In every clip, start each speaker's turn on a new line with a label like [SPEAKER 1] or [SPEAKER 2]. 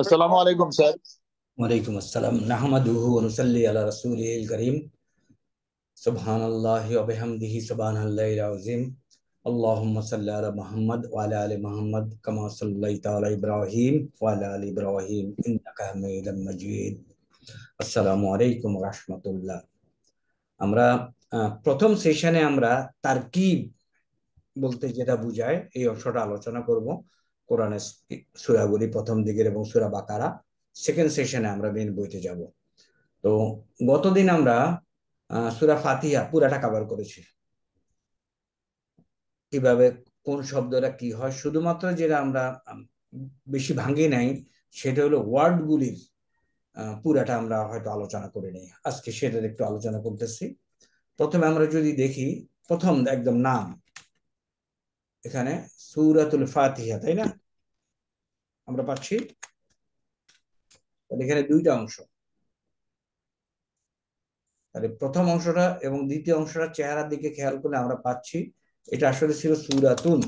[SPEAKER 1] আসসালামু আলাইকুম, স্যার।
[SPEAKER 2] ওয়ালাইকুম আসসালাম। নাহমাদুহু ওয়া নুসাল্লি আলা রাসূলিল কারীম। সুবহানাল্লাহি ওয়া বিহামদিহি সুবহানাল্লাহিল আযীম। আল্লাহুম্মা সাল্লি আলা ওয়া আলা আলি কামা সাল্লাইতা আলা ইব্রাহিম ওয়া আলা আলি ইব্রাহিম ইন্নাকা হামিদুম আসসালামু আলাইকুম ওয়া রাহমাতুল্লাহ। আমরা প্রথম সেশনে আমরা তারকিব বলতে যেটা বুঝায়, এই অংশটা আলোচনা করব। কোরআনের সুরাগুলি প্রথম দিকের এবং সূরা বাকারা সেকেন্ড সেশনে আমরা মেন বইতে যাব। তো গতদিন আমরা সূরা ফাতিহা পুরাটা কভার করেছি। কীভাবে, কোন শব্দটা কি হয়, শুধুমাত্র যেটা আমরা বেশি ভাঙি নাই, সেটা হলো ওয়ার্ডগুলির পুরাটা আমরা হয়তো আলোচনা করে নিই। আজকে সেটার একটু আলোচনা করতেছি। প্রথমে আমরা যদি দেখি, প্রথম একদম নাম। এখানে সূরাতুল ফাতিহা, তাই না? আমরা পাচ্ছি। এখানে দুইটা অংশ। তাহলে প্রথম অংশটা এবং দ্বিতীয় অংশটা চেহারার দিকে খেয়াল করলে আমরা পাচ্ছি। এটা আসলে ছিল সুরাতুন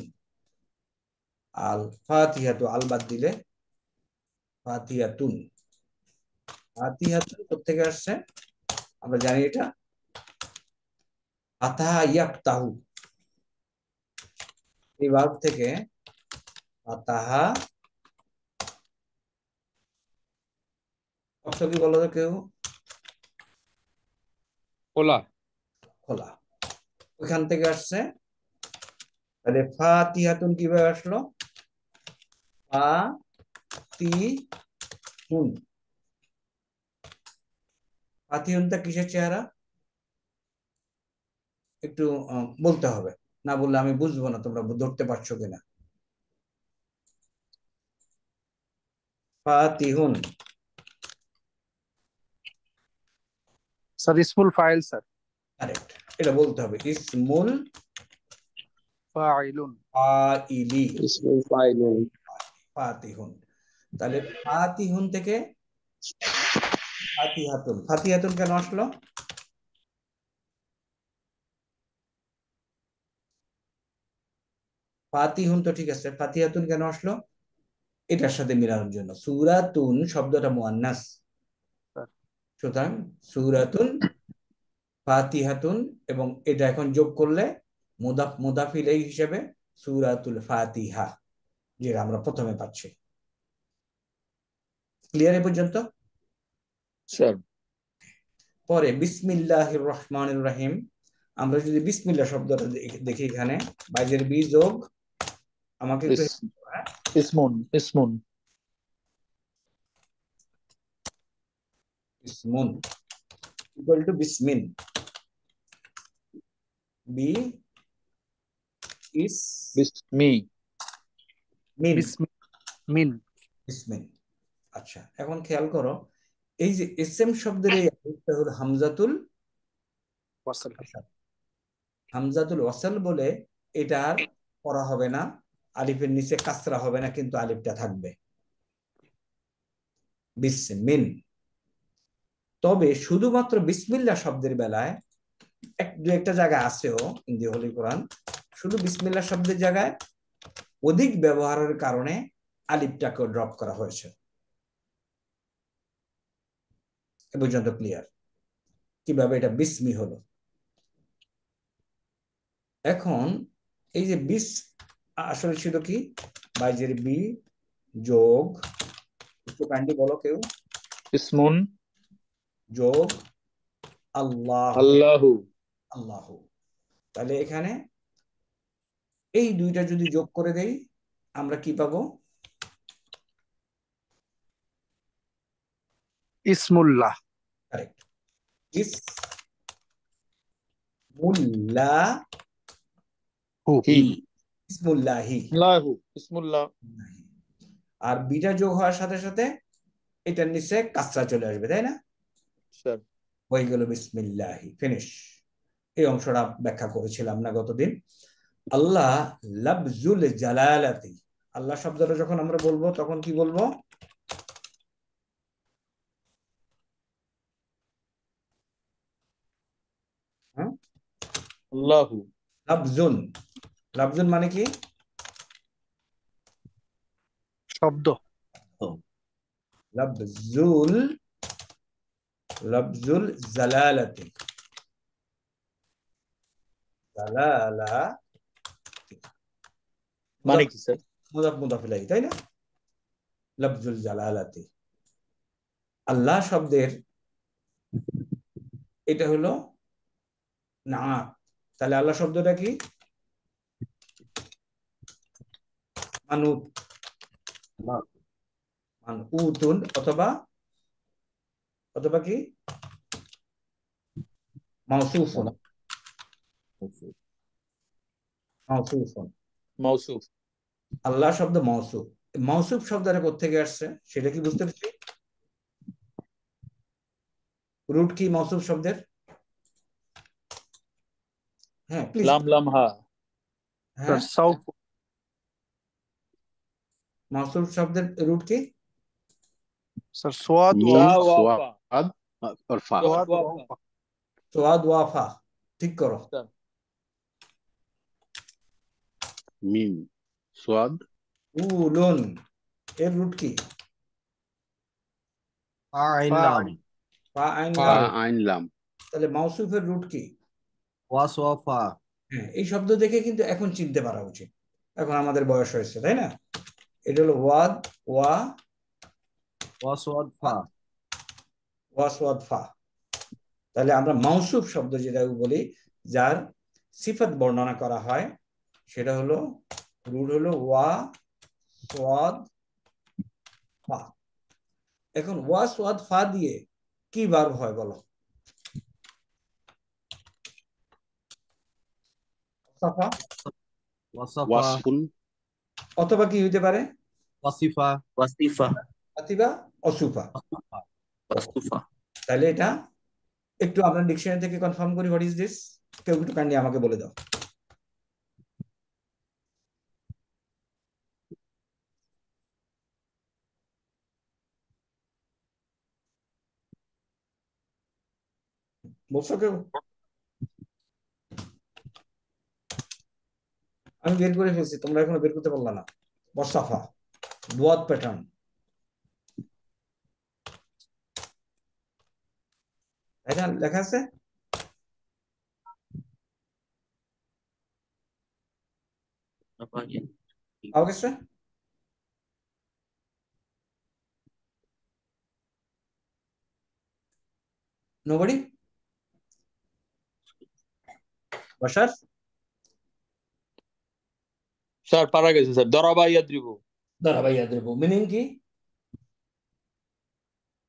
[SPEAKER 2] আল ফাতিহাতু আল বাদ দিলে। ফাতিহাতুন। ফাতিহাতুন কোথেকে আসছে? আমরা জানি এটা। ফাতাহা ইয়াফতাহু এই ভাব থেকে ফাতাহা অর্থ কি বলো কেউ?
[SPEAKER 1] খোলা।
[SPEAKER 2] খোলা। ওইখান থেকে আসছে। তাহলে ফাতিহাতুন কীভাবে আসলো? ফা তি হুন ফাতিহুনটা কিসের চেহারা? একটু বলতে হবে। না বললে আমি বুঝব না তোমরা ধরতে পারছ কিনা। ফাতিহুন।
[SPEAKER 3] স্যার ইসমুল ফাইল স্যার।
[SPEAKER 2] কারেক্ট এটা বলতে হবে। ইসমুল
[SPEAKER 3] ফাইলুন।
[SPEAKER 2] ফাইলি।
[SPEAKER 1] ইসমুল ফাইলুন।
[SPEAKER 2] ফাতিহুন। তাহলে ফাতিহুন থেকে ফাতিহাতুন ফাতিহাতুন কেন আসলো? ফাতিহুন তো ঠিক আছে ফাতিহাতুন কেন আসলো? এটার সাথে মিলানোর জন্য। সুরাতুন শব্দটা মুয়ান্নাস। সুতরাং সুরাতুন ফাতিহাতুন এবং এটা এখন যোগ করলে মুদাফ মুদাফিল এই হিসেবে সুরাতুল ফাতিহা যেটা আমরা প্রথমে পাচ্ছি। ক্লিয়ার এ পর্যন্ত? পরে বিসমিল্লাহ রহমানির রহিম। আমরা যদি বিসমিল্লা শব্দটা দেখি- দেখি এখানে বাইজের বি যোগ আমাকে
[SPEAKER 1] ইসমুন ইসমুন
[SPEAKER 2] ইসমুন ইকুয়াল টু বিসমিন বি ইস
[SPEAKER 1] বিসমি
[SPEAKER 2] মিন।
[SPEAKER 3] বিসমি মিন।
[SPEAKER 2] বিসমিন আচ্ছা এখন খেয়াল করো এই যে এসএম শব্দের এই আলিফটা হলো হামজাতুল
[SPEAKER 3] ওয়াসাল।
[SPEAKER 2] ওয়াসাল। হামজাতুল ওয়াসাল বলে এটা আর পড়া হবে না। আলিফের নিচে কাসরা হবে না, কিন্তু আলিফটা থাকবে। বিসমিন তবে শুধুমাত্র বিসমিল্লাহ শব্দের বেলায়, এক দু একটা জায়গায় আছেও হিন্দি হলি কোরআন শুধু বিসমিল্লাহ শব্দের জায়গায় অধিক ব্যবহারের কারণে আলিফটাকে ড্রপ করা হয়েছে। এ পর্যন্ত ক্লিয়ার কীভাবে এটা বিসমি হলো? এখন এই যে বিস আসলে ছিল কি? বাইজের বি যোগ একটু কাইন্ডলি বলো কেউ।
[SPEAKER 1] ইসমুন।
[SPEAKER 2] যোগ আল্লাহ।
[SPEAKER 1] আল্লাহু।
[SPEAKER 2] আল্লাহ। তাহলে এখানে এই দুইটা যদি যোগ করে দেই আমরা কি পাবো?
[SPEAKER 3] ইসমুল্লাহ।
[SPEAKER 2] কারেক্ট ইস মুল্লাহ
[SPEAKER 3] হি।
[SPEAKER 2] ইসমুল্লাহি।
[SPEAKER 1] আল্লাহু ইসমুল্লাহ।
[SPEAKER 2] আর বিটা যোগ হওয়ার সাথে সাথে এটার নিচে কাসরা চলে আসবে তাই না? হয়ে গেল বিসমিল্লাহি ফিনিশ। এই অংশটা ব্যাখ্যা করেছিলাম না গতদিন। আল্লাহ লাফজুল জালালাতি আল্লাহ শব্দটা যখন আমরা বলব তখন কি বলব? হ্যাঁ?
[SPEAKER 1] আল্লাহু।
[SPEAKER 2] লাফজুন লাফজুন মানে কি?
[SPEAKER 3] শব্দ।
[SPEAKER 2] লফজুল লফজুল জালালাতি। জালালা
[SPEAKER 1] মানে কি স্যার
[SPEAKER 2] মুদাফ মুদাফ ইলাইহি তাই না? লফজুল জালালাতি। আল্লাহ শব্দের এটা হলো না তাহলে আল্লাহ শব্দটা কি? মানুত মানউতুন অথবা অথবা কি? মাউসুফুন। আল্লাহ শব্দ মাউসুফ। মাউসুফ শব্দটা কোথেকে আসছে? সেটা কি বুঝতে পেরেছি? রুট কি মাউসুফ শব্দের? হ্যাঁ
[SPEAKER 1] লাম লাম হা।
[SPEAKER 2] হ্যাঁ। মাসুর শব্দের রুট কি?
[SPEAKER 3] স্যার সোয়াদ
[SPEAKER 4] সোয়াদ
[SPEAKER 3] আর
[SPEAKER 1] ফা
[SPEAKER 2] সোয়াদ ওয়াফা ঠিক করো
[SPEAKER 4] মিম
[SPEAKER 2] সোয়াদ এর রুট কি তাহলে মাউসুফের রুট কি? হ্যাঁ এই শব্দ দেখে কিন্তু এখন চিনতে পারা উচিত। এখন আমাদের বয়স হয়েছে তাই না? এটা হলো ওয়াদ ওয়া
[SPEAKER 5] ওয়াসওয়াদ ফা।
[SPEAKER 2] ওয়াসওয়াদ ফা। তাহলে আমরা মাউসুফ শব্দ যেটা বলি যার সিফাত বর্ণনা করা হয় সেটা হলো রুট হলো ওয়া সোয়াদ ফা। এখন ওয়া সোয়াদ ফা দিয়ে কি বার হয় বলো?
[SPEAKER 5] ওয়াসাফা
[SPEAKER 4] ওয়াসাফা
[SPEAKER 2] অথবা কি হইতে পারে?
[SPEAKER 5] ওয়াসিফা।
[SPEAKER 6] ওয়াসিফা।
[SPEAKER 2] অথবা অসুফা
[SPEAKER 6] ওয়াসিফা।
[SPEAKER 2] তাহলে এটা একটু আমরা ডিকশনারি থেকে কনফার্ম করি হোয়াট ইজ দিস কেউ একটু কাইন্ডলি আমাকে বলে দাও। বলছো কেউ? আমি বের করে ফেলছি, তোমরা এখনও বের করতে পারলা না। বসাফা দোয়াদ প্যাটার্ন লেখা আছে? Nobody? বসার?
[SPEAKER 1] স্যার পারা গেছে স্যার। দরাবা ইয়াদ্রিবু
[SPEAKER 2] দাঁড়াবাইয়া দেব মিনিং কি?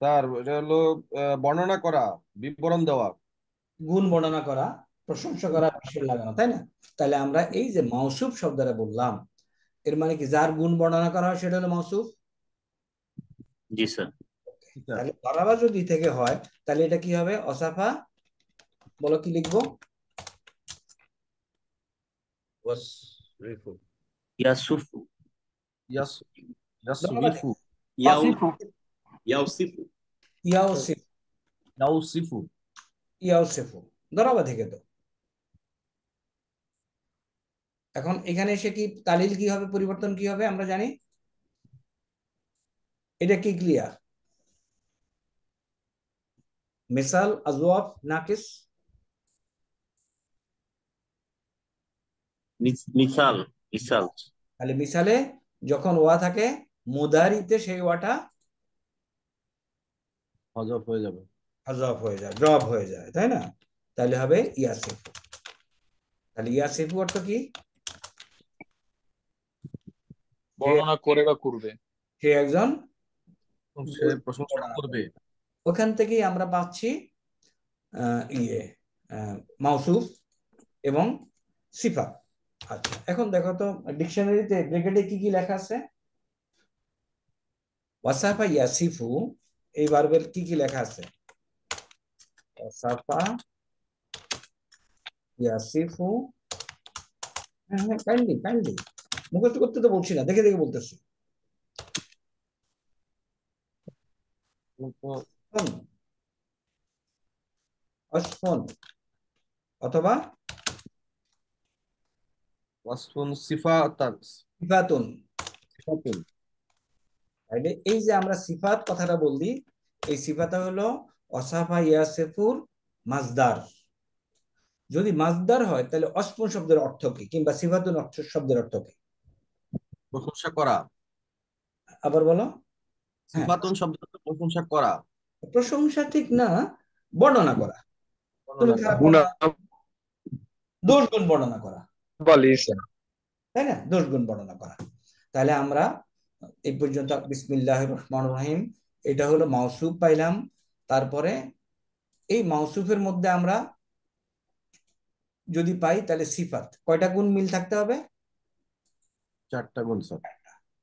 [SPEAKER 5] স্যার এটা হলো বর্ণনা করা বিবরণ দেওয়া।
[SPEAKER 2] গুণ বর্ণনা করা প্রশংসা করা বিশেষ লাগানো তাই না? তাহলে আমরা এই যে মাউসুফ শব্দটা বললাম এর মানে কি যার গুণ বর্ণনা করা হয় সেটা হলো মাউসুফ
[SPEAKER 6] জি স্যার।
[SPEAKER 2] তাহলে দাঁড়াবা যদি থেকে হয় তাহলে এটা কি হবে? অসাফা বলো কি লিখব? ওয়াসরিফু
[SPEAKER 6] ইয়াসুফু
[SPEAKER 5] ইয়াস ইয়াসরিফু
[SPEAKER 6] ইয়াউ ইয়াউসিফু
[SPEAKER 2] ইয়াউসিফ
[SPEAKER 5] ইয়াউসিফু
[SPEAKER 2] থেকে তো এখন এখানে এসে কি তালিল কি হবে পরিবর্তন কি হবে আমরা জানি? এটা কি ক্লিয়ার? মিসাল আজওয়াব নাকিস?
[SPEAKER 6] মিস- মিসাল মিসাল।
[SPEAKER 2] তাহলে মিসালে যখন ওয়া থাকে মুদারিতে সেই ওয়াটা
[SPEAKER 5] হজব হয়ে যাবে।
[SPEAKER 2] হজব হয়ে যায় ড্রপ হয়ে যায় তাই না? তাহলে হবে ইয়াসিফ। তাহলে ইয়াসিফ অর্থ কি?
[SPEAKER 1] বর্ণনা করে বা করবে।
[SPEAKER 2] সে একজন
[SPEAKER 5] সে প্রশংসা করবে।
[SPEAKER 2] ওখান থেকেই আমরা পাচ্ছি আহ, ইয়ে আহ, মাউসুফ এবং সিফা আচ্ছা এখন দেখো তো, ডিকশনারিতে ব্রেকেটে কি কি লেখা আছে? ওয়াসাফা ইয়াসিফু, এই ভার্বের কি কি লেখা আছে? ওয়াসাফা ইয়াসিফু হ্যাঁ হ্যাঁ কাইন্ডলি কাইন্ডলি মুখস্থ করতে তো বলছি না, দেখে দেখে বলতেছি। অথবা
[SPEAKER 5] ওয়াসফুন সিফাতান
[SPEAKER 2] সিফাতুন
[SPEAKER 5] সিফাতুন
[SPEAKER 2] এই যে আমরা সিফাত কথাটা বললি এই সিফাতটা হলো অসাফা ইয়াসেফুর মাজদার যদি মাজদার হয় তাহলে অস্পন শব্দের অর্থ কি? কিংবা সিফাতুন অর্থ শব্দের অর্থ কি?
[SPEAKER 5] প্রশংসা করা।
[SPEAKER 2] আবার বলো। হ্যাঁ।
[SPEAKER 5] সিফাতুন শব্দ প্রশংসা করা।
[SPEAKER 2] প্রশংসা ঠিক না বর্ণনা করা। তুমি খারাপ দোষ গুণ বর্ণনা করা। তাই না? দোষ গুণ বর্ণনা করা। তাহলে আমরা এই পর্যন্ত বিসমিল্লাহ রহমান রহিম এটা হলো মাউসুফ পাইলাম। তারপরে এই মাউসুফের মধ্যে আমরা যদি পাই তাহলে সিফাত। কয়টা গুণ মিল থাকতে হবে?
[SPEAKER 5] চারটা গুণ স্যার।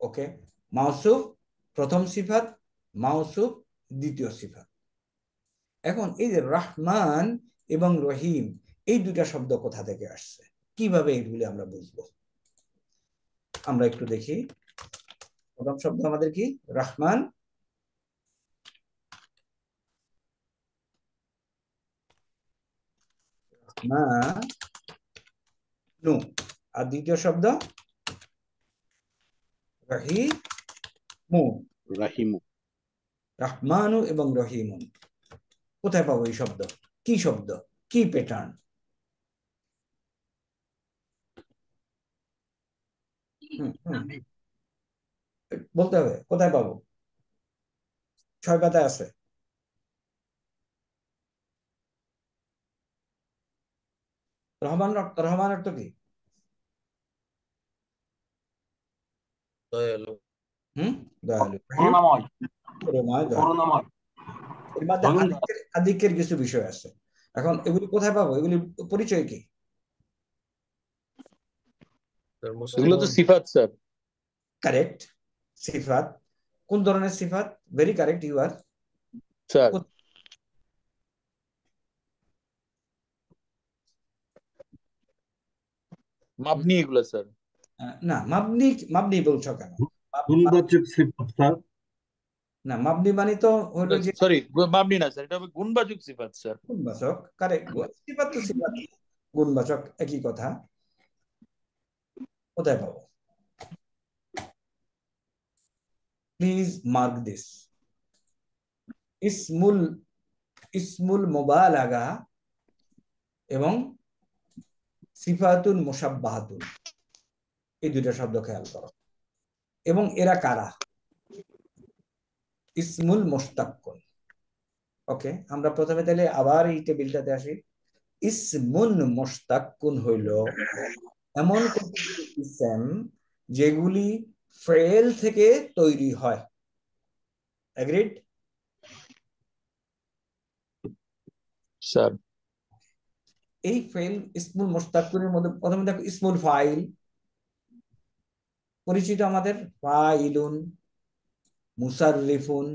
[SPEAKER 2] ওকে। মাউসুফ প্রথম সিফাত। মাউসুফ দ্বিতীয় সিফাত। এখন এই যে রহমান এবং রহিম এই দুটা শব্দ কোথা থেকে আসছে? কীভাবে এইগুলি আমরা বুঝব? আমরা একটু দেখি। প্রথম শব্দ আমাদের কি? রহমান। নু। আর দ্বিতীয় শব্দ? রহিমু।
[SPEAKER 4] রাহিমু।
[SPEAKER 2] রহমানু এবং রহিমুন। কোথায় পাবো এই শব্দ? কি শব্দ? কি প্যাটার্ন বলতে হবে কোথায় পাবো? ছয় পাতায় আছে। রহমান রহমান অর্থ কি?
[SPEAKER 1] দয়ালু।
[SPEAKER 2] হুম? দয়ালু।
[SPEAKER 5] করুণাময়।
[SPEAKER 2] করুণাময়, এর মধ্যে
[SPEAKER 5] ধন্যবাদ।
[SPEAKER 2] আধিক্যের আধিক্যের কিছু বিষয় আছে। এখন এগুলি কোথায় পাবো? এগুলি পরিচয় কি?
[SPEAKER 1] এগুলো তো সিফাত স্যার।
[SPEAKER 2] কারেক্ট সিফাত। কোন ধরনের সিফাত? Very correct you are
[SPEAKER 1] sir. মাপনি এগুলো স্যার।
[SPEAKER 2] না মাবনি মাবনি বলছো কেন?
[SPEAKER 7] গুণবাচক সিফাত স্যার।
[SPEAKER 2] না মাবনি মানে তো হলো যে
[SPEAKER 1] সরি মাপনি না স্যার। এটা হবে গুণবাচক সিফাত স্যার।
[SPEAKER 2] গুণবাচক। কারেক্ট সিফাত তো সিফাত। গুণবাচক একই কথা। কোথায় পাবো? প্লিজ মার্ক দিস ইসমুল ইসমুল মোবালাগা এবং সিফাতুন মুসাব্বাহাতুন এই দুইটা শব্দ খেয়াল করো। এবং এরা কারা? ইসমুল মুস্তাক্কুন ওকে আমরা প্রথমে তাহলে আবার এই টেবিলটাতে আসি। ইসমুন মুস্তাক্কুন হইল এমন কতগুলি ইসম যেগুলি ফেল থেকে তৈরি হয়? এগ্রিড
[SPEAKER 1] স্যার
[SPEAKER 2] এই ফেল ইসমুল মুস্তাকুরের মধ্যে প্রথমে দেখো ইসমুল ফাইল পরিচিত আমাদের? ফাইলুন মুসাররিফুন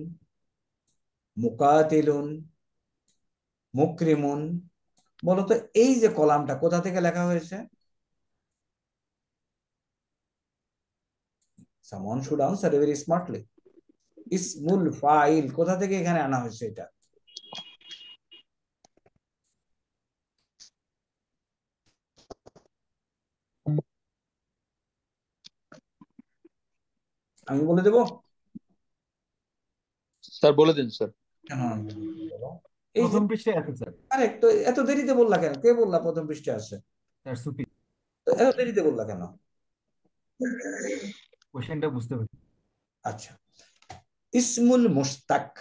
[SPEAKER 2] মুকাতিলুন মুকরিমুন। বলতো এই যে কলামটা কোথা থেকে লেখা হয়েছে? Someone should answer very smartly ইসমুল ফাইল কোথা থেকে এখানে আনা হয়েছে এটা? আমি বলে দেবো?
[SPEAKER 1] স্যার বলে দিন স্যার।
[SPEAKER 2] কেন এই
[SPEAKER 8] প্রথম পৃষ্ঠায় আছে স্যার।
[SPEAKER 2] আরে তো এত দেরিতে বললা কেন? কে বললা প্রথম পৃষ্ঠে আছে?
[SPEAKER 8] স্যার সুপি
[SPEAKER 2] এত দেরিতে বললা কেন?
[SPEAKER 8] কোশ্চেনটা বুঝতে পারি
[SPEAKER 2] আচ্ছা। ইসমুল মুস্তাক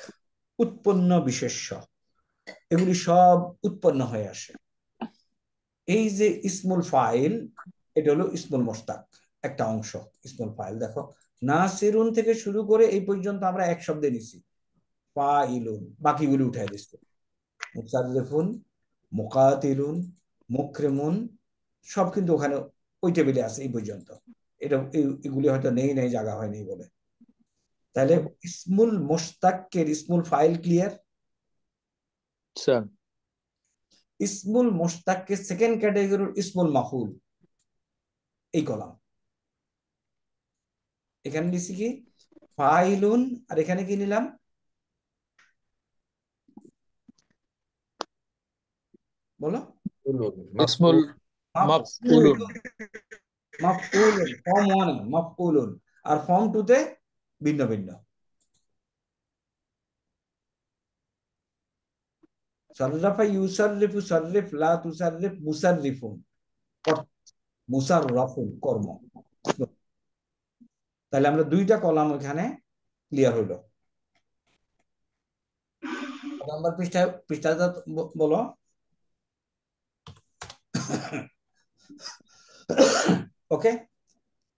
[SPEAKER 2] উৎপন্ন বিশেষ্য। এগুলি সব উৎপন্ন হয়ে আসে। এই যে ইসমুল ফাইল, এটা হলো ইসমুল মুস্তাক একটা অংশ, ইসমুল ফাইল। দেখো, নাসিরুন থেকে শুরু করে এই পর্যন্ত আমরা এক শব্দে নিছি। ফাইলুন, বাকিগুলি উঠাই দিচ্ছি মুসাররিফুন মুকাতিলুন, মুকরিমুন, সব কিন্তু ওখানে ওই টেবিলে আছে এই পর্যন্ত। এটা এগুলি হয়তো নেই নেই জায়গা হয়নি বলে। তাহলে ইসমুল মুস্তাকের ইসমুল ফাইল ক্লিয়ার
[SPEAKER 1] স্যার।
[SPEAKER 2] ইসমুল মুস্তাকের সেকেন্ড ক্যাটাগরির ইসমুল মাফুল এই কলাম এখানে নিছি কি? ফাইলুন আর এখানে কি নিলাম? বলো।
[SPEAKER 1] ইসমুল মাফউলুন
[SPEAKER 2] ফর্ম ওয়ানে মাফউলুন। আর ফর্ম টু তে ভিন্ন ভিন্ন। সাররাফা ইউসাররিফু সাররিফ, লা তুসাররিফ মুসাররিফুন। মুসাররাফুন, কর্ম। তাহলে আমরা দুইটা কলাম ওখানে ক্লিয়ার হলো। নাম্বার পৃষ্ঠা, পৃষ্ঠাটা বলো। ওকে?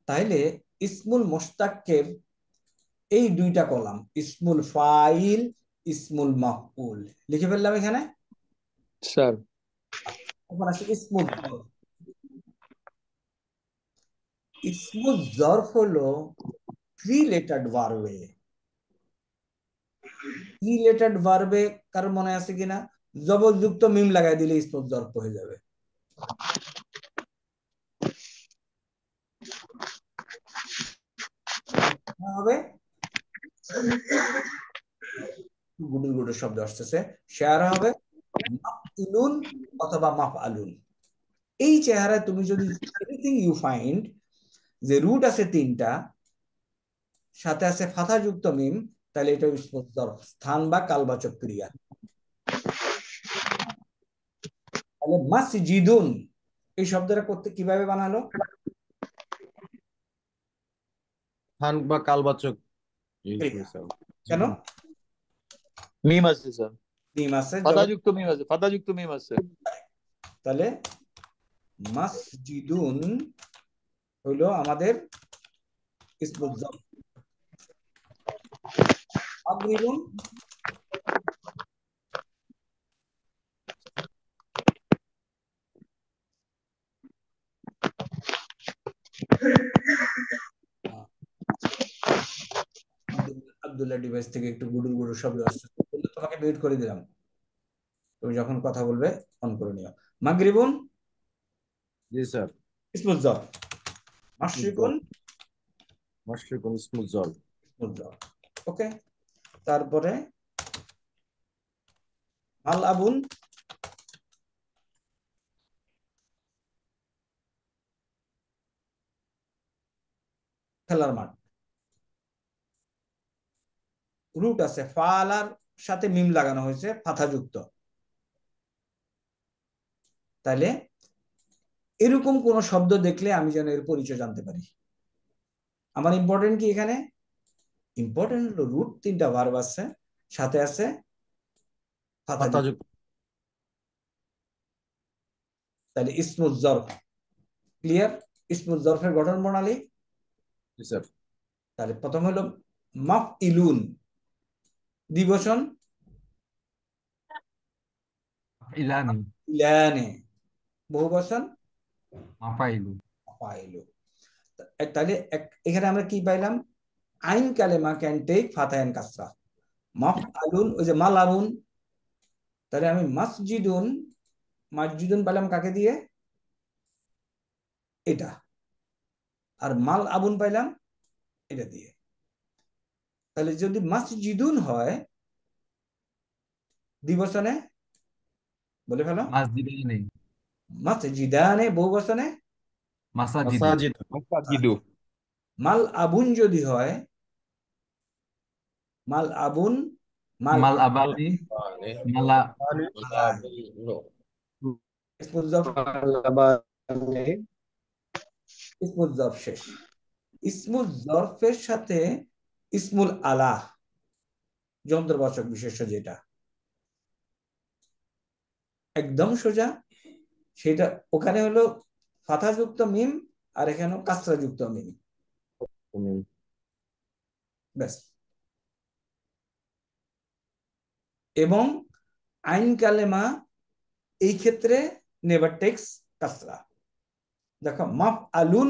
[SPEAKER 2] তাইলে ইসমুল মোস্তাকের এই দুইটা কলাম ইসমুল ফাইল ইসমুল মাফউল। লিখে ফেললাম এখানে?
[SPEAKER 1] স্যার।
[SPEAKER 2] এখন আসি ইসমুল ইসমুল জরফ হলো থ্রি লেটার্ড ভার্বে থ্রি লেটার্ড ভার্বে কারোর মনে আছে কিনা? জবরযুক্ত মিম লাগাই দিলে ইসমুল জরফ হয়ে যাবে। হবে। শব্দ আসতেছে। শেয়ার হবে অথবা মাফআলুন। এই চেহারায় তুমি যদি এনিথিং ইউ ফাইন্ড যে রুট আছে তিনটা, সাথে আছে ফাথাযুক্ত মিম তাহলে এটা স্থান বা কালবাচক ক্রিয়া। তাহলে মাসজিদুন, এই শব্দটা করতে কীভাবে বানালো?
[SPEAKER 5] স্থান বা কালবাচক।
[SPEAKER 2] কেন?
[SPEAKER 1] মিম আছে স্যার।
[SPEAKER 2] মিম আছে
[SPEAKER 1] ফাদাযুক্ত মিম আছে ফাদাযুক্ত মিম আছে।
[SPEAKER 2] তাহলে মাসজিদুন হইল আমাদের মাগরিবুন আব্দুল্লাহ ডিভাইস থেকে একটু গুডুর গুডুর শব্দ আসছে তোমাকে মিউট করে দিলাম। তুমি যখন কথা বলবে অন করে নিও। মাগরিবুন?
[SPEAKER 5] জি স্যার।
[SPEAKER 2] ইসমুল জরফ মাশরিকুন?
[SPEAKER 5] মাশরিকুন ইসমুল জল।
[SPEAKER 2] ইসমুল জরফ ওকে তারপরে আল আবুন? খেলার মাঠ। রুট আছে ফালার সাথে মিম লাগানো হয়েছে ফাথাযুক্ত। তাইলে এরকম কোন শব্দ দেখলে আমি যেন এর পরিচয় জানতে পারি। আমার ইম্পর্টেন্ট কি এখানে? ইম্পর্টেন্ট হলো রুট তিনটা ভার্ব আছে সাথে আছে তাহলে ইসমুল জরফ। ক্লিয়ার ইসমুল জরফের গঠন প্রণালী? তাহলে প্রথম হলো মাফ ইলুন। দ্বিবচন?
[SPEAKER 8] ইলানি।
[SPEAKER 2] ইলানে। বহুবচন?
[SPEAKER 8] মাফাইলু।
[SPEAKER 2] পাইলু তাহলে এখানে আমরা কি পাইলাম? আইন কালেমা ক্যান টেক ফাতায়ান কাসরা। মাফ আলুন ওই যে মাল আবুন তাহলে আমি মাসজিদুন মাসজিদুন পাইলাম কাকে দিয়ে? এটা। আর মাল আবুন পাইলাম এটা দিয়ে। তাহলে যদি মাসজিদুন হয় দ্বিবচনে বলে ফেলো।
[SPEAKER 8] মাসজিদানি।
[SPEAKER 2] মাসজিদানে বহুবচনে
[SPEAKER 8] মাসাজিদ।
[SPEAKER 2] মাল আবুন যদি হয় মাল আবুন মাল
[SPEAKER 8] মাল
[SPEAKER 2] শেষ। জরফের সাথে ইসমুল আলা যন্ত্রবাচক বিশেষ্য যেটা। একদম সোজা সেটা ওখানে হলো ফাথাযুক্ত মিম আর এখানে কাসরাযুক্ত মিম। ব্যাস। এবং আইন কালেমা এই ক্ষেত্রে নেভার টেক্স কাসরা। দেখো মাফ আলুন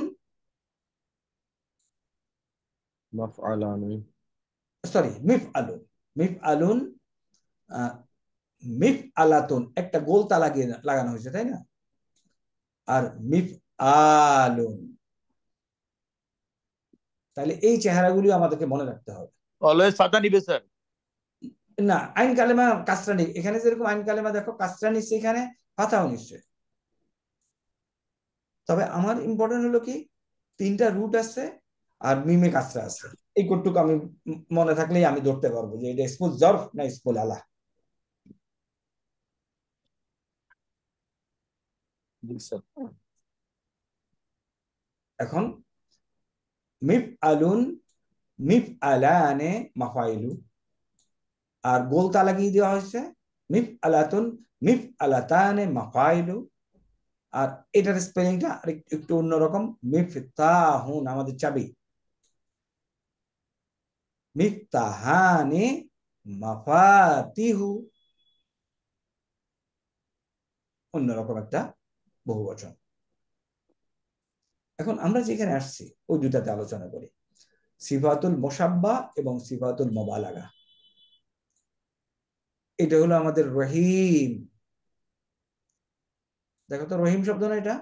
[SPEAKER 5] মাফআলানি
[SPEAKER 2] সরি মিফ আলুন মিফ আলুন মিফ আলাতুন একটা গোলতা লাগিয়ে লাগানো হয়েছে তাই না? আর মিফ আলুন তাহলে এই চেহারাগুলি আমাদেরকে মনে রাখতে হবে।
[SPEAKER 1] অলওয়েজ ফাতা নিবে স্যার।
[SPEAKER 2] না আইন কালেমা কাসরা নি এখানে যেরকম আইন কালেমা দেখো কাসরা নিচ্ছে এখানে ফাতাও নিচ্ছে তবে আমার ইম্পর্টেন্ট হলো কি তিনটা রুট আছে আর মিমে কাসরা আছে। এই কোটটুকু আমি মনে থাকলেই আমি ধরতে পারব যে এটা স্কুল জরফ না স্কুল আলা? এখন মিফ আলুন মিফ আলানে মাফাইলু। আর গোল তা লাগিয়ে দেওয়া হয়েছে মিফ আলাতুন মিফ আলাতানে মাফাইলু। আর এটার স্পেলিংটা আর একটু অন্যরকম মিফ তাহুন আমাদের চাবি। মিফ তাহানে মাফাতিহু অন্যরকম একটা বহু বচন এখন আমরা যেখানে আসছি ওই দুটাতে আলোচনা করি। সিফাতুল মোসাব্বা এবং সিফাতুল মোবালাগা। এটা হলো আমাদের রহিম। দেখো তো রহিম শব্দ না এটা?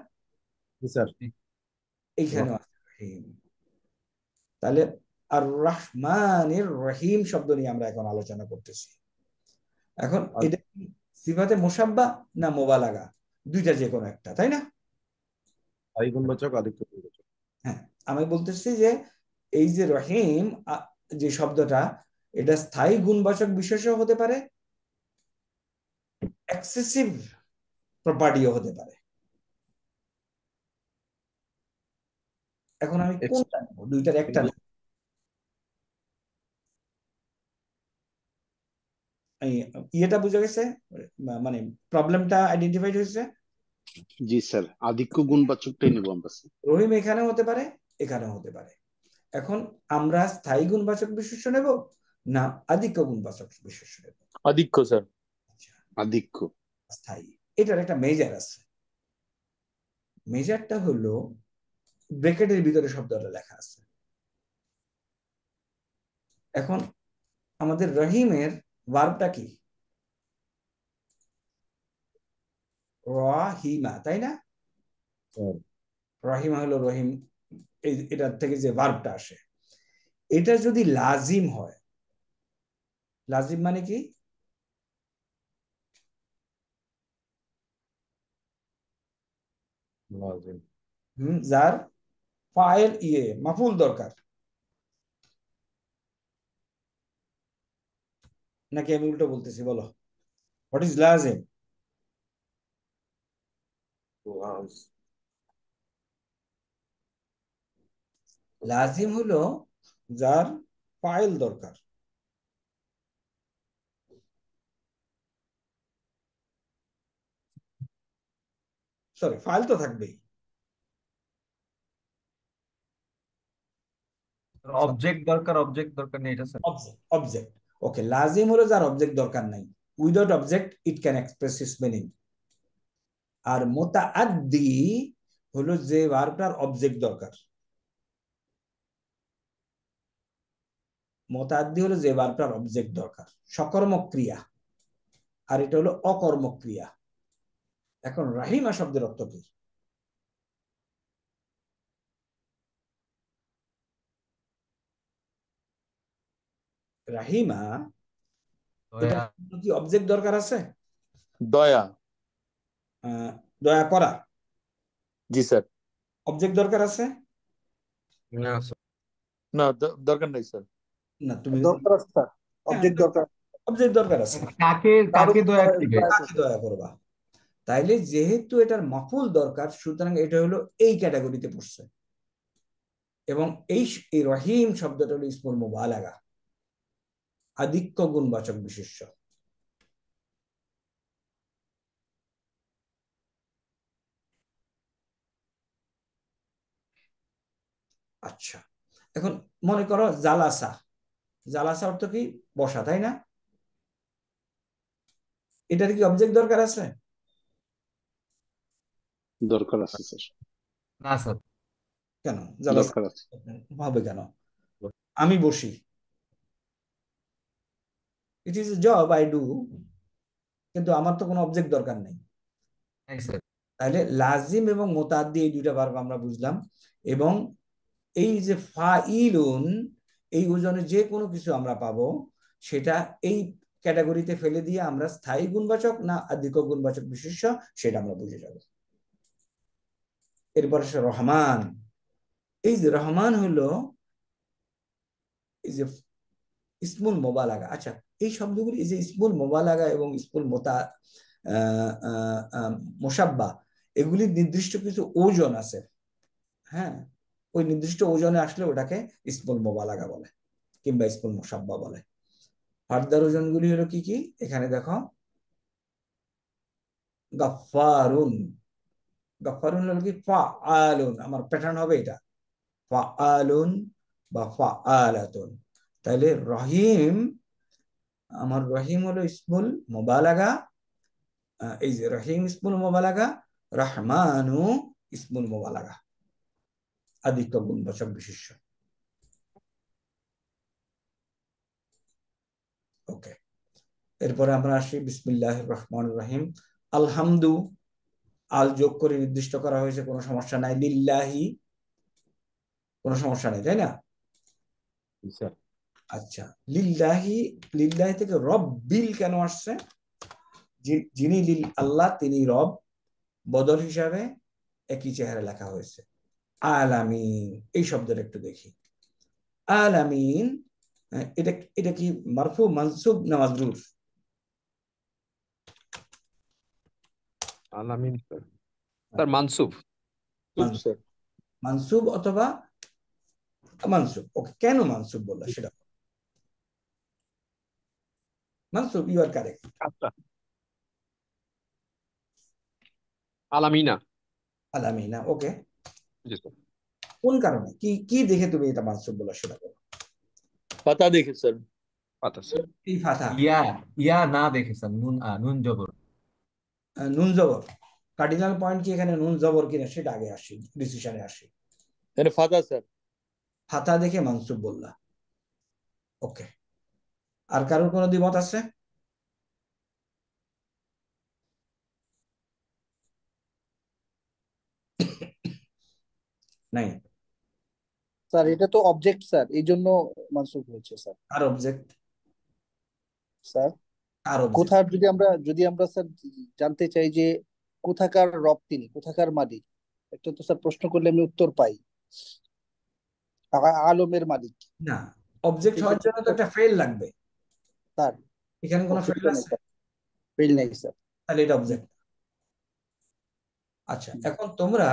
[SPEAKER 2] এইখানে রহিম। তাহলে আর রহমানের রহিম শব্দ নিয়ে আমরা এখন আলোচনা করতেছি। এখন এটা সিফাতে মোসাব্বা না মোবালাগা? দুইটা যে কোনো একটা তাই না? হ্যাঁ আমি বলতেছি যে এই যে রহিম যে শব্দটা এটা স্থায়ী গুণবাচক বিশেষ্য হতে পারে এক্সেসিভ প্রপার্টিও হতে পারে। এখন আমি কোনটা নেব? দুইটার একটা নেব এই ইয়েটা বুঝা গেছে? মানে প্রবলেমটা আইডেন্টিফাইড হয়েছে?
[SPEAKER 4] জি স্যার। আধিক্য গুণবাচকটাই নেব আমরা
[SPEAKER 2] রহিম এখানেও হতে পারে এখানেও হতে পারে। এখন আমরা স্থায়ী গুণবাচক বিশেষ্য নেব না আধিক্য গুণবাচক বিশেষ্য নেব?
[SPEAKER 1] আধিক্য স্যার।
[SPEAKER 2] আচ্ছা।
[SPEAKER 4] আধিক্য।
[SPEAKER 2] স্থায়ী। এটার একটা মেজার আছে। মেজারটা হলো ব্রেকেটের ভিতরে শব্দটা লেখা আছে। এখন আমাদের রহিমের ভার্বটা কি? রহিমা তাই না? রহিমা হলো রহিম এটার থেকে যে ভার্বটা আসে। এটা যদি লাজিম হয় লাজিম মানে কি? হুম যার ফাইল ইয়ে মাফুল দরকার। নাকি আমি উল্টো বলতেছি বলো। হোয়াট ইজ লাজিম
[SPEAKER 5] লাজ
[SPEAKER 2] লাজিম হলো যার ফাইল দরকার। সরি ফাইল তো থাকবেই।
[SPEAKER 8] অবজেক্ট দরকার অবজেক্ট দরকার নেই এটা স্যার
[SPEAKER 2] অবজেক্ট অবজেক্ট ওকে লাজিম হলো যার অবজেক্ট দরকার নাই। Without object it can express its meaning আর মোতাআদ্দি হলো যে ভার্বটার অবজেক্ট দরকার। মোতাআদ্দি হলো যে ভার্বটার অবজেক্ট দরকার। সকর্মক ক্রিয়া আর এটা হলো অকর্মক ক্রিয়া এখন রাহিমা শব্দের অর্থ কি? রাহিমা এটা কি অবজেক্ট দরকার আছে?
[SPEAKER 1] দয়া।
[SPEAKER 2] আহ, দয়া করা।
[SPEAKER 1] জি স্যার।
[SPEAKER 2] অবজেক্ট দরকার আছে?
[SPEAKER 5] না স্যার।
[SPEAKER 1] না দরকার নেই স্যার।
[SPEAKER 2] না তুমি
[SPEAKER 3] দরকার আছে স্যার। অবজেক্ট দরকার
[SPEAKER 2] অবজেক্ট দরকার আছে।
[SPEAKER 8] কাকে কাকে দয়া করবে?
[SPEAKER 2] কাকে দয়া করবা? তাইলে যেহেতু এটার মাফুল দরকার সুতরাং এটা হলো এই ক্যাটাগরিতে পড়ছে। এবং এই এই রহিম শব্দটা হলো ইসমুল মুবালাগা। আধিক্য গুণবাচক বিশেষ্য। আচ্ছা এখন মনে করো জালাসা। জালাসা অর্থ কি? বসা তাই না? এটার কি অবজেক্ট দরকার আছে?
[SPEAKER 4] দরকার আছে স্যার।
[SPEAKER 8] না স্যার।
[SPEAKER 2] কেন? জালাসা হবে কেন? আমি বসি। It is job I do কিন্তু আমার তো কোনো অবজেক্ট দরকার নেই। তাহলে লাজিম এবং মোতাদ্দি এই দুইটা ভার্ব আমরা বুঝলাম এবং এই যে ফাইলুন এই ওজনে যে কোনো কিছু আমরা পাবো সেটা এই ক্যাটাগরিতে ফেলে দিয়ে আমরা স্থায়ী গুণবাচক না আধিক্য গুণবাচক বিশেষ্য সেটা আমরা বুঝে যাব। এরপর আসে রহমান। এই যে রহমান হলো এই যে ইসমুল মোবালাগা আচ্ছা এই শব্দগুলি যে ইসমুল মোবালাগা এবং ইসমুল মোতা মোসাব্বা এগুলি নির্দিষ্ট কিছু ওজন আছে। হ্যাঁ? ওই নির্দিষ্ট ওজনে আসলে ওটাকে ইসমুল মোবালাগা বলে কিংবা ইসমুল মুসাব্বা বলে। ফার্দার ওজনগুলি হলো কি কি? এখানে দেখো। গাফফারুন। গাফফারুন হলো কি? ফা আলুন আমার প্যাটার্ন হবে এটা। ফা আলুন বা ফা আলাতুন তাহলে রহিম আমার রহিম হলো ইসমুল মোবালাগা এই যে রহিম ইসমুল মোবালাগা, রহমানু ইসমুল মোবালাগা। আদিত্য গুণবাচক বিশিষ্য ওকে। এরপরে আমরা আসি বিসমিল্লাহ রহমান রহিম। আলহামদু, আল যোগ করে নির্দিষ্ট করা হয়েছে, কোনো সমস্যা নাই, লিল্লাহি। কোনো সমস্যা নাই, তাই না? আচ্ছা লিল্লাহি লিল্লাহি থেকে রব বিল কেন আসছে? যিনি লিল আল্লাহ তিনি রব বদল হিসাবে একই চেহারা লেখা হয়েছে। আলামিন এই শব্দটা একটু দেখি। আলামিন এটা এটা কি মারফু মানসুব না মাজরুর?
[SPEAKER 5] আলামিন স্যার স্যার মানসুফ
[SPEAKER 2] মানসুব। অথবা মানসুব ওকে কেন মানসুব বললা সেটা। মানসুব ইউ আর কারেক্ট
[SPEAKER 5] আচ্ছা আলামিনা
[SPEAKER 2] আলামিনা ওকে
[SPEAKER 5] জি স্যার
[SPEAKER 2] কোন কারণে? কি কি দেখে তুমি এটা মানসুব বলা সেটা বলো
[SPEAKER 1] পাতা দেখে স্যার
[SPEAKER 5] পাতা স্যার
[SPEAKER 2] এই ফাথা
[SPEAKER 8] ইয়া ইয়া না দেখে স্যার নুন নুন জবর।
[SPEAKER 2] নুন জবর। কার্ডিনাল পয়েন্ট কি এখানে নুন জবর কিনা সেটা আগে আসি ডিসিশনে আসি।
[SPEAKER 1] ফাতা স্যার
[SPEAKER 2] ফাতা দেখে মানসুব বললা। ওকে আর কারোর কোনো দ্বিমত আছে? নাই।
[SPEAKER 3] স্যার এটা তো অবজেক্ট স্যার। এই জন্য মানসুখ হয়েছে স্যার।
[SPEAKER 2] আর অবজেক্ট
[SPEAKER 3] স্যার
[SPEAKER 2] আর
[SPEAKER 3] কোথার যদি আমরা যদি আমরা স্যার জানতে চাই যে কোথাকার রব তিনি কোথাকার মালিক একটা তো স্যার প্রশ্ন করলে আমি উত্তর পাই। আলমের মালিক।
[SPEAKER 2] না অবজেক্ট হওয়ার জন্য তো একটা ফেল লাগবে।
[SPEAKER 3] স্যার
[SPEAKER 2] এখানে কোনো ফেল আছে?
[SPEAKER 3] ফেল নেই স্যার
[SPEAKER 2] তাহলে এটা অবজেক্ট আচ্ছা এখন তোমরা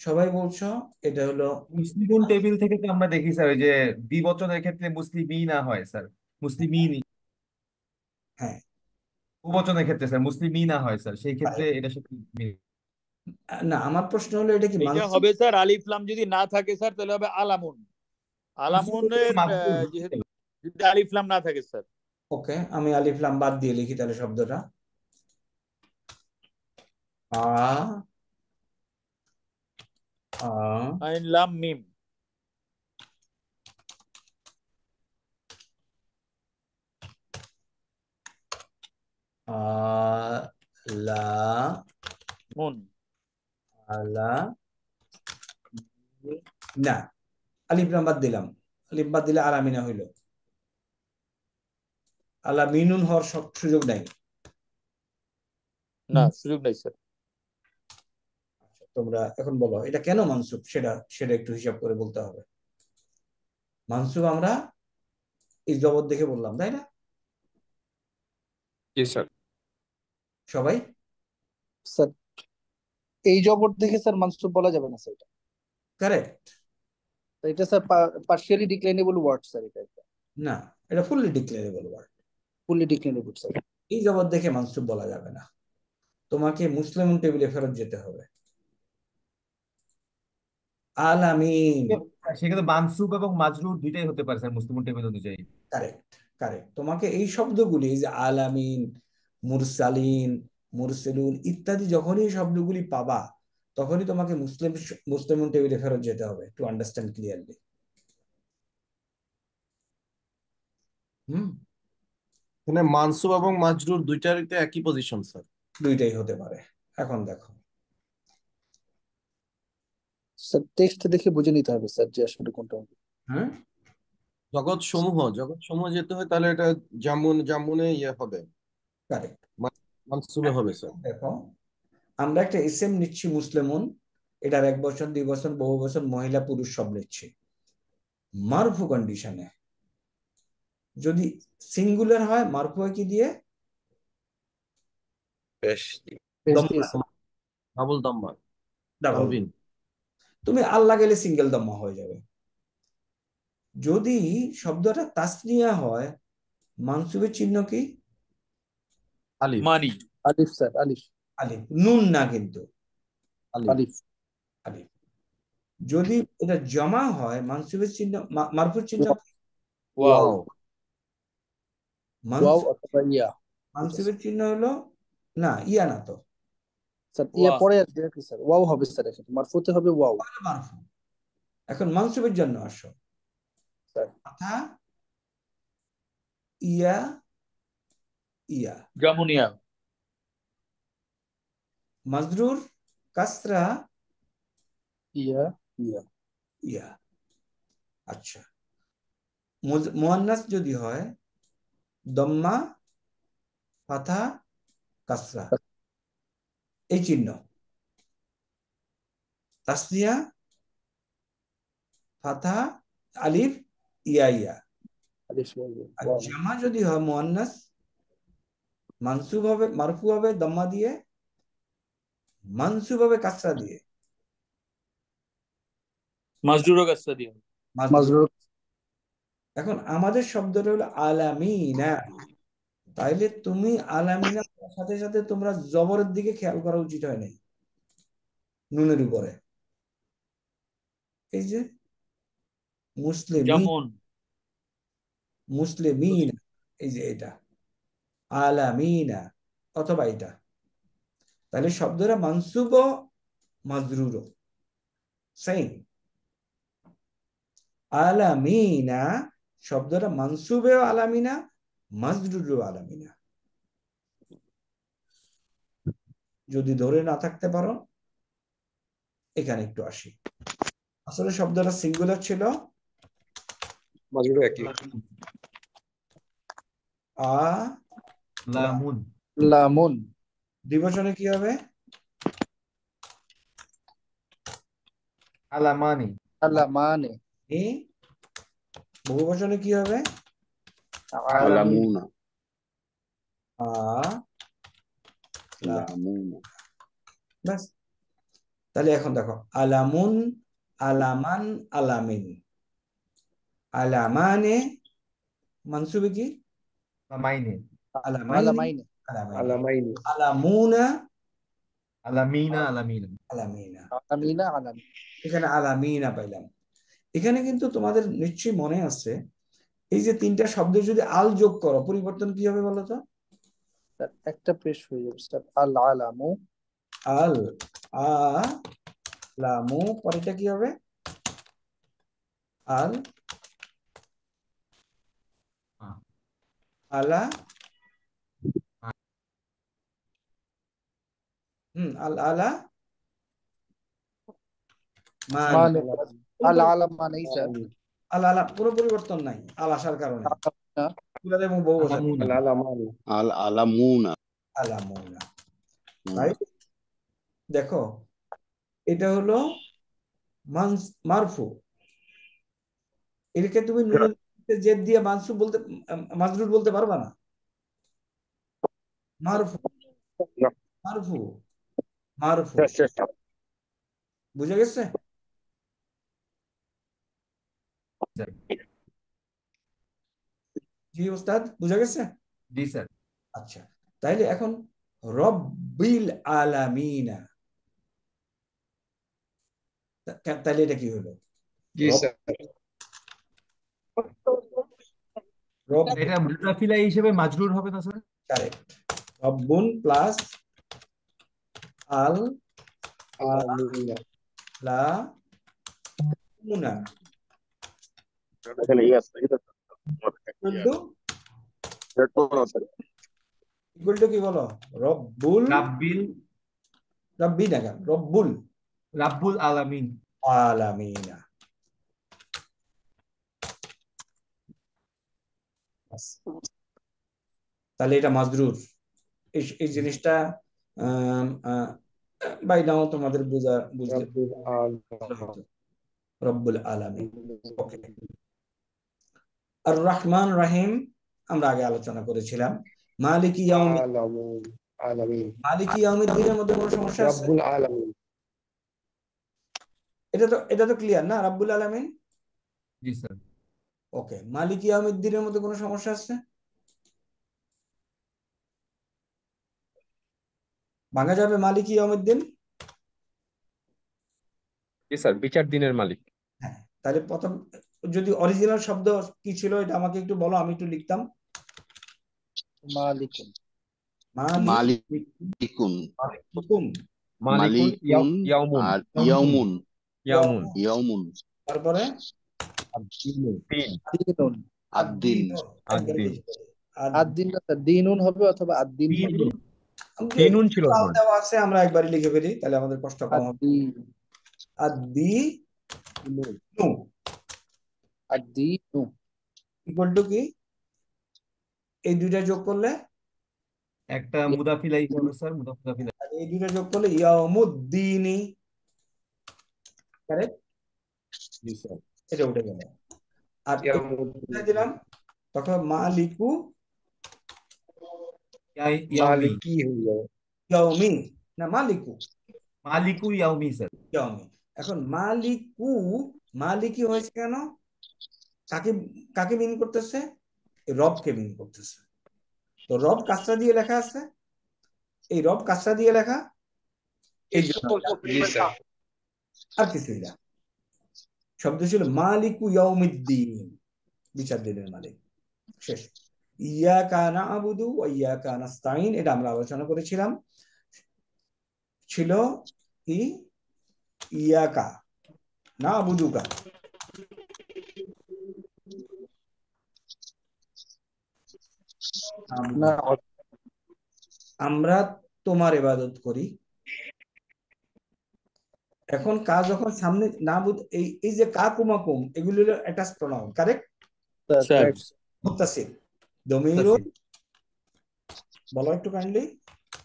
[SPEAKER 2] সবাই বলছো এটা হলো
[SPEAKER 8] মুসলিমুন টেবিল থেকে তো আমরা দেখি স্যার ওই যে দ্বিবচনের ক্ষেত্রে মুসলিমই না হয় স্যার মুসলিমই
[SPEAKER 2] হ্যাঁ।
[SPEAKER 8] বহুবচনের ক্ষেত্রে স্যার মুসলিমই না হয় স্যার সেই ক্ষেত্রে এটা সাথে
[SPEAKER 2] না আমার প্রশ্ন হলো এটা কি
[SPEAKER 1] এটা হবে স্যার আলিফলাম যদি না থাকে স্যার তাহলে হবে আলামুন। আলামুনের যেহেতু যদি আলিফলাম না থাকে স্যার
[SPEAKER 2] ওকে আমি আলিফ লাম বাদ দিয়ে লিখি তাহলে শব্দটা। আ
[SPEAKER 1] আইন লাম মিম। মুন।
[SPEAKER 2] আলা না আলিফ লাম বাদ দিলাম। আলিফ বাদ দিলে আলামিনা হইল। আলা মিনুন হওয়ার সব- সুযোগ নাই
[SPEAKER 1] না সুযোগ নাই স্যার
[SPEAKER 2] আচ্ছা, তোমরা এখন বলো এটা কেন মানসুব? সেটা সেটা একটু হিসাব করে বলতে হবে। মানসুব আমরা এই জবর দেখে বললাম তাই না?
[SPEAKER 5] জি স্যার
[SPEAKER 2] সবাই?
[SPEAKER 3] স্যার এই জবর দেখে স্যার মানসুব বলা যাবে না স্যার এটা।
[SPEAKER 2] কারেক্ট
[SPEAKER 3] এটা sir partially declinable word sir এটা
[SPEAKER 2] না এটা fully declarable word
[SPEAKER 3] fully declinable sir
[SPEAKER 2] এই জবর দেখে মানসুব বলা যাবে না। তোমাকে মুসলিম টেবিলে ফেরত যেতে হবে। আলামিন
[SPEAKER 8] সেক্ষেত্রে মানসুব এবং মাজরুর দুইটাই হতে পারে স্যার মুসলিমুন টেবিল অনুযায়ী
[SPEAKER 2] কারেক্ট কারেক্ট তোমাকে এই শব্দগুলি যে আলামিন মুরসালিন মুরসেলুন ইত্যাদি যখনই শব্দগুলি পাবা তখনই তোমাকে মুসলিম মুসলিম টেবিলে ফেরত যেতে হবে টু আন্ডারস্ট্যান্ড ক্লিয়ারলি হুম?
[SPEAKER 5] এখানে মানসুব এবং মাজরুর দুইটারই একই পজিশন স্যার
[SPEAKER 2] দুইটাই হতে পারে। এখন দেখো।
[SPEAKER 3] স্যার টেক্সট দেখে বুঝে নিতে হবে স্যার যে আসলে কোনটা হবে।
[SPEAKER 2] হ্যাঁ?
[SPEAKER 5] জগৎ সমূহ জগৎ সমূহ যেতে হয় তাহলে এটা জামুন জামুনে ইয়ে হবে।
[SPEAKER 2] কারেক্ট
[SPEAKER 5] মানসুবে হবে স্যার
[SPEAKER 2] দেখো আমরা একটা এসএম নিচ্ছি মুসলিমুন এটার এক বছর দুই বছর বহু বছর মহিলা পুরুষ সব নিচ্ছি। মারফু কন্ডিশনে যদি সিঙ্গুলার হয় মারফু কি দিয়ে।
[SPEAKER 5] ডাবল দাম্মা
[SPEAKER 2] ডাবল তুমি আল্লাহ গেলে সিঙ্গেল দম্মা হয়ে যাবে। যদি শব্দটা তাসনিয়া হয় মানসুবের চিহ্ন কি?
[SPEAKER 5] আলিফ।
[SPEAKER 1] মানি।
[SPEAKER 3] আলিফ স্যার আলিফ।
[SPEAKER 2] আলিফ। নুন না কিন্তু।
[SPEAKER 5] আলিফ।
[SPEAKER 3] আলিফ।
[SPEAKER 2] আলিফ। যদি এটা জমা হয় মানসুবের চিহ্ন মারফুর চিহ্ন?
[SPEAKER 1] ওয়াও
[SPEAKER 3] ওয়াও
[SPEAKER 2] মানসুব
[SPEAKER 3] অথবা ইয়া
[SPEAKER 2] মানসুবের চিহ্ন হলো না ইয়া না তো
[SPEAKER 3] স্যার ইয়া পরে আসবে কি স্যার ওয়াও হবে স্যার এখানে মারফুতে হবে ওয়াও
[SPEAKER 2] মারফু এখন মানসুবের জন্য আসো
[SPEAKER 3] স্যার
[SPEAKER 2] ইয়া ইয়া
[SPEAKER 1] জামুনিয়া
[SPEAKER 2] মাজরুর কাসরা
[SPEAKER 3] ইয়া ইয়া
[SPEAKER 2] ইয়া আচ্ছা মুজ- মুয়ান্নাস যদি হয় দম্মা ফাথা কাসরা। এই চিহ্ন। তাসনিয়া ফাথা আলিফ ইয়া ইয়া
[SPEAKER 3] আলিফ
[SPEAKER 2] আর জামা যদি হয় মুয়ান্নাস মানসুব হবে মারফু হবে দম্মা দিয়ে মানসুব হবে কাসরা দিয়ে।
[SPEAKER 1] মাজরুরও কাজটা দিয়ে।
[SPEAKER 2] মাজরুর। এখন আমাদের শব্দটা হলো আলামিনা। তাইলে তুমি আলামিনা সাথে সাথে তোমরা জবরের দিকে খেয়াল করা উচিত হয় নাই। নুনের উপরে। এই যে মুসলিম মুসলিমিনা এই যে এটা। আলামিনা অথবা এটা। তাহলে শব্দটা মানসুব মাজরুর। সেম আলামিনা শব্দটা মানসুবেও আলামিনা মাজরুরও আলামিনা। যদি ধরে না থাকতে পারো এখানে একটু আসি। আসলে শব্দটা সিঙ্গুলার ছিল। আ
[SPEAKER 8] লামুন।
[SPEAKER 2] কি হবে?
[SPEAKER 8] আলামানি।
[SPEAKER 3] আলামানে।
[SPEAKER 2] বহুবচনে কি হবে?
[SPEAKER 4] আলামুনা
[SPEAKER 2] আ লা
[SPEAKER 4] আলামুনা
[SPEAKER 2] ব্যাস। তাহলে এখন দেখো আলামুন আলামান আলামিন। আলামানে মানসুবে কি?
[SPEAKER 8] আলামাইনে।
[SPEAKER 2] আলামাইনি
[SPEAKER 3] আলামাইনে।
[SPEAKER 2] আলামাইনি।
[SPEAKER 7] আলামাইনি।
[SPEAKER 2] আলামুনা
[SPEAKER 8] আলামিনা আলামিনা।
[SPEAKER 2] আলামিনা।
[SPEAKER 3] আলামিনা আলামিন।
[SPEAKER 2] এখানে আলামিনা পাইলাম। এখানে কিন্তু তোমাদের নিশ্চয়ই মনে আছে এই যে তিনটা শব্দ যদি আল যোগ করো পরিবর্তন কি হবে বলো তো?
[SPEAKER 3] একটা পেশ হয়ে যাবে স্যার আল আলামু।
[SPEAKER 2] আল আ লামু পরেরটা কি হবে? আল আলা। হুম আল আলা মান
[SPEAKER 3] আল আলামানেই স্যার
[SPEAKER 2] আল আলা কোনো পরিবর্তন নাই আল আসার কারণে। পুরাদ এবং বহু বচন
[SPEAKER 8] আলামুনা।
[SPEAKER 4] আল আলামুনা।
[SPEAKER 2] আলামুনা।
[SPEAKER 4] হুম।
[SPEAKER 2] দেখো এটা হলো মারফু। এটাকে তুমি জেদ দিয়ে মানসুব বলতে মাজরুর বলতে পারবা না? মারফু। মারফু। মারফু। বুঝে গেছে? জি ওস্তাদ বুঝে গেছে?
[SPEAKER 8] জি স্যার।
[SPEAKER 2] আচ্ছা তাইলে এখন রব্বিল আলামিনা। তা- তাইলে এটা কি হলো?
[SPEAKER 7] জি স্যার।
[SPEAKER 8] এটা মুতাফিলা হিসেবে মাজরুর হবে না স্যার?
[SPEAKER 2] কারেক্ট রব্বুন প্লাস আল
[SPEAKER 7] আলামিনা
[SPEAKER 2] লা মুনা ইকুয়াল ইকুয়াল টু কি বলো রব্বুল
[SPEAKER 8] রাব্বিল
[SPEAKER 2] রব্বি না কেন রব্বুল
[SPEAKER 8] রাব্বুল আলামিন
[SPEAKER 2] আলামিনা তাহলে এটা মাজরুর এই এই জিনিসটা বাই নাও তোমাদের বুঝা বুঝতে
[SPEAKER 7] রাব্বুল
[SPEAKER 2] রব্বুল আলামিন ওকে আর রহমান রাহিম আমরা আগে আলোচনা করেছিলাম। মালিক ইয়াউমিদ্দিনের মধ্যে কোনো সমস্যা আছে?
[SPEAKER 7] রব্বুল আলামিন।
[SPEAKER 2] এটা তো এটা তো ক্লিয়ার না? রাব্বুল আলামিন?
[SPEAKER 8] জি স্যার।
[SPEAKER 2] ওকে মালিক ইয়াউমিদ্দিনের মধ্যে কোনো সমস্যা আছে? ভাঙা যাবে মালিক ইয়াউমিদ্দিন?
[SPEAKER 7] জি স্যার বিচার দিনের মালিক।
[SPEAKER 2] হ্যাঁ তাহলে প্রথম যদি অরিজিনাল শব্দ কি ছিল এটা আমাকে একটু বলো আমি একটু লিখতাম।
[SPEAKER 3] মালিকুন।
[SPEAKER 2] মালিক
[SPEAKER 4] মালিকুন।
[SPEAKER 7] মালিকুন
[SPEAKER 4] মালিকুন
[SPEAKER 7] ইয়াউমুন
[SPEAKER 4] আর ইয়াউমুন
[SPEAKER 7] ইয়াউমুন
[SPEAKER 4] ইয়াউমুন
[SPEAKER 2] তারপরে?
[SPEAKER 7] তিন
[SPEAKER 3] দিনুন হবে অথবা
[SPEAKER 8] দিনুন।
[SPEAKER 7] ছিল
[SPEAKER 2] দেওয়া আছে আমরা একবারই লিখে ফেলি তাহলে আমাদের কষ্ট কম হবে। আদি নু
[SPEAKER 3] আদ্দিনু
[SPEAKER 2] ইকুয়াল টু কি? এই দুইটা যোগ করলে?
[SPEAKER 8] একটা মুদাফিলাই হবে স্যার মুদাফিলাই।
[SPEAKER 2] আর এই দুইটা যোগ করলে ইয়াউমুদ্দিনি কারেক্ট
[SPEAKER 7] জি স্যার।
[SPEAKER 2] এটা উঠে গেল। আর
[SPEAKER 7] ইয়াউমুন
[SPEAKER 2] এটা দিলাম তখন মালিকু
[SPEAKER 8] ইয়াই- ইয়াউমি
[SPEAKER 7] কি হয়ে যাবে
[SPEAKER 2] ইয়াউমি না মালিকু।
[SPEAKER 8] মালিকু ইয়াউমি স্যার।
[SPEAKER 2] ইয়াউমি এখন মালিকু মালিকি হয়েছে কেন? কাকে কাকে মিন করতেছে? রবকে মিন করতেছে। তো রব কাসরা দিয়ে লেখা আছে। এই রব কাসরা দিয়ে লেখা? এই আর কিছুই না। শব্দ ছিল মালিকু ইয়াউমিদ্দিন। বিচার দিনের মালিক। শেষ। ইয়াকা নাবুদু ওয়া ইয়াকা নাস্তাইন এটা আমরা আলোচনা করেছিলাম। ছিল কি? ইয়াকা। নাবুদুকা।
[SPEAKER 3] না
[SPEAKER 2] আমরা তোমার ইবাদত করি। এখন কা যখন সামনে না বুঝ এই এই যে কা কুমাকুম এগুলো হলো অ্যাটাচ প্রনাউন কারেক্ট
[SPEAKER 1] স্যার
[SPEAKER 2] মুত্তাসিল দমিরুন বলো একটু কাইন্ডলি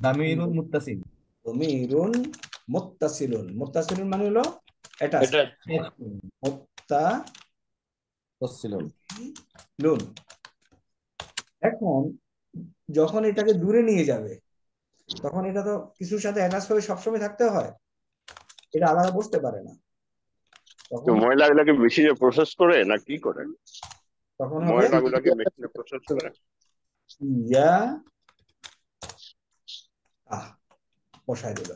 [SPEAKER 8] দামিরুল মুত্তাসিল
[SPEAKER 2] দমিরুন মুত্তাসিলুন মুত্তাসিলুন মানে হলো অ্যাটাচ মুত্তাসিলুন
[SPEAKER 5] তসসিলুন
[SPEAKER 2] এখন যখন এটাকে দূরে নিয়ে যাবে তখন এটা তো কিছুর সাথে অ্যাটাচ হয়ে সবসময় থাকতে হয়। এটা আলাদা বসতে পারে না।
[SPEAKER 9] ময়লাগুলোকে মেশিনে প্রসেস করে না কি করে?
[SPEAKER 2] তখন
[SPEAKER 9] ময়লাগুলোকে মেশিনে প্রসেস করে।
[SPEAKER 2] ইয়া আহ বসায় দিল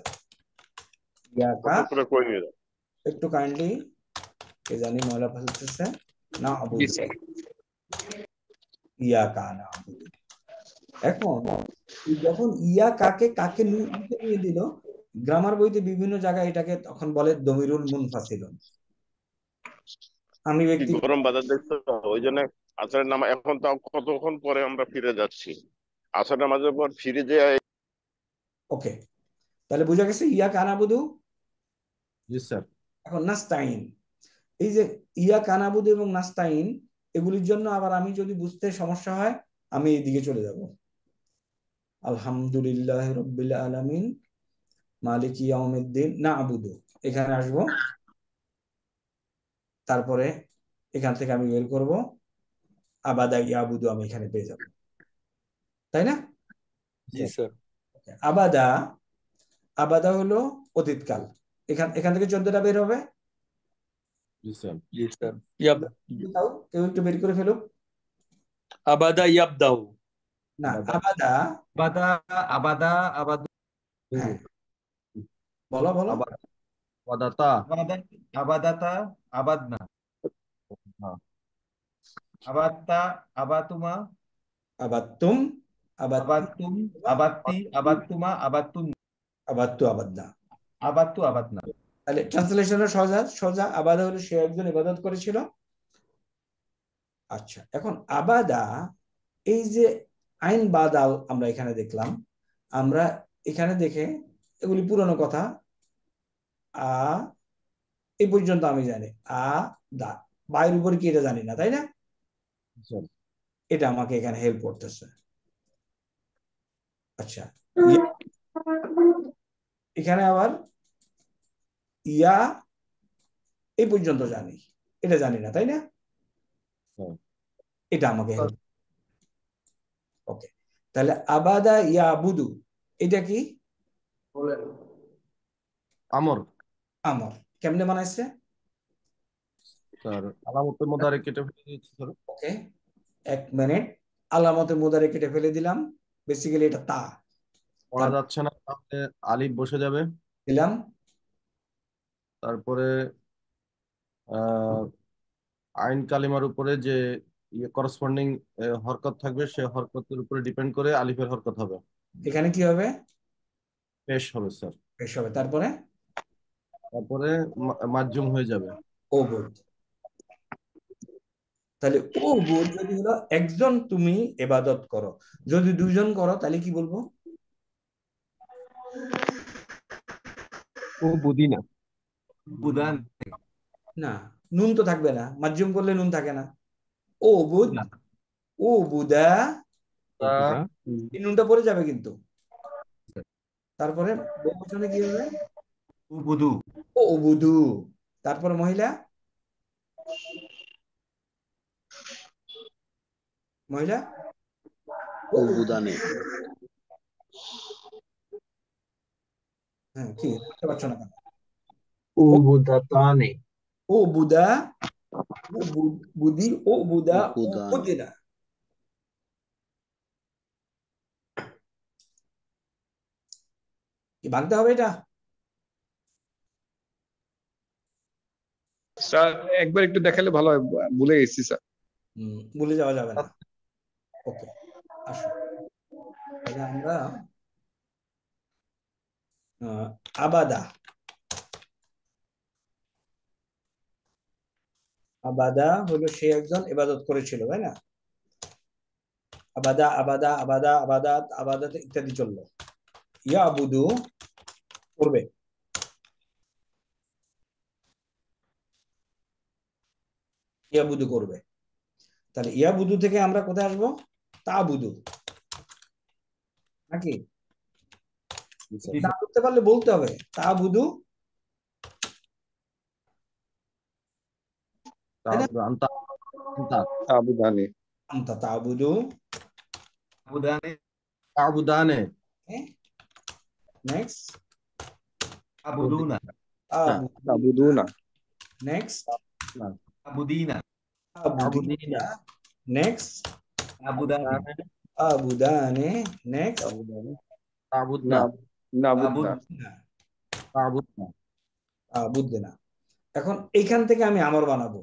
[SPEAKER 2] ইয়া
[SPEAKER 9] যাও
[SPEAKER 2] একটু কাইন্ডলি কে জানি ময়লা ফেলতেছে না
[SPEAKER 7] স্যার
[SPEAKER 2] ইয়া কা না আবুদু এখন যখন ইয়া কাকে কাকে নিয়ে দিল গ্রামার বইতে বিভিন্ন জায়গায় এটাকে তখন বলে দমিরুল মুনফাসিলুন। আমি ব্যক্তি
[SPEAKER 9] গরম বাজার দেখছ? ওই জন্য আসরের নামা এখন তাও কতক্ষণ পরে আমরা ফিরে যাচ্ছি? আসর নামাজের পর ফিরে যে
[SPEAKER 2] ওকে তাহলে বোঝা গেছে ইয়া কানাবুদু
[SPEAKER 5] জি স্যার
[SPEAKER 2] এখন নাস্তাইন এই যে ইয়া কানাবুদু এবং নাস্তাইন এগুলির জন্য আবার আমি যদি বুঝতে সমস্যা হয় আমি এই দিকে চলে যাব। আলহামদুলিল্লাহ রব্বিল আলামিন মালিক ইয়াউমিদ্দিন না আবুদু এখানে আসব। তারপরে এখান থেকে আমি বের করব। আবাদা ইয়াবুদু আমি এখানে পেয়ে যাব। তাই না?
[SPEAKER 7] জি স্যার।
[SPEAKER 2] আবাদা আবাদা হলো অতীতকাল। এখান এখান থেকে চোদ্দটা বের হবে? কেউ একটু বের করে ফেলুক।
[SPEAKER 1] আবাদা ইয়াবদাহু
[SPEAKER 2] না আবাদা।
[SPEAKER 8] আবাদা আবাদা আবাদ।
[SPEAKER 2] বলো বলো।
[SPEAKER 5] ওয়াদাতা
[SPEAKER 8] আবাদাতা। আবাদনা। আবাদতা আবাতুমা
[SPEAKER 2] আবাত্তুম আবাত
[SPEAKER 8] আবাত্তি আবাতুমা আবাতুন
[SPEAKER 2] আবাত্তু আবাদনা।
[SPEAKER 8] আবাত্তু আবাদনা।
[SPEAKER 2] তাহলে ট্রান্সলেশনে সোজা সোজা আবাদা হলো সে একজন ইবাদত করেছিল। আচ্ছা এখন আবাদা এই যে আইন বাদাও আমরা এখানে দেখলাম। আমরা এখানে দেখে এগুলি পুরনো কথা। আ এই পর্যন্ত আমি জানি। আ দা। বায়ের উপরে কি এটা জানি না তাই না? এটা আমাকে এখানে হেল্প করতেছে। আচ্ছা। এখানে আবার ইয়া এই পর্যন্ত জানি। এটা জানি না তাই না?
[SPEAKER 5] হ্যাঁ।
[SPEAKER 2] এটা আমাকে হেল্প তাহলে আবাদা ইয়া বুদু এটা কি?
[SPEAKER 5] আমর।
[SPEAKER 2] আমর। কেমনে বানাইছে?
[SPEAKER 5] স্যার আলামতের মধ্যে কেটে ফেলে দিয়েছি স্যার।
[SPEAKER 2] ওকে এক মিনিট। আলামতের মুদারে কেটে ফেলে দিলাম। বেসিক্যালি এটা তা।
[SPEAKER 5] পড়া যাচ্ছে না তাহলে আলিফ বসে যাবে।
[SPEAKER 2] দিলাম।
[SPEAKER 5] তারপরে আহ আইন কালিমার উপরে যে করসপন্ডিং হরকত থাকবে সে হরকতের উপরে ডিপেন্ড করে আলিফের হরকত হবে।
[SPEAKER 2] এখানে কি হবে?
[SPEAKER 5] পেশ হবে স্যার
[SPEAKER 2] বেশ হবে। তারপরে?
[SPEAKER 5] তারপরে মা- মাজ্জুম হয়ে যাবে।
[SPEAKER 2] ও বোধ তাহলে ও বোধ যদি হলো একজন তুমি এবাদত করো যদি দুইজন করো তাহলে কি বলব?
[SPEAKER 7] ও বুঝি না
[SPEAKER 8] বুদান।
[SPEAKER 2] না নুন তো থাকবে না। মাজ্জুম করলে নুন থাকে না। ও বুধ ও বুদা
[SPEAKER 5] তা
[SPEAKER 2] এই নুনটা পড়ে যাবে কিন্তু। তারপরে বহুবচনে কি হবে?
[SPEAKER 8] উবুদু
[SPEAKER 2] ও বুধু তারপরে মহিলা? মহিলা?
[SPEAKER 4] ও বুদানে
[SPEAKER 2] হ্যাঁ কি বুঝতে পারছ না
[SPEAKER 7] বুদাতানে
[SPEAKER 2] ও বুদা ও বু- বুদি ও বুদা ও
[SPEAKER 4] বুদান।
[SPEAKER 2] কি ভাঙতে হবে এটা
[SPEAKER 10] স্যার একবার একটু দেখালে ভালো হয় ভুলে গেছি স্যার
[SPEAKER 2] হুম, ভুলে যাওয়া যাবে না। ওকে আসো। তাহলে আমরা আবাদা। আবাদা হলো সে একজন ইবাদত করেছিল তাই না? আবাদা আবাদা আবাদা আবাদাত আবাদাত ইত্যাদি চলল। ইয়া আবুদু করবে। ইয়াবুদু করবে। তাহলে ইয়াবুদু থেকে আমরা কোথায় আসব? তাবুদু। নাকি? না করতে পারলে বলতে হবে। তাবুদু
[SPEAKER 5] তারপরে আন্তা আন্তা
[SPEAKER 10] আবুদানে
[SPEAKER 2] আনতা তাবুদু।
[SPEAKER 8] বুদানে
[SPEAKER 5] তাবুদানে
[SPEAKER 2] নেক্সট
[SPEAKER 8] আবুদুনা
[SPEAKER 10] আবুদুনা
[SPEAKER 2] নেক্সট
[SPEAKER 8] আবুদিনা
[SPEAKER 2] আবুদিনা নেক্সট
[SPEAKER 8] আবুদানি
[SPEAKER 2] আবুদানে নেক্সট
[SPEAKER 5] তাবুদনা।
[SPEAKER 10] নাবুদনা
[SPEAKER 5] তাবুদনা।
[SPEAKER 2] আবুদনা এখন এইখান থেকে আমি আমার বানাবো।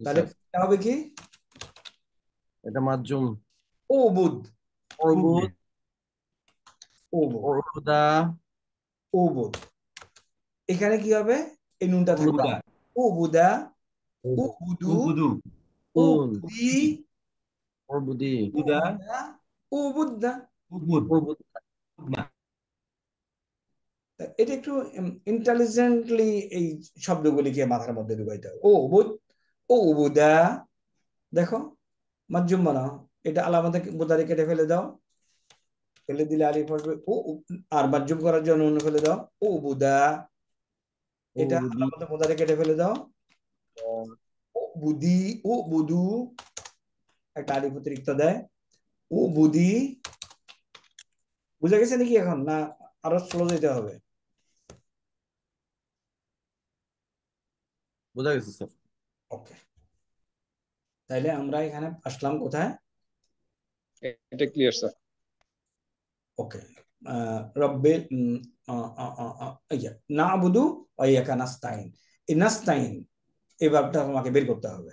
[SPEAKER 2] তাহলে এটা হবে কি?
[SPEAKER 5] এটা মাজ্জুম
[SPEAKER 2] ও বুদ
[SPEAKER 5] উরবুদ
[SPEAKER 2] ও বুদ
[SPEAKER 5] উরবুদা
[SPEAKER 2] ও বুদ এখানে কি হবে? এই নুনটা থাকবে।
[SPEAKER 8] উবুদা
[SPEAKER 2] ও বুদা ও বুদু
[SPEAKER 8] উবুদু
[SPEAKER 2] ও
[SPEAKER 5] উন
[SPEAKER 2] বুদি
[SPEAKER 5] উরবুদি
[SPEAKER 8] বুদা
[SPEAKER 2] ও বুদ্দা
[SPEAKER 8] উবুদ
[SPEAKER 5] উরবুদ
[SPEAKER 8] না
[SPEAKER 2] তা এটা একটু ইন্টেলিজেন্টলি এই শব্দগুলিকে মাথার মধ্যে ঢুকাইতে হবে। ও বুদ ও বুদা দেখো মাজুম বানাও। এটা আলামাতে বোদারে কেটে ফেলে দাও। ফেলে দিলে আলিফ আসবে। ও আর মাজুম করার জন্য অন্য ফেলে দাও। ও বুদা এটা
[SPEAKER 5] উবুদি।
[SPEAKER 2] আলামাতে বোদারে কেটে ফেলে দাও। ও বুদি ও বুদু একটা আলিফ অতিরিক্ত দেয়। ও বুদি বুঝা গেছে নাকি এখন? না আরও স্লো যেতে হবে?
[SPEAKER 5] বোঝা গেছে স্যার
[SPEAKER 2] ওকে তাইলে আমরা এখানে আসলাম কোথায়
[SPEAKER 10] এটা ক্লিয়ার স্যার
[SPEAKER 2] ওকে রব্বে না আবুদু ওয়াইয়াকা নাস্তাইন এই নাস্তাইন এই ভাবটা আমাকে বের করতে হবে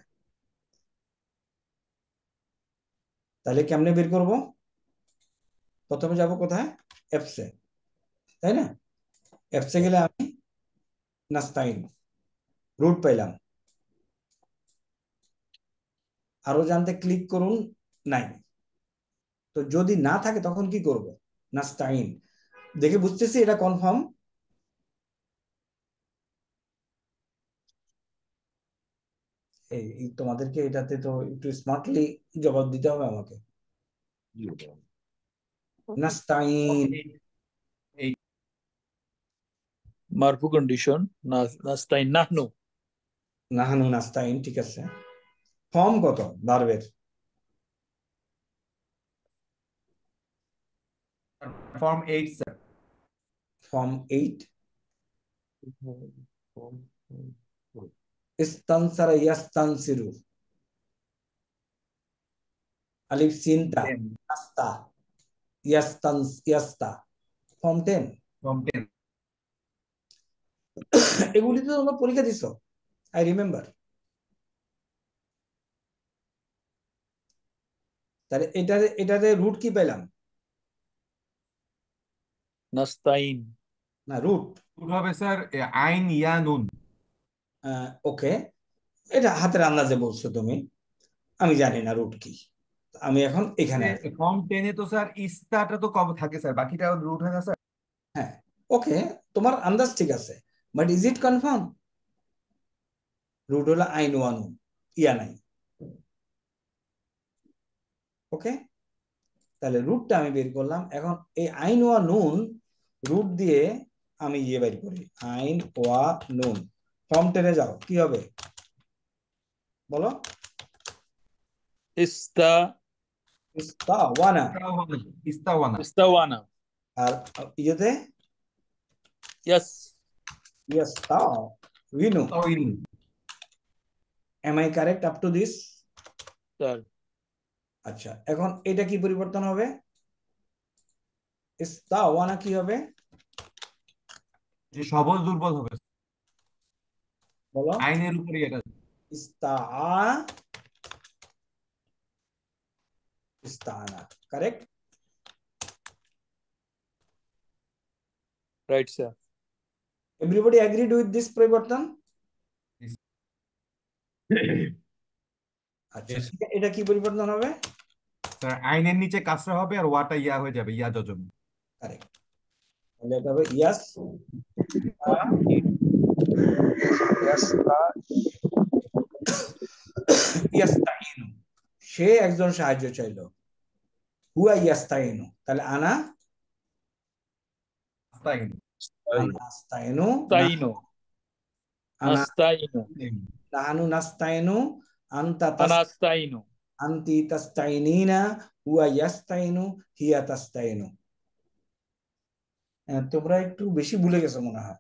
[SPEAKER 2] তাহলে কেমনে বের করব প্রথমে যাব কোথায় অ্যাপসে তাই না অ্যাপসে গেলে আমি নাস্তাইন রুট পাইলাম আরও জানতে ক্লিক করুন নাই। তো যদি না থাকে তখন কি করব? নাস্তাইন দেখে বুঝতেছি এটা কনফার্ম এই তোমাদেরকে এটাতে তো একটু স্মার্টলি জবাব দিতে হবে আমাকে। নাস্তাইন
[SPEAKER 1] মারফু কন্ডিশন নাস্তাইন নাহনু।
[SPEAKER 2] নাহানু নাস্তাইন ঠিক আছে। ফর্ম কত ভার্বের
[SPEAKER 8] form eight sir.
[SPEAKER 2] Form eight? ইস্তানসারা ইয়াস্তানসিরু। আলিফ সিন তা ইয়াস্তা। ইয়াস্তান ইয়াস্তা। Form ten?
[SPEAKER 8] Form ten.
[SPEAKER 2] এগুলি তো তোমরা পরীক্ষা দিছ। I remember. তাহলে এটারে এটারে রুট কি পেলাম?
[SPEAKER 1] নাস্তাইন।
[SPEAKER 2] না রুট
[SPEAKER 8] রুট হবে স্যার আইন ইয়া নুন।
[SPEAKER 2] ওকে এটা হাতের আন্দাজে বলছো তুমি। আমি জানি না রুট কি। আমি এখন এখানে আছি।
[SPEAKER 8] ফর্ম টেনে তো স্যার ইস্তাটা তো কবে থাকে স্যার বাকিটা রুট হয় না স্যার
[SPEAKER 2] হ্যাঁ ওকে তোমার আন্দাজ ঠিক আছে। But is it confirm root হলো আইন ওয়ানু ইয়া নাই। ওকে তাহলে রুটটা আমি বের করলাম। এখন এই আইন ওয়া নুন রুট দিয়ে আমি ইয়ে বের করি। আইন ওয়া নুন। ফর্ম টেনে যাও কি হবে? বলো।
[SPEAKER 1] ইস্তা
[SPEAKER 2] ইস্তাওয়ানা
[SPEAKER 8] ইস্তাওয়ানা
[SPEAKER 1] ইস্তাওয়ানা
[SPEAKER 2] আর ইয়েতে?
[SPEAKER 1] ইয়াস।
[SPEAKER 2] ইয়াস্তাউইনু am I correct up to this
[SPEAKER 1] sir
[SPEAKER 2] আচ্ছা এখন এটা কি পরিবর্তন হবে? ইস্তাওয়ানা কি হবে?
[SPEAKER 8] যে সবল দুর্বল হবে।
[SPEAKER 2] বলো।
[SPEAKER 8] আইনের উপরে এটা।
[SPEAKER 2] ইস্তা Istana correct
[SPEAKER 1] right sir
[SPEAKER 2] everybody agreed with this পরিবর্তন? আচ্ছা এটা- এটা কি পরিবর্তন হবে?
[SPEAKER 8] স্যার আইনের নিচে কাসরা হবে আর ওয়াটা ইয়া হয়ে যাবে ইয়া
[SPEAKER 2] কারেক্ট তাহলে এটা হবে ইয়াস। ইয়াস্তাইনু সে একজন সাহায্য চাইলো। হুয়া ইয়াস্তাইনু তাহলে আনা
[SPEAKER 8] আস্তাইন
[SPEAKER 2] নাস্তাইনু
[SPEAKER 1] তাইনো।
[SPEAKER 2] আনা নাহানু নাস্তাইনু আনতা তাস
[SPEAKER 1] আনাস্তাইনো
[SPEAKER 2] আনতি তাস্তাইনিনা হুয়া ইয়াস্তাইনু হিয়া তাস্তাইনু তোমরা একটু বেশি ভুলে গেছো মনে হয়।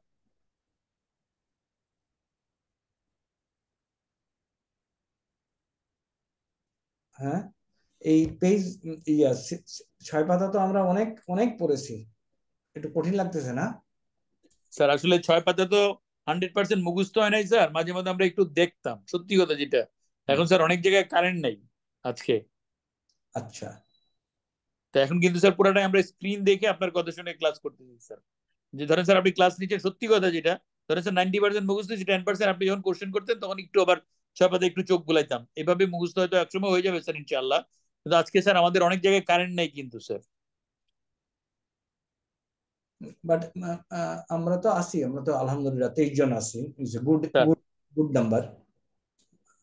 [SPEAKER 2] হ্যাঁ এই পেজ ইয়া ছয় পাতা তো আমরা অনেক অনেক পড়েছি। একটু কঠিন লাগতেছে না?
[SPEAKER 1] স্যার, আসলে ছয় পাতা তো হান্ড্রেড পার্সেন্ট মুখস্থ হয় নাই, স্যার। মাঝে মধ্যে আমরা একটু দেখতাম। সত্যি কথা যেটা। এখন স্যার অনেক জায়গায় কারেন্ট নেই। আজকে।
[SPEAKER 2] আচ্ছা।
[SPEAKER 1] তো এখন কিন্তু স্যার পুরাটাই আমরা স্ক্রিন দেখে আপনার কথা শুনে ক্লাস করতেছি স্যার। যে ধরেন স্যার আপনি ক্লাস নিচ্ছেন সত্যি কথা যেটা ধরেন স্যার নাইনটি পার্সেন্ট মুখস্থ টেন পার্সেন্ট আপনি যখন কোশ্চেন করতেন তখন একটু আবার ছয় পাতা একটু চোখ বুলাইতাম। এভাবে মুখস্থ হয়তো একসময় হয়ে যাবে স্যার ইনশাআল্লাহ। কিন্তু আজকে স্যার আমাদের অনেক জায়গায় কারেন্ট নেই কিন্তু স্যার।
[SPEAKER 2] বাট আমরা তো আছি আমরা তো আলহামদুলিল্লাহ তেইশ জন আছি। গুড গুড নাম্বার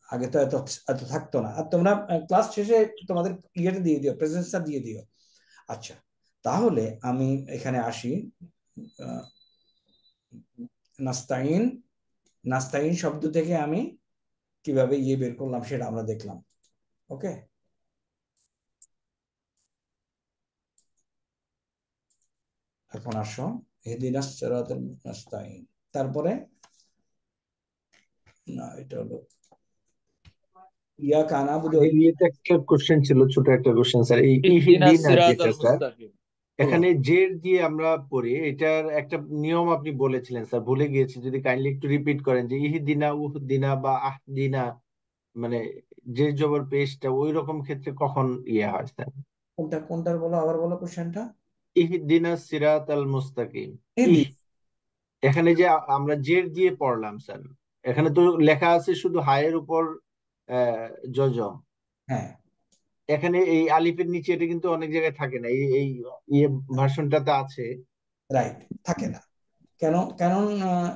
[SPEAKER 2] আগে তো এত এত থাকতো না। আর তোমরা ক্লাস শেষে তোমাদের ইয়েটা দিয়ে দিও প্রেজেন্সটা দিয়ে দিও। আচ্ছা তাহলে আমি এখানে আসি। নাস্তাইন নাস্তাইন শব্দ থেকে আমি কীভাবে ইয়ে বের করলাম সেটা আমরা দেখলাম। ওকে? এখন আসো। হেদিনাস নাস্তাইন। তারপরে? না, এটা হলো ইয়া কানা বুধ
[SPEAKER 7] এই ইয়েতে একটা কোশ্চেন ছিল ছোট একটা কোশ্চেন স্যার এই এখানে জের দিয়ে আমরা পড়ি এটার একটা নিয়ম আপনি বলেছিলেন স্যার ভুলে গিয়েছি যদি কাইন্ডলি একটু রিপিট করেন যে ইহদিনা উহদিনা বা আহদিনা মানে যে জবর পেশটা ওই রকম ক্ষেত্রে কখন ইয়ে হয় স্যার
[SPEAKER 2] কোনটা কোনটার বলো আবার বলো কোশ্চেনটা
[SPEAKER 7] ইহদিনা সিরাত আল মুস্তাকিম এখানে যে আমরা জের দিয়ে পড়লাম স্যার এখানে তো লেখা আছে শুধু হায়ের উপর জজম
[SPEAKER 2] হ্যাঁ।
[SPEAKER 7] এখানে এই আলিফের নিচে এটা কিন্তু অনেক জায়গায় থাকে না এই এই ইয়ে ভার্সনটাতে আছে।
[SPEAKER 2] রাইট থাকে না। কেন কারণ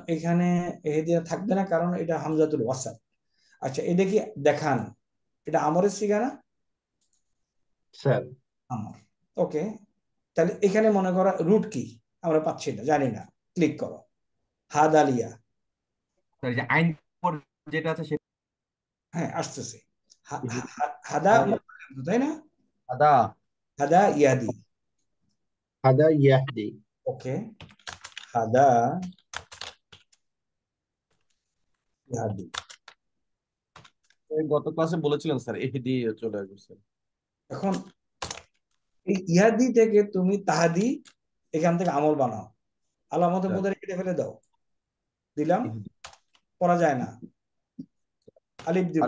[SPEAKER 2] এখানে এহেদিয়া থাকবে না কারণ এটা হামজাতুল ওয়াসাল আচ্ছা এটা কি দেখান? এটা আমরের সিগা না
[SPEAKER 7] স্যার।
[SPEAKER 2] আমর। ওকে তাহলে এখানে মনে করো রুট কি? আমরা পাচ্ছি না জানি না। ক্লিক করো। হাদালিয়া।
[SPEAKER 8] স্যার যে আইন পর যেটা আছে সেটা
[SPEAKER 2] হ্যাঁ আসতেছে। হাদা তাই না?
[SPEAKER 5] আদা
[SPEAKER 2] হাদা ইয়াদি।
[SPEAKER 7] হাদা ইয়াহদি
[SPEAKER 2] ওকে। হাদা ইয়াহদি
[SPEAKER 5] গত ক্লাসে বলেছিলেন স্যার এহিদি চলে আসবে স্যার।
[SPEAKER 2] এখন এই ইয়াদি থেকে তুমি তাহাদি এখান থেকে আমল বানাও।
[SPEAKER 5] স্যার।
[SPEAKER 2] মধ্যে কেটে ফেলে দাও। দিলাম। পড়া যায় না। আলিফ দিব।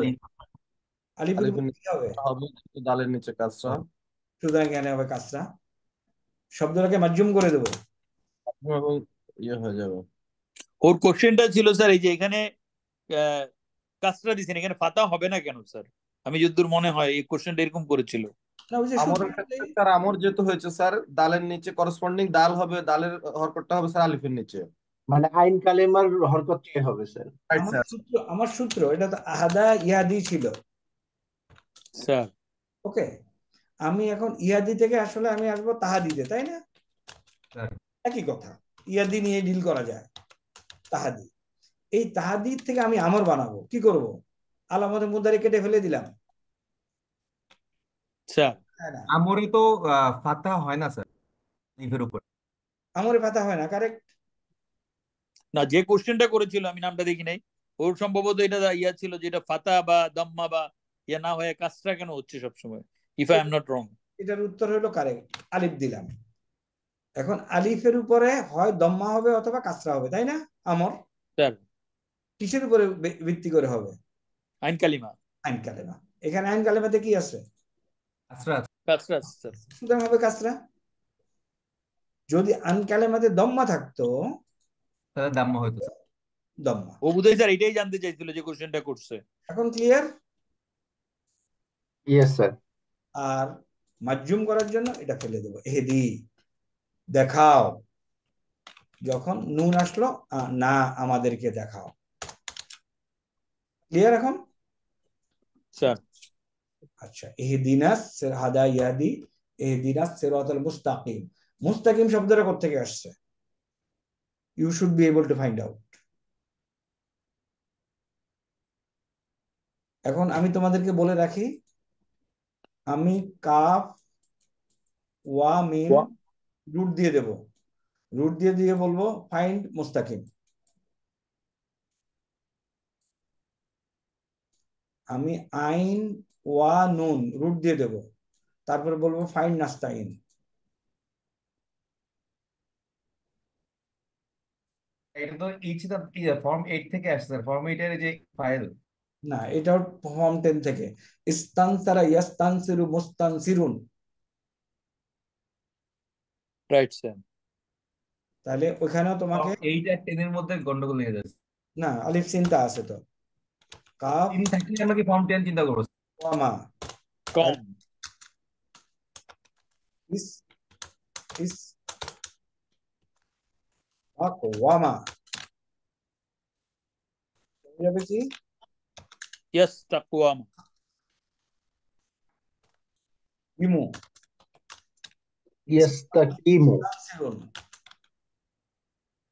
[SPEAKER 5] আলিফ।
[SPEAKER 2] হবে?
[SPEAKER 5] দালের নিচে কাজটা।
[SPEAKER 2] সুতরাং এখানে হবে কাজটা। শব্দটাকে মাজুম করে দেবো।
[SPEAKER 5] এবং ইয়ে হয়ে যাবে।
[SPEAKER 1] ওর কোশ্চেনটা ছিল স্যার এই যে এখানে আহ, কাজটা দিচ্ছেন এখানে ফাতা হবে না কেন স্যার? আমি যতদূর মনে হয় এই কোশ্চেনটা এরকম করেছিল।
[SPEAKER 5] আমর যেহেতু হয়েছে স্যার দালের নিচে করসপন্ডিং দাল হবে দালের হরকতটা হবে স্যার আলিফের নিচে।
[SPEAKER 7] মানে আইন কালেমার হরকত কে হবে স্যার?
[SPEAKER 2] আমার সূত্র আমার সূত্র এটা তো আহাদা ইয়াদি ছিল।
[SPEAKER 1] স্যার।
[SPEAKER 2] ওকে আমি এখন ইয়াদি থেকে আসলে আমি আসব তাহাদিতে তাই না? একই কথা ইয়াদি নিয়ে ডিল করা যায় তাহাদি। এই তাহাদি থেকে আমি আমর বানাবো কি করব? আলামতের মুদারে কেটে ফেলে দিলাম।
[SPEAKER 1] স্যার।
[SPEAKER 2] তাই
[SPEAKER 8] আমরে তো আহ, ফাতা হয় না স্যার উপর।
[SPEAKER 2] আমরে পাতা হয় না কারেক্ট
[SPEAKER 1] না যে কোশ্চেনটা করেছিল আমি নামটা দেখি নাই। ওর সম্ভবত এটা ইয়া ছিল যেটা ফাতা বা দম্মা বা ইয়া না হয়ে কাজটা কেন হচ্ছে সবসময়? If I am not wrong
[SPEAKER 2] এটার উত্তর হলো কারেক্ট আলিফ দিলাম। এখন আলিফের উপরে হয় দম্মা হবে অথবা কাসরা হবে তাই না আমর?
[SPEAKER 1] স্যার।
[SPEAKER 2] কিসের উপরে ভিত্তি করে হবে?
[SPEAKER 1] আইন কালিমা।
[SPEAKER 2] আইন কালেমা। এখানে আইন কালেমাতে কি আছে? সুতরাং হবে কাসরা। যদি আইন কালেমাতে দম্মা থাকতো
[SPEAKER 8] তাহলে দাম্মা হইতো স্যার
[SPEAKER 1] ও বুঝাই স্যার এটাই জানতে চাইছিল যে কোশ্চেনটা করছে।
[SPEAKER 2] এখন ক্লিয়ার
[SPEAKER 7] ইয়েস স্যার
[SPEAKER 2] আর মাজুম করার জন্য এটা ফেলে দেবো। এহেদি দেখাও। যখন নুন আসলো না আমাদেরকে দেখাও। ক্লিয়ার এখন?
[SPEAKER 1] স্যার।
[SPEAKER 2] আচ্ছা এহদিনাস হাদা ইয়াদি এহদিনাস সিরাতাল মুস্তাকিম। মুস্তাকিম শব্দটা কোথা থেকে আসছে? You should be able to find out এখন আমি তোমাদেরকে বলে রাখি আমি কাফ ওয়া মিম রুট দিয়ে দেব। রুট দিয়ে দিয়ে বলব ফাইন্ড মুস্তাকিম। আমি আইন ওয়া নুন রুট দিয়ে দেব। তারপরে বলব ফাইন্ড নাস্তাইন
[SPEAKER 8] এটা তো এইচ ফর্ম এইট থেকে আসছে ফর্ম এইটের যে ফাইল
[SPEAKER 2] না এটাও ফর্ম টেন থেকে। ইস্তানসারা ইয়াস্তানসিরু মুস্তানসিরুন
[SPEAKER 1] রাইট স্যার
[SPEAKER 2] তাহলে ওখানেও তোমাকে
[SPEAKER 8] এইট আর টেনের মধ্যে গন্ডগোল লেগে যাচ্ছে।
[SPEAKER 2] না আলিফ চিন্তা আছে তো। কাফ
[SPEAKER 8] তিন থাকলে আমরা কি ফর্ম টেন চিন্তা করব?
[SPEAKER 2] ওয়ামা
[SPEAKER 1] কম।
[SPEAKER 2] ইস ইস ওয়ামা যাবে কি
[SPEAKER 1] ইয়েস তাকওয়াম
[SPEAKER 2] ইমু
[SPEAKER 7] ইয়াস্তাকিমু
[SPEAKER 2] মুস্তানসিরুন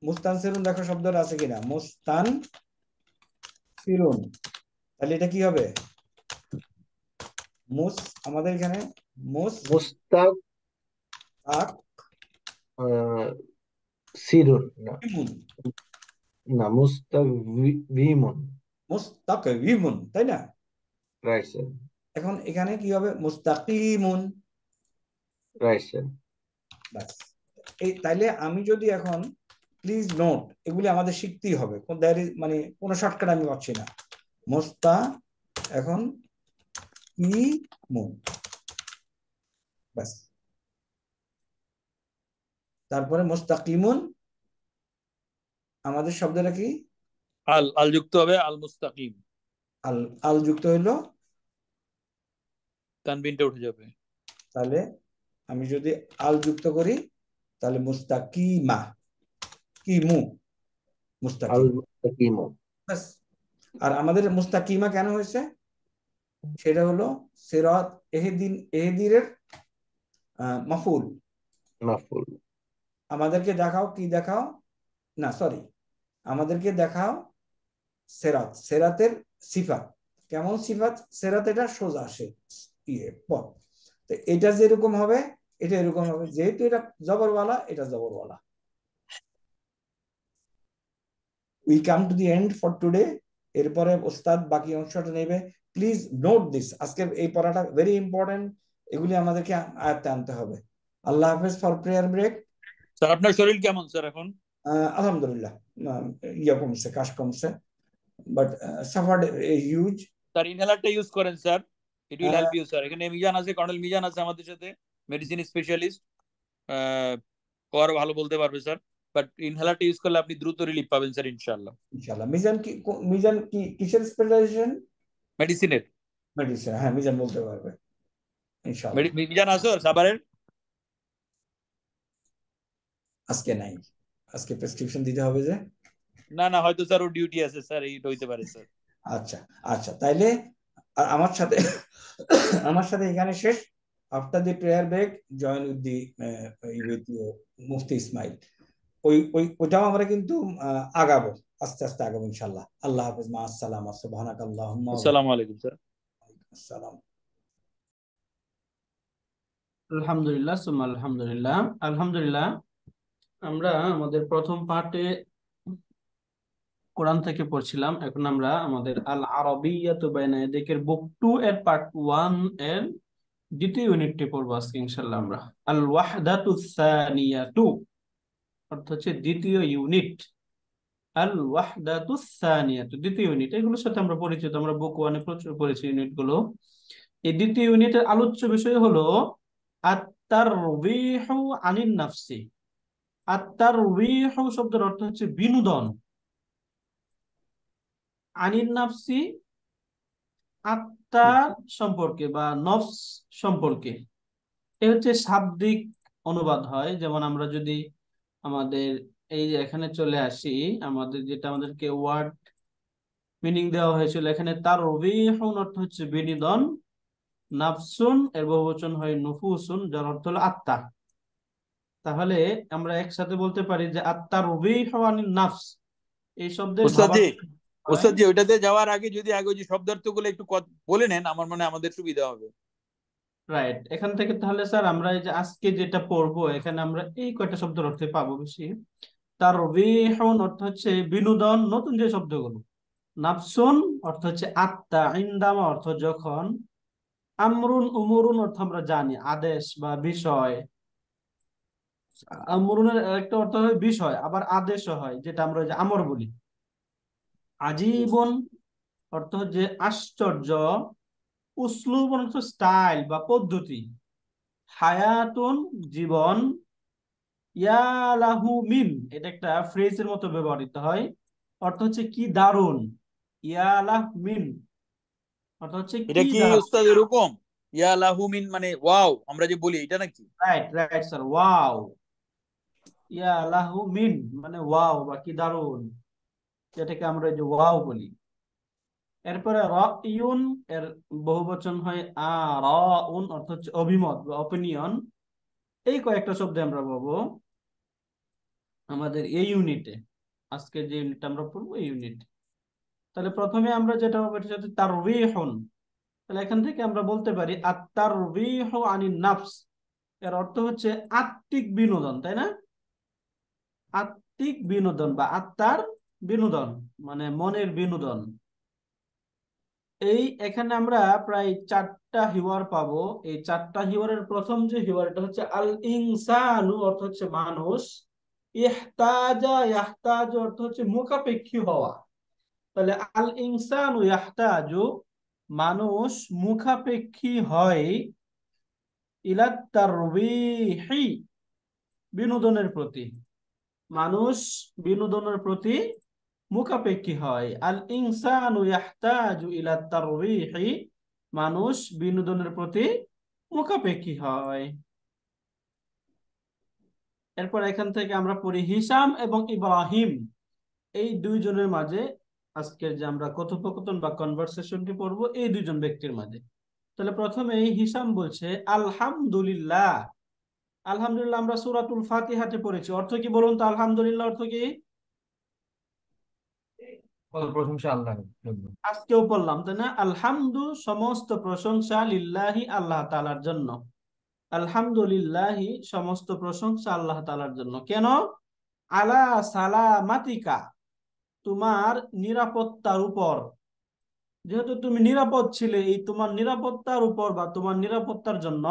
[SPEAKER 2] মুস্তানসিরুন দেখো শব্দটা আছে কিনা? মুস্তান ফিরুন তাহলে এটা কি হবে? মুস আমাদের এখানে মুস
[SPEAKER 7] মুস্তাক
[SPEAKER 2] আক
[SPEAKER 7] আহ, সিরুন না না মুস্তাকবিমুন
[SPEAKER 2] মুস্তাকিমুন তাই না
[SPEAKER 7] রাইট স্যার
[SPEAKER 2] এখন এখানে কি হবে মুস্তাকিমুন
[SPEAKER 7] রাইট স্যার
[SPEAKER 2] ব্যাস এই তাইলে আমি যদি এখন প্লিজ নোট এগুলি আমাদের শিখতেই হবে মানে কোনো শর্টকাট আমি পাচ্ছি না। মোস্তা এখন ই মুন ব্যাস তারপরে মোস্তাকিমুন আমাদের শব্দটা কি?
[SPEAKER 1] আল আল যুক্ত হবে আল মুস্তাকিম।
[SPEAKER 2] আল আল যুক্ত হইল?
[SPEAKER 1] তানবিনটা উঠে যাবে।
[SPEAKER 2] তাহলে আমি যদি আল যুক্ত করি তাহলে মুস্তাকিমা। কিমু? মুস্তাকিম। আর আমাদের মুস্তাকিমা কেন হয়েছে? সেটা হলো সিরাত এহেদিন এহেদিনের আহ, মাফুল।
[SPEAKER 7] মাফুল।
[SPEAKER 2] আমাদেরকে দেখাও, কি দেখাও? না সরি আমাদেরকে দেখাও সেরাত। সেরাতের সিফাত। কেমন সিফাত? সেরাত এটা সোজা সে ইয়ে পথ। তো এটা যেরকম হবে, এটা এরকম হবে। যেহেতু এটা জবরওয়ালা এটা জবরওয়ালা। We come to the end for today এরপরে ওস্তাদ বাকি অংশটা নেবে। প্লিজ নোট দিস আজকে এই পড়াটা ভেরি ইম্পর্টেন্ট এগুলি আমাদেরকে আয়ত্তে আনতে হবে। আল্লাহ হাফেজ ফর প্রেয়ার ব্রেক
[SPEAKER 1] স্যার আপনার শরীর কেমন স্যার এখন?
[SPEAKER 2] আলহামদুলিল্লাহ ইয়ে কমছে কাশ কমছে বাট সাফার্ড হিউজ
[SPEAKER 1] স্যার ইনহেলারটা ইউজ করেন sir. It will help you sir. এখানে মিজান আছে কর্নেল মিজান আছে আমাদের সাথে মেডিসিন স্পেশালিস্ট কর ভালো বলতে পারবে স্যার। বাট ইনহেলারটা ইউজ করলে আপনি দ্রুত রিলিফ পাবেন স্যার ইনশাআল্লাহ।
[SPEAKER 2] ইনশাআল্লাহ। মিজান কি মিজান কি কিসের স্পেশালাইজেশন
[SPEAKER 1] মেডিসিনের
[SPEAKER 2] মেডিসিন হ্যাঁ মিজান বলতে পারবে ইনশাআল্লাহ।
[SPEAKER 1] মিজান আছে ওর সাবারের
[SPEAKER 2] আজকে নাই। আজকে প্রেসক্রিপশন দিতে হবে যে।
[SPEAKER 1] না না হয়তো স্যার ওর ডিউটি আছে স্যার এই হইতে পারে স্যার
[SPEAKER 2] আচ্ছা আচ্ছা তাইলে আর আমার সাথে আমার সাথে এখানে শেষ। After the prayer break join with the with Mufti Ismail ওই ওই ওইটাও আমরা কিন্তু আগাবো আস্তে আস্তে আগাবো ইনশাল্লাহ আল্লাহ হাফেজ মা আসসালাম সুবহানাক আল্লাহুম্মা ওয়া
[SPEAKER 1] আসসালামু আলাইকুম স্যার
[SPEAKER 2] আসসালাম।
[SPEAKER 11] আলহামদুলিল্লাহ সুম্মা আলহামদুলিল্লাহ। আলহামদুলিল্লাহ। আমরা আমাদের প্রথম পার্টে কোরআন থেকে পড়ছিলাম। এখন আমরা আমাদের আল আরবিয়াতু বাইনা বুক টু এর পার্ট ওয়ানের দ্বিতীয় ইউনিটটি পড়ব আজকে ইনশাল্লাহ আমরা। আল ওয়াহদাতু সানিয়াতু, অর্থ হচ্ছে দ্বিতীয় ইউনিট আল ওয়াহদাতু সানিয়াতু, দ্বিতীয় ইউনিট এগুলোর সাথে আমরা পরিচিত, আমরা বুক ওয়ানে প্রচুর পড়েছি ইউনিটগুলো এই দ্বিতীয় ইউনিটের আলোচ্য বিষয় হলো, আত-তারবিহু আনিন নাফসি আত-তারবিহু শব্দের অর্থ হচ্ছে বিনোদন। আনির নাফসি আত্মার সম্পর্কে বা নফস সম্পর্কে। এ হচ্ছে শাব্দিক অনুবাদ হয়। যেমন আমরা যদি আমাদের এই যে এখানে চলে আসি আমাদের যেটা আমাদেরকে ওয়ার্ড মিনিং দেওয়া হয়েছিল এখানে তার রবিহুন অর্থ হচ্ছে বিনোদন নাফসুন এর বহুবচন হয় নুফুসুন যার অর্থ হলো আত্মা। তাহলে আমরা একসাথে বলতে পারি যে আত্মার আনিন নাফস। এই শব্দের
[SPEAKER 1] ওস্তাদ জি
[SPEAKER 11] ভাবার্থ হয়।
[SPEAKER 1] ওস্তাদ জি ওইটাতে যাওয়ার আগে যদি আগে যে শব্দার্থগুলো একটু বলে নেন আমার মনে আমাদের সুবিধা হবে।
[SPEAKER 11] রাইট এখান থেকে তাহলে স্যার আমরা এই যে আজকে যেটা পড়ব এখানে আমরা এই কয়টা শব্দের অর্থে পাবো বেশি? তার রবিহুন অর্থ হচ্ছে বিনোদন নতুন যে শব্দগুলো। নাফসুন অর্থ হচ্ছে আত্মা ইন্দামা অর্থ যখন। আমরুন উমরুন অর্থ আমরা জানি আদেশ বা বিষয়। আমরুনের একটা অর্থ হয় বিষয় আবার আদেশও হয় যেটা আমরা যে আমর বলি আজীবন অর্থ হচ্ছে আশ্চর্য উসলুব অর্থ স্টাইল বা পদ্ধতি হায়াতুন জীবন ইয়ালাহু মিন এটা একটা ফ্রেজের মতো ব্যবহৃত হয় অর্থ হচ্ছে কি দারুণ ইয়ালাহ মিন অর্থ হচ্ছে
[SPEAKER 1] এটা
[SPEAKER 11] কি
[SPEAKER 1] দারুণ এরকম ইয়া লাহু মিন মানে ওয়াও আমরা যে বলি এটা নাকি
[SPEAKER 11] রাইট রাইট স্যার ওয়াও ইয়ালাহু মিন মানে ওয়াও বা কি দারুণ যেটাকে আমরা যে ওয়াও বলি। এরপরে রাইউন এর বহুবচন হয় আরাউন অর্থ হচ্ছে অভিমত বা অপিনিয়ন এই কয়েকটা শব্দ আমরা পাবো আমাদের এই ইউনিটে আজকে যে ইউনিট আমরা পড়ব, এই ইউনিট তাহলে প্রথমে আমরা যেটা পাবো, এটা হচ্ছে তারবিহুন। তাহলে এখান থেকে আমরা বলতে পারি, আত-তারবিহু আনিন নাফস এর অর্থ হচ্ছে আত্মিক বিনোদন, তাই না? আত্মিক বিনোদন বা আত্মার বিনোদন মানে মনের বিনোদন। এই এখানে আমরা প্রায় চারটা হিওয়ার পাবো। এই চারটা হিওয়ারের প্রথম যে হিওয়ার এটা হচ্ছে আল ইনসানু অর্থ হচ্ছে মানুষ। ইহতাজা, ইয়াহতাজ অর্থ হচ্ছে মুখাপেক্ষী হওয়া। তাহলে আল ইনসানু ইয়াহতাজু, মানুষ মুখাপেক্ষী হয় ইলা তারবিহি বিনোদনের প্রতি। মানুষ বিনোদনের প্রতি মুখাপেক্ষী হয়। আল ইনসানু মানুষ বিনোদনের প্রতি মুখাপেক্ষী হয়। এরপর এখান থেকে আমরা পড়ি হিসাম এবং ইব্রাহিম। এই দুইজনের মাঝে আজকের যে আমরা কথোপকথন বা কনভারসেশনটি পড়ব, এই দুইজন ব্যক্তির মাঝে। তাহলে প্রথমে হিসাম বলছে, আলহামদুলিল্লাহ। আলহামদুলিল্লাহ আমরা সূরাতুল ফাতিহাতে পড়েছি। অর্থ কি বলুন তো? আলহামদুলিল্লাহ অর্থ কি?
[SPEAKER 8] প্রশংসা
[SPEAKER 11] আজকেও পড়লাম তাই না? আলহামদু সমস্ত প্রশংসা লিল্লাহি আল্লাহ তাআলার জন্য। আলহামদুলিল্লাহি সমস্ত প্রশংসা আল্লাহ তাআলার জন্য। কেন? আলা সালামাতিকা তোমার নিরাপত্তার উপর। যেহেতু তুমি নিরাপদ ছিলে এই তোমার নিরাপত্তার উপর বা তোমার নিরাপত্তার জন্য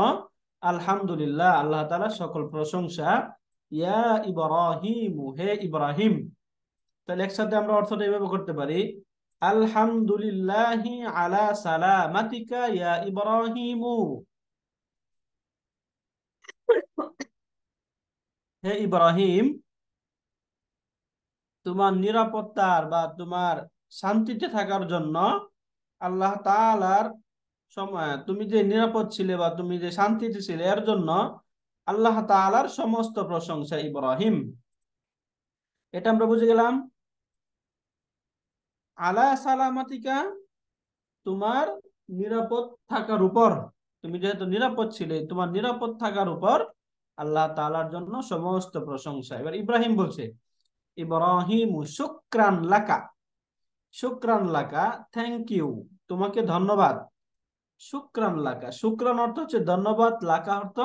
[SPEAKER 11] আলহামদুলিল্লাহ, আল্লাহ তাআলা সকল প্রশংসা। ইয়া ইব্রাহিম, হে ইব্রাহিম। তাহলে একসাথে আমরা অর্থটা এভাবে করতে পারি। আলহামদুলিল্লাহি আলা সালামাতিকা ইয়া হে ইব্রাহিম, তোমার নিরাপত্তার বা তোমার শান্তিতে থাকার জন্য আল্লাহ সময় তুমি যে নিরাপদ ছিলে বা তুমি যে শান্তিতে ছিলে, এর জন্য আল্লাহ তাআলার সমস্ত প্রশংসা ইব্রাহিম। এটা আমরা বুঝে গেলাম। আলা সালামাতিকা, তোমার নিরাপদ থাকার উপর, তুমি যেহেতু নিরাপদ ছিলে, তোমার নিরাপদ থাকার উপর আল্লাহ তাআলার জন্য সমস্ত প্রশংসা। এবার ইব্রাহিম বলছে, ইব্রাহিম, শুক্রান লাকা শুক্রান লাকা থ্যাংক ইউ তোমাকে ধন্যবাদ। শুক্রান লাকা। শুক্রান অর্থ হচ্ছে ধন্যবাদ, লাকা অর্থ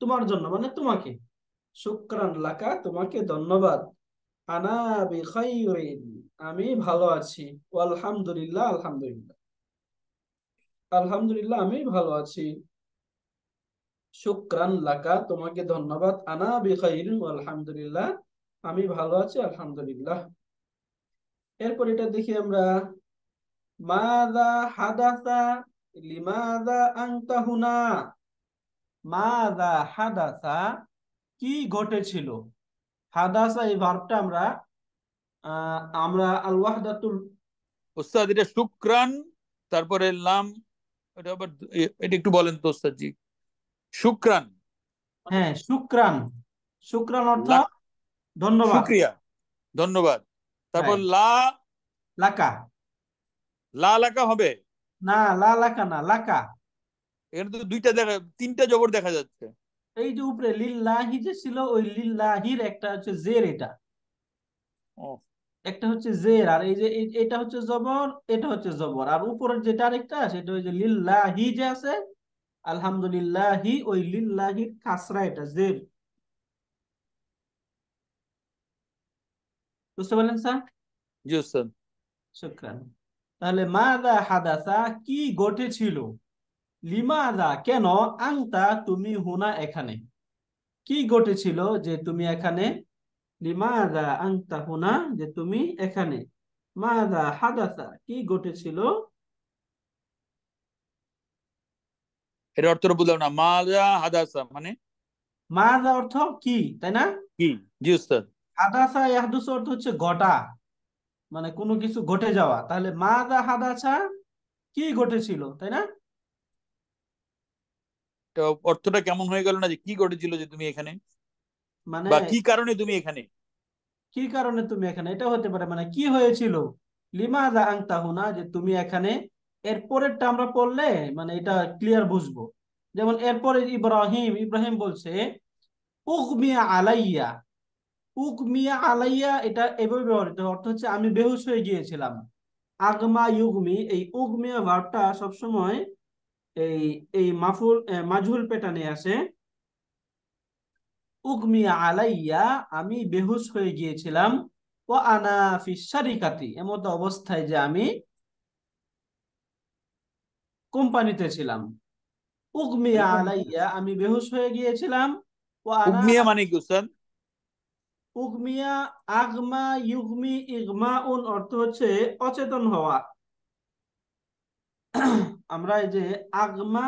[SPEAKER 11] তোমার জন্য মানে তোমাকে। শুক্রান লাকা, তোমাকে ধন্যবাদ। আমি ভালো আছি। আলহামদুলিল্লাহ আলহামদুলিল্লাহ। আলহামদুলিল্লাহ, আমি ভালো আছি। শুক্রান লাকা, তোমাকে ধন্যবাদ। আনা বিখাইরিন আলহামদুলিল্লাহ আমি ভালো আছি, আলহামদুলিল্লাহ। এরপর এটা দেখি আমরা। মাদা হাদাসা লিমাদা হুনা? মাদা হাদাসা? কি ঘটেছিল? হাদাসা এই ভার্বটা আমরা আমরা আল ওয়াহদাতুল
[SPEAKER 1] ওস্তাদ এটা শুক্রান তারপরে লাম এটা আবার এটা একটু বলেন তো ওস্তাদ জি শুক্রান।
[SPEAKER 11] হ্যাঁ শুক্রান। শুক্রান অর্থ
[SPEAKER 1] লা-
[SPEAKER 11] ধন্যবাদ।
[SPEAKER 1] শুক্রিয়া। ধন্যবাদ। তারপর
[SPEAKER 11] হ্যাঁ।
[SPEAKER 1] লা
[SPEAKER 11] লাকা।
[SPEAKER 1] লা লাকা হবে?
[SPEAKER 11] না লা লাকা না লাকা।
[SPEAKER 1] এখানে তো দুইটা দেখা তিনটা জবর দেখা যাচ্ছে।
[SPEAKER 11] এই যে উপরে লিল্লাহি যে ছিল ওই লিল্লাহির একটা হচ্ছে জের এটা। একটা হচ্ছে জের আর এই যে এটা হচ্ছে জবর এটা হচ্ছে জবর। আর উপরের যেটা আরেকটা সেটা ওই যে লিল্লাহি যে আছে আলহামদুলিল্লাহি ওই লিল্লাহির কাসরা এটা জের। বুঝতে পারলেন স্যার?
[SPEAKER 1] জি ওস্তাদ
[SPEAKER 11] শুক্রান। তাহলে মাদা হাদাসা কি ঘটেছিল? লিমাদা কেন? আংতা তুমি হুনা এখানে। কি ঘটেছিল যে তুমি এখানে? লিমাদা আংতা হুনা যে তুমি এখানে। মাদা হাদাসা কি ঘটেছিল?
[SPEAKER 1] এর অর্থটা বুঝলাম না মাজা হাদাসা মানে?
[SPEAKER 11] অর্থ কি তাই না?
[SPEAKER 1] কি? জি ওস্তাদ
[SPEAKER 11] হাদাসা ইয়াহদুস অর্থ হচ্ছে ঘটা। মানে কোনো কিছু ঘটে যাওয়া। তাহলে মাদা হাদাসা কি ঘটেছিল তাই না?
[SPEAKER 1] অর্থটা কেমন হয়ে গেল না যে কি ঘটেছিল যে তুমি এখানে?
[SPEAKER 11] মানে
[SPEAKER 1] বা কি কারণে তুমি এখানে?
[SPEAKER 11] কি কারণে তুমি এখানে? এটা হতে পারে মানে কি হয়েছিল? লিমাদা আংতা হুনা যে তুমি এখানে এর পরেরটা আমরা পড়লে মানে এটা ক্লিয়ার বুঝব। যেমন এরপরে ইব্রাহিম ইব্রাহিম বলছে উগমিয়া আলাইয়া উগমিয়া আলাইয়া এটা এভাবে ব্যবহৃত অর্থ হচ্ছে আমি বেহুশ হয়ে গিয়েছিলাম। আগমা ইউগমি এই উগমিয়া ভার্বটা সবসময় এই এই মাফুল মাজহুল প্যাটার্নে আসে। উগমিয়া আলাইয়া আমি বেহুশ হয়ে গিয়েছিলাম। ও আনা ফিসারিকাতি এমত অবস্থায় যে আমি কোম্পানিতে ছিলাম। উগমিয়া আলাইয়া আমি বেহুশ হয়ে গিয়েছিলাম। ও আনা
[SPEAKER 1] মানে কি
[SPEAKER 11] উগমিয়া আগমা ইউগমি ইগমা উন অর্থ হচ্ছে অচেতন হওয়া। আমরা এই যে আগমা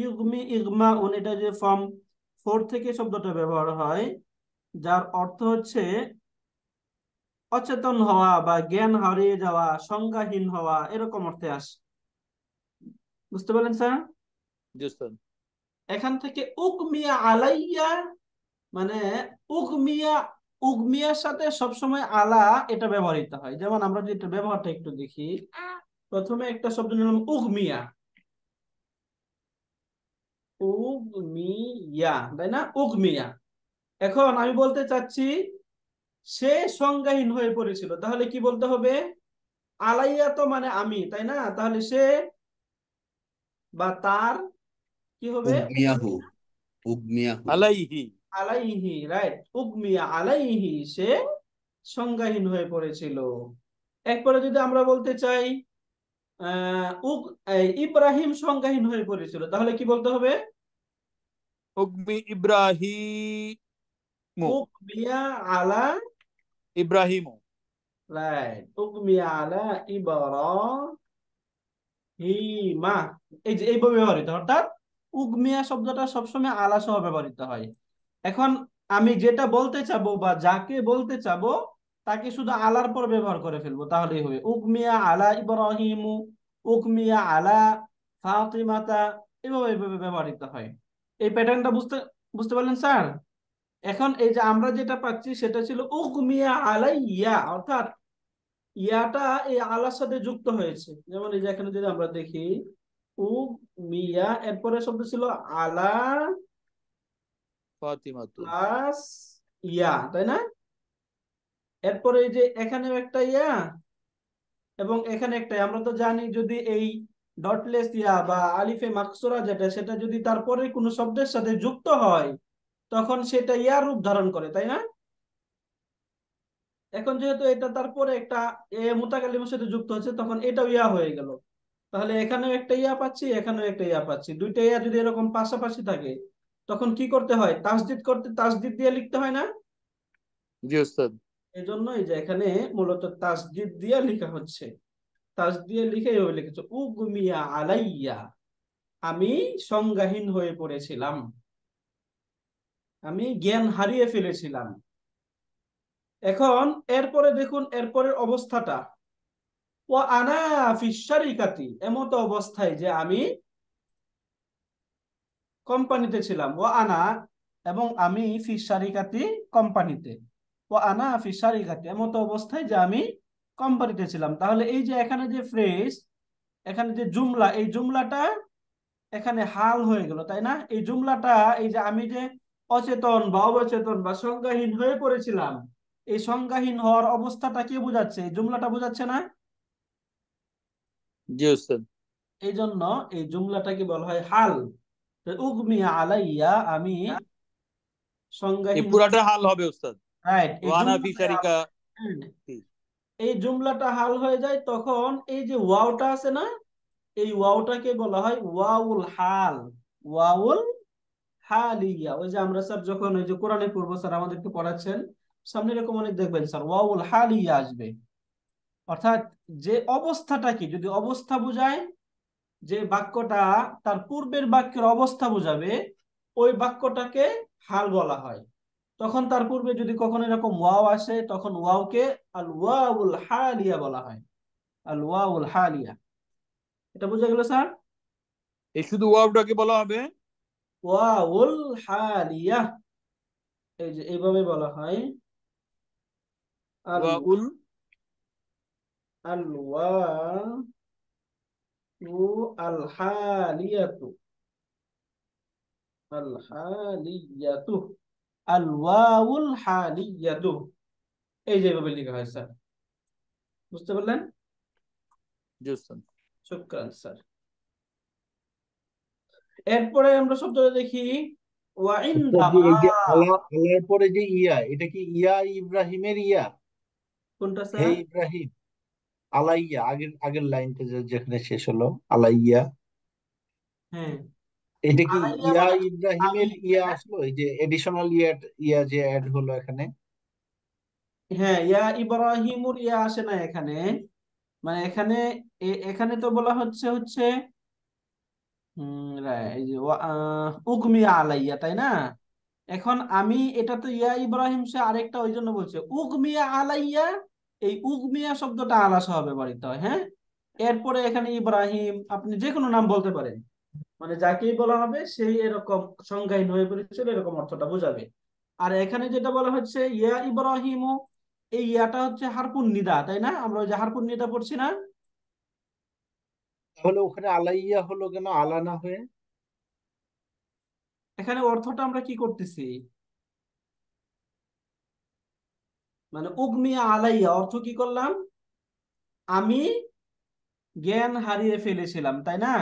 [SPEAKER 11] ইউগমি ইগমা উন এটা যে ফর্ম ফোর থেকে শব্দটা ব্যবহার হয় যার অর্থ হচ্ছে অচেতন হওয়া বা জ্ঞান হারিয়ে যাওয়া সংজ্ঞাহীন হওয়া এরকম অর্থে আসে। বুঝতে পারলেন স্যার? এখান থেকে উগমিয়া আলাইয়া মানে উগমিয়া উগমিয়ার সাথে সবসময় আলা এটা ব্যবহৃত হয়। যেমন আমরা যদি এটা ব্যবহারটা একটু দেখি প্রথমে একটা শব্দ নিলাম উগমিয়া। উগমিয়া তাই না? উগমিয়া। এখন আমি বলতে চাচ্ছি সে সংজ্ঞাহীন হয়ে পড়েছিল তাহলে কি বলতে হবে? আলাইয়া তো মানে আমি তাই না? তাহলে সে বা তার কি হবে?
[SPEAKER 12] উগমিয়াহু উগমিয়া
[SPEAKER 1] আলাইহি।
[SPEAKER 11] আলাইহি রাইট উগমিয়া আলাইহি সে সংজ্ঞাহীন হয়ে পড়েছিল। একবারে যদি আমরা বলতে চাই ইব্রাহিম সংজ্ঞাহীন হয়ে পড়েছিল তাহলে কি বলতে হবে?
[SPEAKER 1] উগমি ইব্রাহিম।
[SPEAKER 11] উগমিয়া আলা
[SPEAKER 1] ইব্রাহিম।
[SPEAKER 11] রাইট উগমিয়া আলা ইব্রাহিমা। এই যে এইভাবে ব্যবহৃত অর্থাৎ উগমিয়া শব্দটা সবসময় আলা সহ ব্যবহৃত হয়। এখন আমি যেটা বলতে চাবো বা যাকে বলতে চাবো, তাকে শুধু আলার পর ব্যবহার করে ফেলব, তাহলেই হবে। উগমিয়া আলা ইব্রাহিমু, উগমিয়া আলা ফাতিমাতা, এভাবে এভাবে ব্যবহৃত হয়। এই প্যাটার্নটা বুঝতে বুঝতে পারলেন, স্যার? এখন এই যে আমরা যেটা পাচ্ছি, সেটা ছিল উগমিয়া আলাই ইয়া অর্থাৎ ইয়াটা এই আলার সাথে যুক্ত হয়েছে। যেমন এই যে এখানে যদি আমরা দেখি, উগমিয়া, এরপরে শব্দ ছিল আলা
[SPEAKER 1] ফাতিমাতু
[SPEAKER 11] প্লাস ইয়া, তাই না? এরপরে এই যে এখানেও একটা ইয়া এবং এখানে একটা, আমরা তো জানি যদি এই ডটলেস ইয়া বা আলিফে মাকসুরা যেটা, সেটা যদি তারপরে কোনো শব্দের সাথে যুক্ত হয়, তখন সেটা ইয়া রূপ ধারণ করে, তাই না? এখন যেহেতু এটা তারপরে একটা এ মুতাকাল্লিমের সাথে যুক্ত হচ্ছে, তখন এটাও ইয়া হয়ে গেল। তাহলে এখানেও একটা ইয়া পাচ্ছি, এখানেও একটা ইয়া পাচ্ছি। দুইটা ইয়া যদি এরকম পাশাপাশি থাকে তখন কি করতে হয়? তাসদিদ করতে তাসদিদ দিয়ে লিখতে হয় না?
[SPEAKER 1] জি ওস্তাদ।
[SPEAKER 11] এই জন্য এই যে এখানে মূলত তাসদিদ দিয়ে লেখা হচ্ছে। তাস দিয়ে লিখে এভাবে লিখেছে উগমিয়া আলাইয়া আমি সংজ্ঞাহীন হয়ে পড়েছিলাম। আমি জ্ঞান হারিয়ে ফেলেছিলাম। এখন এরপরে দেখুন এরপরের অবস্থাটা। ও আনা ফিসারিকাতি এমতো অবস্থায় যে আমি কোম্পানিতে ছিলাম। ও আনা এবং আমি ফিসারিকাতি কোম্পানিতে। ও আনা ফিসারিকাতি এমতো অবস্থায় যে আমি কোম্পানিতে ছিলাম। তাহলে এই যে এখানে যে ফ্রেজ এখানে যে জুমলা এই জুমলাটা এখানে হাল হয়ে গেল তাই না? এই জুমলাটা এই যে আমি যে অচেতন বা অবচেতন বা সংজ্ঞাহীন হয়ে পড়েছিলাম এই সংজ্ঞাহীন হওয়ার অবস্থাটা কে বোঝাচ্ছে? এই জুমলাটা বোঝাচ্ছে না?
[SPEAKER 1] জি
[SPEAKER 11] এই জন্য এই জুমলাটাকে বলা হয় হাল। তো উগমিয়া আলাইয়া আমি
[SPEAKER 1] এই পুরাটা হাল হবে ওস্তাদ
[SPEAKER 11] রাইট এই জুমলাটা হ্যাঁ, হাল হয়ে যায় তখন এই যে ওয়াওটা আছে না এই ওয়াওটাকে বলা হয় ওয়াউল হাল। ওয়াউল হালিয়া। ওই যে আমরা স্যার যখন ওই যে কোরআনে পড়ব স্যার আমাদেরকে পড়াচ্ছেন সামনে এরকম অনেক দেখবেন স্যার ওয়াউল হালিয়া আসবে। অর্থাৎ যে অবস্থাটা কি যদি অবস্থা বোঝায় যে বাক্যটা তার পূর্বের বাক্যের অবস্থা বোঝাবে ওই বাক্যটাকে হাল বলা হয়। তখন তার পূর্বে যদি কখনো এরকম ওয়াও আসে তখন ওয়াওকে আল ওয়াউল হালিয়া বলা হয়। আল ওয়াউল হালিয়া। এটা বোঝা গেল স্যার?
[SPEAKER 1] এই শুধু ওয়াওটাকে বলা হবে?
[SPEAKER 11] ওয়াউল হালিয়া। এই যে এইভাবে বলা হয়। আল
[SPEAKER 1] ওয়াউল
[SPEAKER 11] আল ওয়াউ আল হালিয়াতু আল হালিয়াতু আল ওয়াউল হালিয়াতু এই যে ভাবে লেখা হয় স্যার। বুঝতে পারলেন? শুক্রান স্যার। এরপরে আমরা শব্দটা দেখি
[SPEAKER 7] পরে যে ইয়া এটা কি ইয়া ইব্রাহিমের ইয়া?
[SPEAKER 11] কোনটা স্যার?
[SPEAKER 7] ইব্রাহিম। আলাইয়া আগের আগের লাইনটা যেখানে শেষ হলো আলাইয়া।
[SPEAKER 11] হ্যাঁ।
[SPEAKER 7] এটা কি ইয়া
[SPEAKER 11] মানে
[SPEAKER 7] ইব্রাহিমের ইয়া আসলো? এই যে এডিশনাল ইয়া ইয়া যে অ্যাড হলো এখানে।
[SPEAKER 11] হ্যাঁ ইয়া ইব্রাহিমুর ইয়া আসে না এখানে। মানে এখানে এখানে তো বলা হচ্ছে হচ্ছে এই যে ওয়া- আলাইয়া তাই না? এখন আমি এটা তো ইয়া ইব্রাহিম সে আরেকটা ওই জন্য বলছে উগমিয়া আলাইয়া এই উগমিয়া শব্দটা আলা সহ ব্যবহৃত হয় হ্যাঁ? এরপরে এখানে ইব্রাহিম আপনি যে কোনো নাম বলতে পারেন। মানে যাকেই বলা হবে সেই এরকম সংজ্ঞাহীন হয়ে পড়েছিল এরকম অর্থটা বোঝাবে। আর এখানে যেটা বলা হচ্ছে ইয়া ইব্রাহিম এই ইয়াটা হচ্ছে হারপুন নিদা তাই না? আমরা ওই যে হারপুন নিদা পড়ছি না?
[SPEAKER 7] তাহলে ওখানে আলাইয়া হলো কেন? আলা না হয়ে?
[SPEAKER 11] এখানে অর্থটা আমরা কি করতেছি? মানে উগমিয়া আলাইয়া অর্থ কি করলাম? আমি জ্ঞান হারিয়ে ফেলেছিলাম তাই না?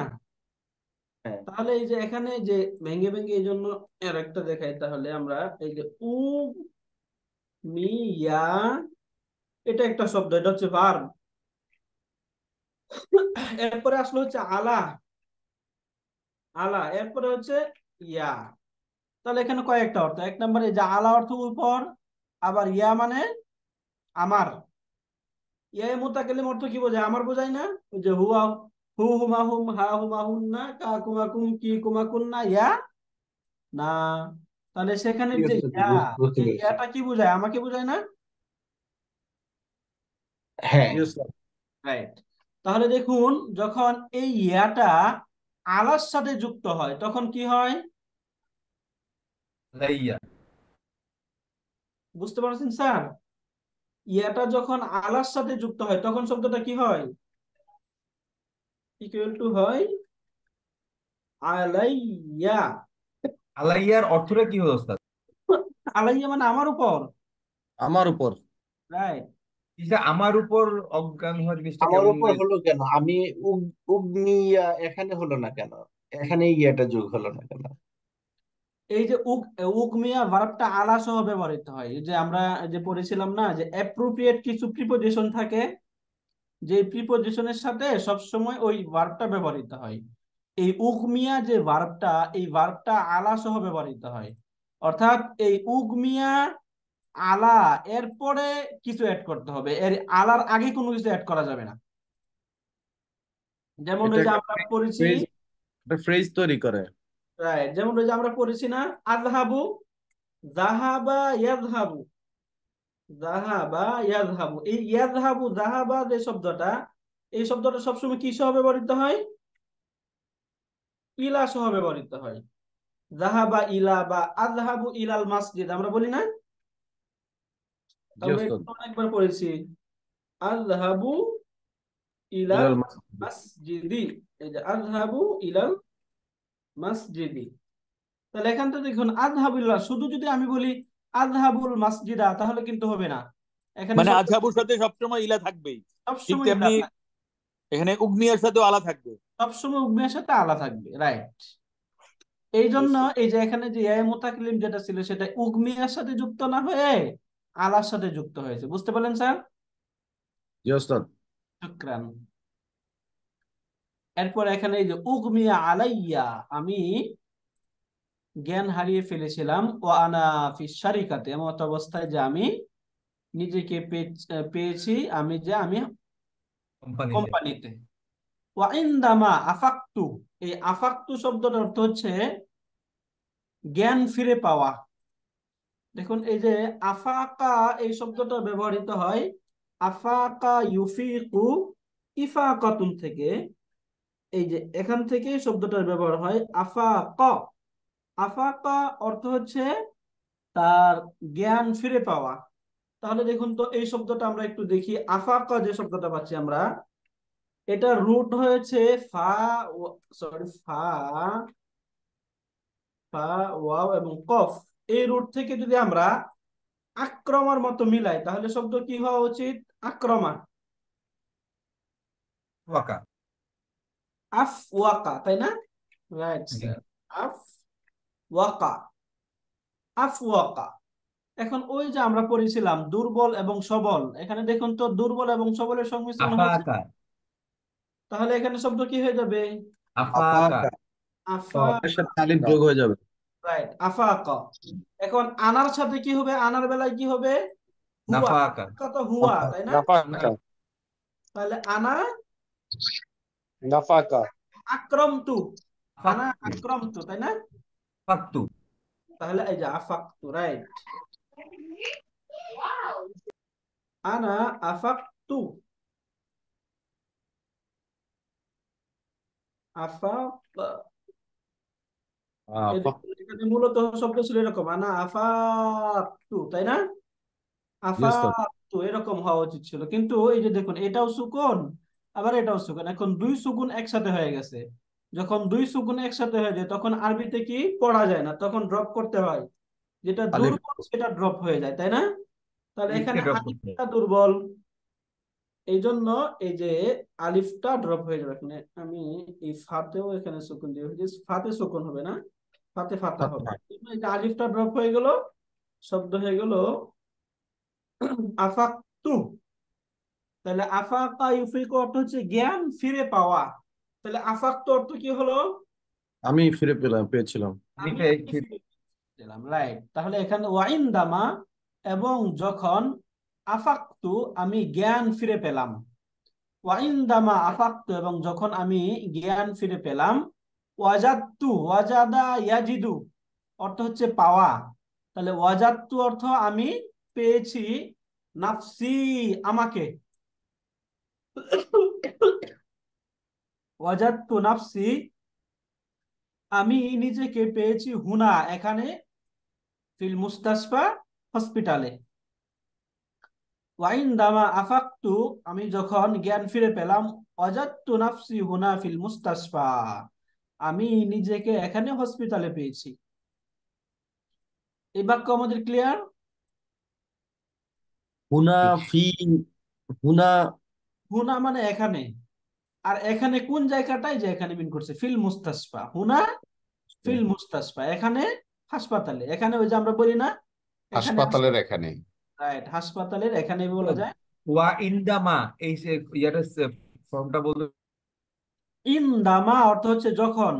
[SPEAKER 7] হ্যাঁ।
[SPEAKER 11] তাহলে এই যে এখানে যে ভেঙে ভেঙে এই জন্য এর একটা দেখাই তাহলে আমরা এই যে উ মি ইয়া এটা একটা শব্দ এটা হচ্ছে ভার্ব এরপরে আসলো হচ্ছে আলা। আলা এরপরে হচ্ছে ইয়া। তাহলে এখানে কয়েকটা অর্থ এক নম্বরে যে আলা অর্থ উপর আবার ইয়া মানে আমার। ইয়া মুতাকাল্লিম অর্থ কি বোঝায়? আমার বোঝায় না? যে হুয়া হু হুমা হুম হা হুমা হুন্না কা কুমা কুম কি কুমা কুন্না ইয়া? না। তাহলে সেখানে যে ইয়া ইয়াটা কি বোঝায়? আমাকে বোঝায় না?
[SPEAKER 7] হ্যাঁ।
[SPEAKER 11] রাইট তাহলে দেখুন যখন এই ইয়াটা আলার সাথে যুক্ত হয় তখন কি হয়? বুঝতে পারছেন স্যার? ইয়াটা যখন আলার সাথে যুক্ত হয় তখন শব্দটা কি হয়? ইকুয়াল টু হয় আলাইয়া।
[SPEAKER 8] আলাইয়ার অর্থটা কি হলো ওস্তাদ
[SPEAKER 11] আলাইয়া মানে আমার উপর।
[SPEAKER 5] আমার উপর।
[SPEAKER 11] রাইট
[SPEAKER 8] এটা আমার উপর অজ্ঞান হওয়া জিনিসটা
[SPEAKER 7] আমার
[SPEAKER 8] কেমন
[SPEAKER 7] উপর হলো? কেন? আমি উগ- উগনিয়া এখানে হলো না কেন? এখানে ইয়াটা যোগ হলো না কেন?
[SPEAKER 11] এই যে উক উকমিয়া ভার্বটা আলা সহ ব্যবহৃত হয়। যে আমরা যে পড়েছিলাম না যে অ্যাপ্রোপ্রিয়েট কিছু প্রিপোজিশন থাকে যে প্রিপোজিশনের সাথে সব সময় ওই ভার্বটা ব্যবহৃত হয়। এই উকমিয়া যে ভার্বটা এই ভার্বটা আলা সহ ব্যবহৃত হয়। অর্থাৎ এই উকমিয়া আলা এরপরে কিছু অ্যাড করতে হবে। এর আলার আগে কোনো কিছু অ্যাড করা যাবে না। যেমন ওই যে আমরা পড়েছি
[SPEAKER 5] ফ্রেজ তৈরি করে।
[SPEAKER 11] রাইট যেমন ওই যে আমরা পড়েছি না আযহাবু যাহাবা ইয়াযহাবু। যাহাবা ইয়াযহাবু। এই ইয়াযহাবু যাহাবা যে শব্দটা এই শব্দটা সবসময় কি সহ ব্যবহৃত হয়? ইলা সহ ব্যবহৃত হয়। যাহাবা ইলা বা আযহাবু ইলাল মাসজিদ আমরা বলি না? অনেকবার পড়েছি। আযহাবু ইলাল
[SPEAKER 5] মাসজিদ।
[SPEAKER 11] এই যে আযহাবু ইলাল মাসজিদি। তাহলে এখান থেকে দেখুন আযহাবুল্লাহ শুধু যদি আমি বলি আযহাবুল মাসজিদা তাহলে কিন্তু হবে না। এখানে
[SPEAKER 1] মানে আজহাবুর সাথে সবসময় ইলা থাকবেই। ঠিক
[SPEAKER 11] সবসময়
[SPEAKER 1] তেমনি এখানে উগনিয়ার সাথেও আলা থাকবে।
[SPEAKER 11] সবসময় উগ্মের সাথে আলা থাকবে রাইট এই জন্য এই যে এখানে যে ইয়া মুতাকাল্লিম যেটা ছিল সেটা উগমিয়ার সাথে যুক্ত না হয়ে আলার সাথে যুক্ত হয়েছে। বুঝতে পারলেন স্যার?
[SPEAKER 5] জি ওস্তাদ
[SPEAKER 11] শুকরান। এরপর এখানে এই যে উগমিয়া আলাইয়া আমি জ্ঞান হারিয়ে ফেলেছিলাম ও আনা ফি শারিকাতে এমত অবস্থায় যে আমি নিজেকে পেয়েছি আমি যে আমি
[SPEAKER 8] কোম্পানিতে
[SPEAKER 11] আফাক্তু এই আফাক্তু শব্দটার অর্থ হচ্ছে জ্ঞান ফিরে পাওয়া। দেখুন এই যে আফাকা এই শব্দটা ব্যবহৃত হয় আফাকা ইউফিকু ইফাকাতুন থেকে। এই যে এখান থেকে শব্দটার ব্যবহার হয় আফাকা আফাকা অর্থ হচ্ছে তার জ্ঞান ফিরে পাওয়া। তাহলে দেখুন তো এই শব্দটা আমরা একটু দেখি। আফাকা যে শব্দটা পাচ্ছি আমরা, এটা রুট হয়েছে ফা সরি ফা ফা, ওয়াও এবং কফ। এই রুট থেকে যদি আমরা আক্রমার মতো মিলাই, তাহলে শব্দ কি হওয়া উচিত? আক্রমা আফ ওয়াকা তাই না? রাইট স্যার আফ ওয়াকা আফ ওয়াকা এখন ওই যে আমরা পড়েছিলাম দুর্বল এবং সবল। এখানে দেখুন তো দুর্বল এবং সবলের সংমিশ্রণ হয়েছে
[SPEAKER 8] আফাকা।
[SPEAKER 11] তাহলে এখানে শব্দ কি হয়ে যাবে?
[SPEAKER 5] যোগ হয়ে যাবে।
[SPEAKER 11] রাইট আফাকা। এখন আনার সাথে কি হবে? আনার বেলায় কি হবে? হুয়া।
[SPEAKER 8] নাফাকা।
[SPEAKER 11] তো হুয়া তাই না?
[SPEAKER 10] নাফাকা।
[SPEAKER 11] তাহলে আনা
[SPEAKER 10] নাফাকা
[SPEAKER 11] আক্রমতু আনা
[SPEAKER 8] আফাক্তু
[SPEAKER 11] আক্রমতু তাই না
[SPEAKER 8] আফাক্তু
[SPEAKER 11] তাহলে এই যে আফাক্তু রাইট আনা আফাক্তু আফাক এই
[SPEAKER 5] আফা
[SPEAKER 11] দেখুন, এখানে মূলত শব্দ ছিল এরকম আনা আফাক্তু তাই না
[SPEAKER 5] জি ওস্তাদ
[SPEAKER 11] আফাক্তু এরকম হওয়া উচিত ছিল কিন্তু এই যে দেখুন এটাও সুকুন আবার এটাও সুকুন এখন দুই সুকুন একসাথে হয়ে গেছে। যখন দুই সুকুন একসাথে হয়ে যায় তখন আরবিতে কি পড়া যায় না তখন ড্রপ করতে হয়। যেটা দুর্বল সেটা ড্রপ হয়ে যায় তাই না? তাহলে এখানে আলিফটা দুর্বল। এই জন্য এই যে আলিফটা ড্রপ হয়ে যাবে এখানে আমি এই ফাতেও এখানে সুকুন দিয়ে ফাতে সুকুন হবে না ফাতে ফাতা হবে। আলিফটা ড্রপ হয়ে গেল শব্দ হয়ে গেল আফাকতু তাহলে আফাকা ইউফিকু অর্থ হচ্ছে জ্ঞান ফিরে পাওয়া। তাহলে আফাক তো অর্থ কি হলো?
[SPEAKER 5] আমি ফিরে পেলাম পেয়েছিলাম।
[SPEAKER 11] রাইট তাহলে এখানে ওয়াইন দামা এবং যখন আফাকতু আমি জ্ঞান ফিরে পেলাম। ওয়াইন দামা আফাকতু এবং যখন আমি জ্ঞান ফিরে পেলাম ওয়াজাত্তু ওয়াজাদা ইয়াজিদু অর্থ হচ্ছে পাওয়া। তাহলে ওয়াজাত্তু অর্থ আমি পেয়েছি নাফসি আমাকে। নাফসি, আমি নিজেকে পেয়েছি হুনা, এখানে ফিল মুস্তাশফা হসপিটালে। ওয়াইন দামা আফাকতু, আমি যখন জ্ঞান ফিরে পেলাম, অজাত্তু নাফসি হুনা ফিল মুস্তাশফা, আমি নিজেকে এখানে হসপিটালে পেয়েছি। এই বাক্য আমাদের ক্লিয়ার
[SPEAKER 5] হুনা ফি, হুনা
[SPEAKER 11] হুনা মানে এখানে। আর এখানে কোন জায়গাটাই যে এখানে মিন করছে? ফিল মুস্তাশফা হুনা ফিল মুস্তাশফা এখানে হাসপাতালে। এখানে ওই যে আমরা বলি না
[SPEAKER 12] হাসপাতালের এখানে।
[SPEAKER 11] রাইট হাসপাতালের এখানে বলা যায়।
[SPEAKER 8] ওয়া ইনদামা এই যে ইয়াটা ফর্মটা বলতে
[SPEAKER 11] ইন্দামা অর্থ হচ্ছে যখন।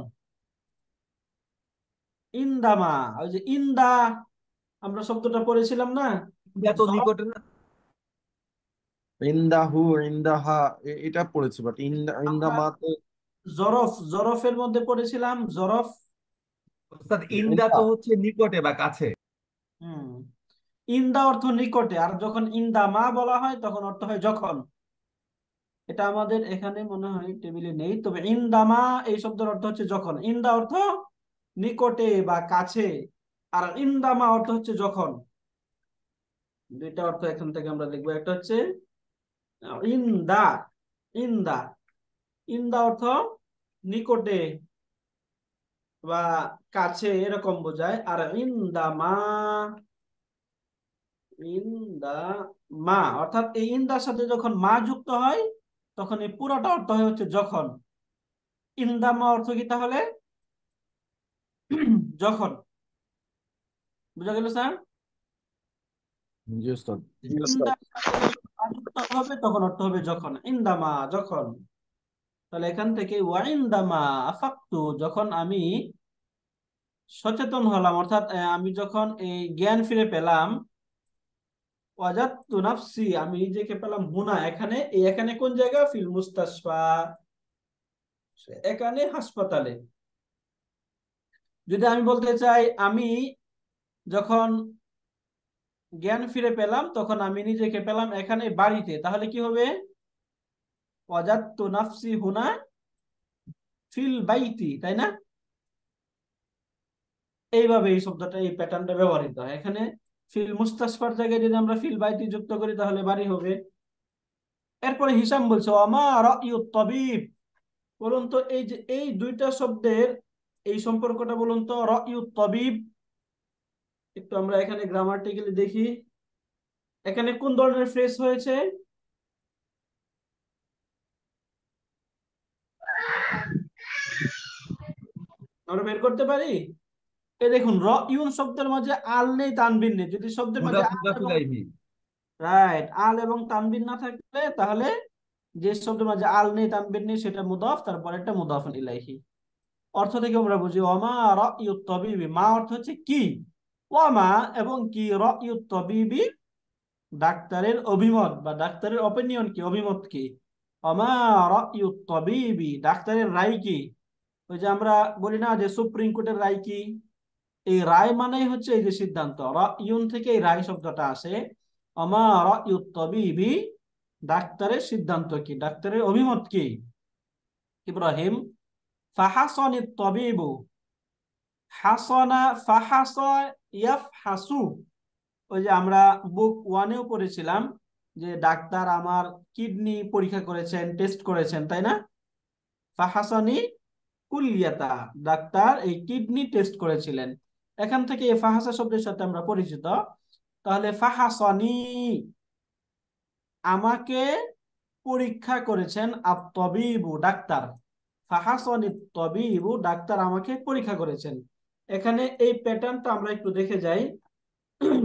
[SPEAKER 11] ইন্দামা ওই যে ইন্দা আমরা শব্দটা পড়েছিলাম না?
[SPEAKER 8] ইয়া তো নিকটে না।
[SPEAKER 5] ইন্দাহু ইন্দাহা এটা পড়েছি বাট ইন্দা ইন্দামাতে
[SPEAKER 11] জরফ জরফের মধ্যে পড়েছিলাম জরফ
[SPEAKER 8] ওস্তাদ ইন্দা। তো হচ্ছে নিকটে বা কাছে।
[SPEAKER 11] হুম। ইন্দা অর্থ নিকটে আর যখন ইন্দা মা বলা হয় তখন অর্থ হয় যখন। এটা আমাদের এখানে মনে হয় টেবিলে নেই তবে ইন্দামা এই শব্দের অর্থ হচ্ছে যখন। ইন্দা অর্থ নিকটে বা কাছে আর ইন্দামা অর্থ হচ্ছে যখন। দুইটা অর্থ এখান থেকে আমরা দেখব একটা হচ্ছে আহ, ইন্দা ইন্দা ইন্দা অর্থ নিকটে বা কাছে এরকম বোঝায়। আর ইন্দামা ইন্দা মা অর্থাৎ এই ইন্দার সাথে যখন মা যুক্ত হয় তখন এই পুরোটা অর্থ হয় হচ্ছে যখন। ইন্দামা অর্থ কি তাহলে? যখন। বুঝা গেল স্যার?
[SPEAKER 5] জি ওস্তাদ
[SPEAKER 11] হবে তখন অর্থ হবে যখন, ইন্দামা, যখন। তাহলে এখান থেকে ওয়াইন্দামা আফাক্তু, যখন আমি সচেতন হলাম, অর্থাৎ আমি যখন এই জ্ঞান ফিরে পেলাম নাফসি, আমি নিজেকে পেলাম হুনা এখানে এখানে কোন জায়গা? ফিল মুস্তাশফা। এখানে হাসপাতালে। যদি আমি বলতে চাই, আমি যখন জ্ঞান ফিরে পেলাম, তখন আমি নিজেকে পেলাম এখানে বাড়িতে। তাহলে কি হবে? নাফসি ফিল বাইতি, তাই না? এইভাবে এই শব্দটা, এই প্যাটার্নটা ব্যবহৃত হয়। এখানে ফিল মুস্তাশফার জায়গায় যদি আমরা ফিল বাইতি যুক্ত করি, তাহলে বাড়ি হবে। এরপরে হিসাম বলছে আমা রায়ু তবিব। বলুন তো, এই যে, এই দুইটা শব্দের এই সম্পর্কটা বলুন তো রায়ু তবিব একটু আমরা এখানে গ্রামাটিক্যালি দেখি। এখানে কোন ধরনের ফ্রেজ হয়েছে? আমরা বের করতে পারি? এই দেখুন র ইউন শব্দের মাঝে আল নেই তানবিন নেই। যদি শব্দের মাঝে
[SPEAKER 8] মুদাফ মুদাফ
[SPEAKER 11] রাইট আল এবং তানবিন না থাকলে তাহলে যে শব্দের মাঝে আল নেই তানবিন নেই সেটা মুদাফ তারপর একটা মুদাফুন ইলাইহি। অর্থ থেকে আমরা বুঝি অমা র ইউ তবিবি মা অর্থ হচ্ছে কি? ওয়ামা এবং কি রায়ু তবিবি? ডাক্তারের অভিমত বা ডাক্তারের অপিনিয়ন কি? অভিমত কি? ওমা রায়ু তবিবি, ডাক্তারের রায় কি? ওই যে আমরা বলি না যে সুপ্রিম কোর্টের রায় কি? এই রায় মানেই হচ্ছে এই যে সিদ্ধান্ত। রায়ুন থেকে এই রায় শব্দটা আসে। আমা রায়ু তবিবি, ডাক্তারের সিদ্ধান্ত কি? ডাক্তারের অভিমত কি? ইব্রাহিম, ফাহাসনি তবিবু। হাসনা ইয়াফহাসু ওই যে আমরা বুক ওয়ানেও পড়েছিলাম যে ডাক্তার আমার কিডনি পরীক্ষা করেছেন, টেস্ট করেছেন, তাই না? ফাহাসনি কুলিয়াতা ডাক্তার এই কিডনি টেস্ট করেছিলেন। এখান থেকে এই ফাহাসা শব্দের সাথে আমরা পরিচিত। তাহলে ফাহাসনি আমাকে পরীক্ষা করেছেন আত-তবিবু ডাক্তার। ফাহাসানি তবিবু ডাক্তার আমাকে পরীক্ষা করেছেন। এখানে এই প্যাটার্নটা আমরা একটু দেখে যাই।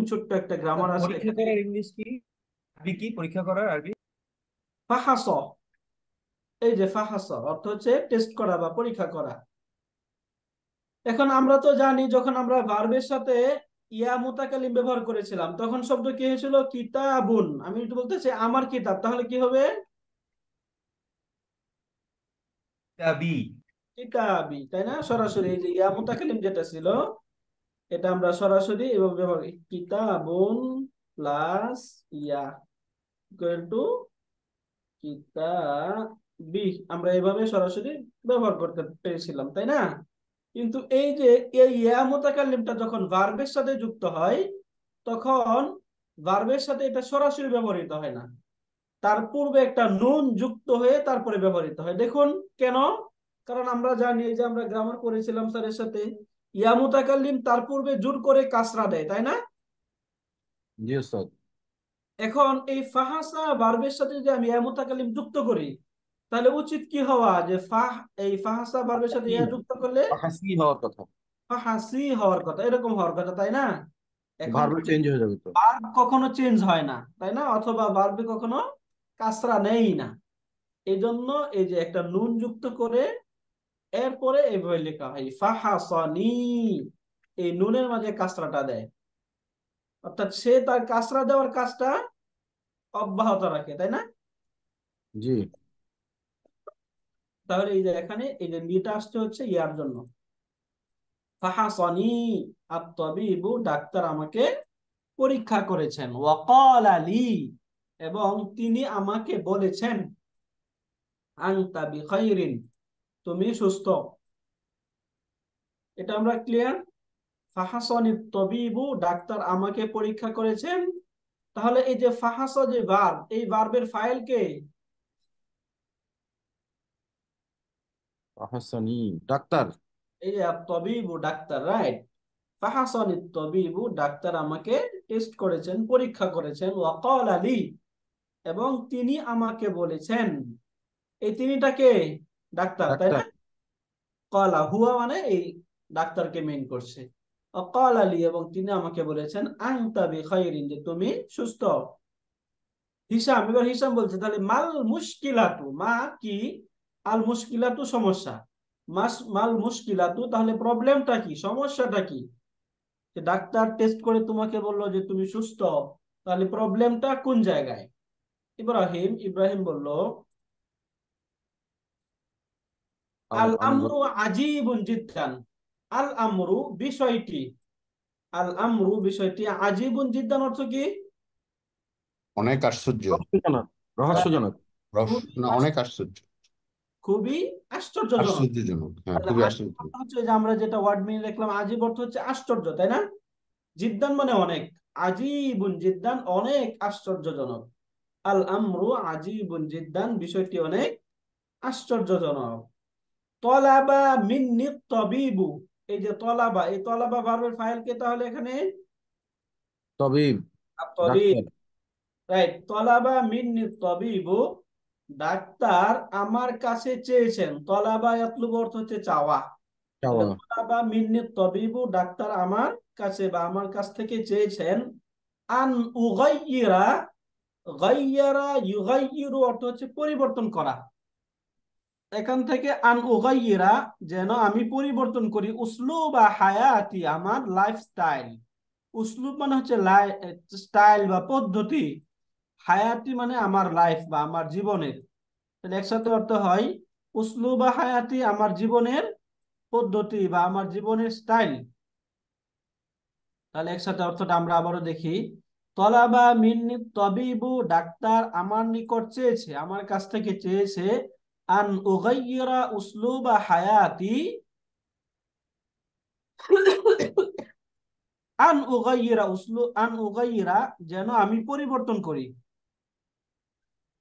[SPEAKER 11] ছোট্ট একটা গ্রামার আছে।
[SPEAKER 8] পরীক্ষা করার ইংলিশ কি? আরবি কি? পরীক্ষা করার আরবি?
[SPEAKER 11] ফাহাস। এই যে ফাহাস অর্থ হচ্ছে টেস্ট করা বা পরীক্ষা করা। এখন আমরা তো জানি যখন আমরা ভার্বের সাথে ইয়া মুতাকালিম ব্যবহার করেছিলাম তখন শব্দ কি হয়েছিল? কিতাবুন। আমি একটু বলতে চাই আমার কিতাব। তাহলে কি হবে?
[SPEAKER 8] কিতাবি।
[SPEAKER 11] কিতাবি তাই না? সরাসরি যে ইয়া মুতাকালিম যেটা ছিল, এটা আমরা সরাসরি এভাবে ব্যবহার কিতাবুন প্লাস ইয়া ইকুয়াল টু কিতাবি। আমরা এভাবে সরাসরি ব্যবহার করতে পেরেছিলাম, তাই না? কিন্তু এই যে এই ইয়া মুতাকাল্লিমটা যখন ভার্বের সাথে যুক্ত হয়, তখন ভার্বের সাথে এটা সরাসরি ব্যবহৃত হয় না। তার পূর্বে একটা নুন যুক্ত হয়ে তারপরে ব্যবহৃত হয়। দেখুন কেন কারণ আমরা জানি যে আমরা গ্রামার করেছিলাম স্যারের সাথে ইয়া মুতাকাল্লিম তার পূর্বে জোর করে কাসরা দেয় তাই না?
[SPEAKER 5] জি ওস্তাদ।
[SPEAKER 11] এখন এই ফাহাসা ভার্বের সাথে যদি আমি ইয়া মুতাকাল্লিম যুক্ত করি তাহলে উচিত কি হওয়া? যে ফাহ এই ফাহাসা ভার্বের সাথে ইয়া যুক্ত করলে?
[SPEAKER 5] হাসি হওয়ার কথা।
[SPEAKER 11] ফাহাসি হওয়ার কথা এরকম হওয়ার কথা তাই না?
[SPEAKER 5] ভার্ব চেঞ্জ হয়ে যাবে তো।
[SPEAKER 11] ভার্ব কখনো চেঞ্জ হয় না তাই না? অথবা ভার্বে কখনো কাসরা নেই না। এই জন্য এই যে একটা নুন যুক্ত করে এরপরে এইভাবে লেখা হয় ফাহাসানি। এই নুনের মাঝে কাসরাটা দেয়। অর্থাৎ সে তার কাসরা দেওয়ার কাজটা অব্যাহত রাখে তাই না?
[SPEAKER 5] জি।
[SPEAKER 11] তাহলে এই যে এখানে এই যে নিটা আসছে হচ্ছে ইয়ার জন্য। ফাহাসানি আত-তাবিবু ডাক্তার আমাকে পরীক্ষা করেছেন। ওয়াকাল আলী এবং তিনি আমাকে বলেছেন আনতা বিখাইরিন। তুমি সুস্থ। এটা আমরা ক্লিয়ার ফাহাসানি তবিবু ডাক্তার আমাকে পরীক্ষা করেছেন। তাহলে এই যে ফাহাস যে ভার্ব এই ভার্বের ফাইল কে?
[SPEAKER 5] হাসানি ডাক্তার।
[SPEAKER 11] এই যে তবিবু ডাক্তার রাইট ফাহাসানি তবিবু ডাক্তার আমাকে টেস্ট করেছেন পরীক্ষা করেছেন। ওয়াকাল আলী এবং তিনি আমাকে বলেছেন। এই তিনিটাকে ডাক্তার তাই না? কলা হুয়া মানে এই ডাক্তারকে মেন করছে। অকাল আলী এবং তিনি আমাকে বলেছেন আংতা বিখাইরিন যে তুমি সুস্থ। হিসাম এবার হিসাম বলছে তাহলে মাল মুশকিলাতু মা কি? আল মুশকিলাতু সমস্যা। মাস মাল মুশকিলাতু তাহলে প্রবলেমটা কি? সমস্যাটা কি? যে ডাক্তার টেস্ট করে তোমাকে বলল যে তুমি সুস্থ তাহলে প্রবলেমটা কোন জায়গায়? ইব্রাহিম ইব্রাহিম বলল আল আমরু আজিবুন জিদ্দান। আল আমরু বিষয়টি আল আমরু বিষয়টি আজিবুন জিদ্দান অর্থ কি?
[SPEAKER 4] অনেক আশ্চর্য।
[SPEAKER 5] রহস্যজনক
[SPEAKER 4] না অনেক আশ্চর্য।
[SPEAKER 11] খুবই আশ্চর্যজনক।
[SPEAKER 4] আশ্চর্যজনক হ্যাঁ খুবই আশ্চর্য।
[SPEAKER 11] হচ্ছে যে আমরা যেটা ওয়ার্ড মিনিং দেখলাম আজিব অর্থ হচ্ছে আশ্চর্য তাই না? জিদ্দান মানে অনেক। আজিবুন জিদ্দান অনেক আশ্চর্যজনক। আল আমরু আজিবুন জিদ্দান বিষয়টি অনেক আশ্চর্যজনক। তলাবা মিন্নি তবিবু। এই যে তলাবা এই তলাবা ভার্বের ফাইল কে তাহলে এখানে?
[SPEAKER 5] তবিব।
[SPEAKER 11] তবিব। রাইট তলাবা মিন্নি তবিবু ডাক্তার আমার কাছে চেয়েছেন। তলাবা ইয়াতলুবু অর্থ হচ্ছে চাওয়া।
[SPEAKER 5] চাওয়া।
[SPEAKER 11] তলাবা মিন্নি তবিবু ডাক্তার আমার কাছে বা আমার কাছ থেকে চেয়েছেন। আন উগাইয়িরা গাইয়ারা ইউগাইয়িরু অর্থ হচ্ছে পরিবর্তন করা। এখান থেকে, আন উগাইয়িরা যেন আমি পরিবর্তন করি, উসলুব বা হায়াতি আমার লাইফস্টাইল উসলুব মানে হচ্ছে স্টাইল বা পদ্ধতি। হায়াতি মানে আমার লাইফ বা আমার জীবনের। তাহলে একসাথে অর্থ হয়, উসলুব বা হায়াতি আমার জীবনের পদ্ধতি বা আমার জীবনের স্টাইল তাহলে একসাথে অর্থটা আমরা আবারও দেখি, তলাবা মিন্নি তবিবু ডাক্তার আমার নিকট চেয়েছে, আমার কাছ থেকে চেয়েছে আন উগাইয়িরা উসলুবা হায়াতি, আন উগাইয়িরা উসলু, আন উগাইয়িরা যেন আমি পরিবর্তন করি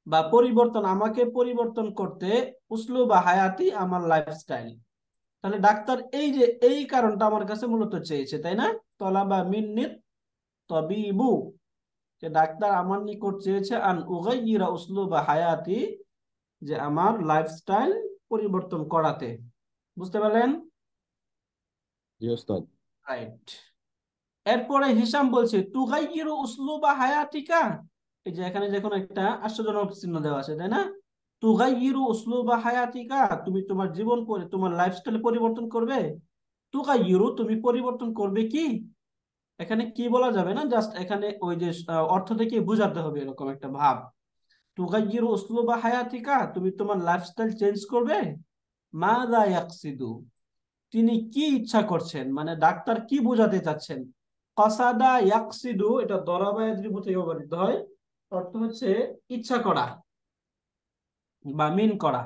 [SPEAKER 11] বা পরিবর্তন আমাকে পরিবর্তন করতে উসলুবা হায়াতি আমার লাইফস্টাইল তাহলে ডাক্তার এই যে এই কারণটা আমার কাছে মূলত চেয়েছে, তাই না? তলাবা মিন্নিত তবিবু, যে ডাক্তার আমার নিকট চেয়েছে আন উগাইয়িরা উসলুবা হায়াতি যে আমার লাইফস্টাইল পরিবর্তন করাতে। বুঝতে পারলেন? রাইট এরপরে হিসাম বলছে তুগাইয়িরু উসলুবা হায়াতিকা? এই যে এখানে যে একটা আশ্চর্যজনক চিহ্ন দেওয়া আছে তাই না? তুগাইয়িরু উসলুবা হায়াতিকা তুমি তোমার জীবন পরি তোমার লাইফস্টাইল পরিবর্তন করবে? তুগাইয়িরু তুমি পরিবর্তন করবে কি? এখানে কি বলা যাবে না? জাস্ট এখানে ওই যে অর্থ থেকে বোঝাতে হবে এরকম একটা ভাব। তুগাইয়িরু উসলুবা হায়াতিকা, তুমি তোমার লাইফস্টাইল চেঞ্জ করবে। মাযা ইয়াকসিদু, তিনি কি ইচ্ছা করছেন? মানে ডাক্তার কি বোঝাতে চাচ্ছেন? কসাদা ইয়াকসিদু, এটা দরাবা ইয়াদরিবু ব্যবহৃত হয়, অর্থ হচ্ছে ইচ্ছা করা বা মিন করা।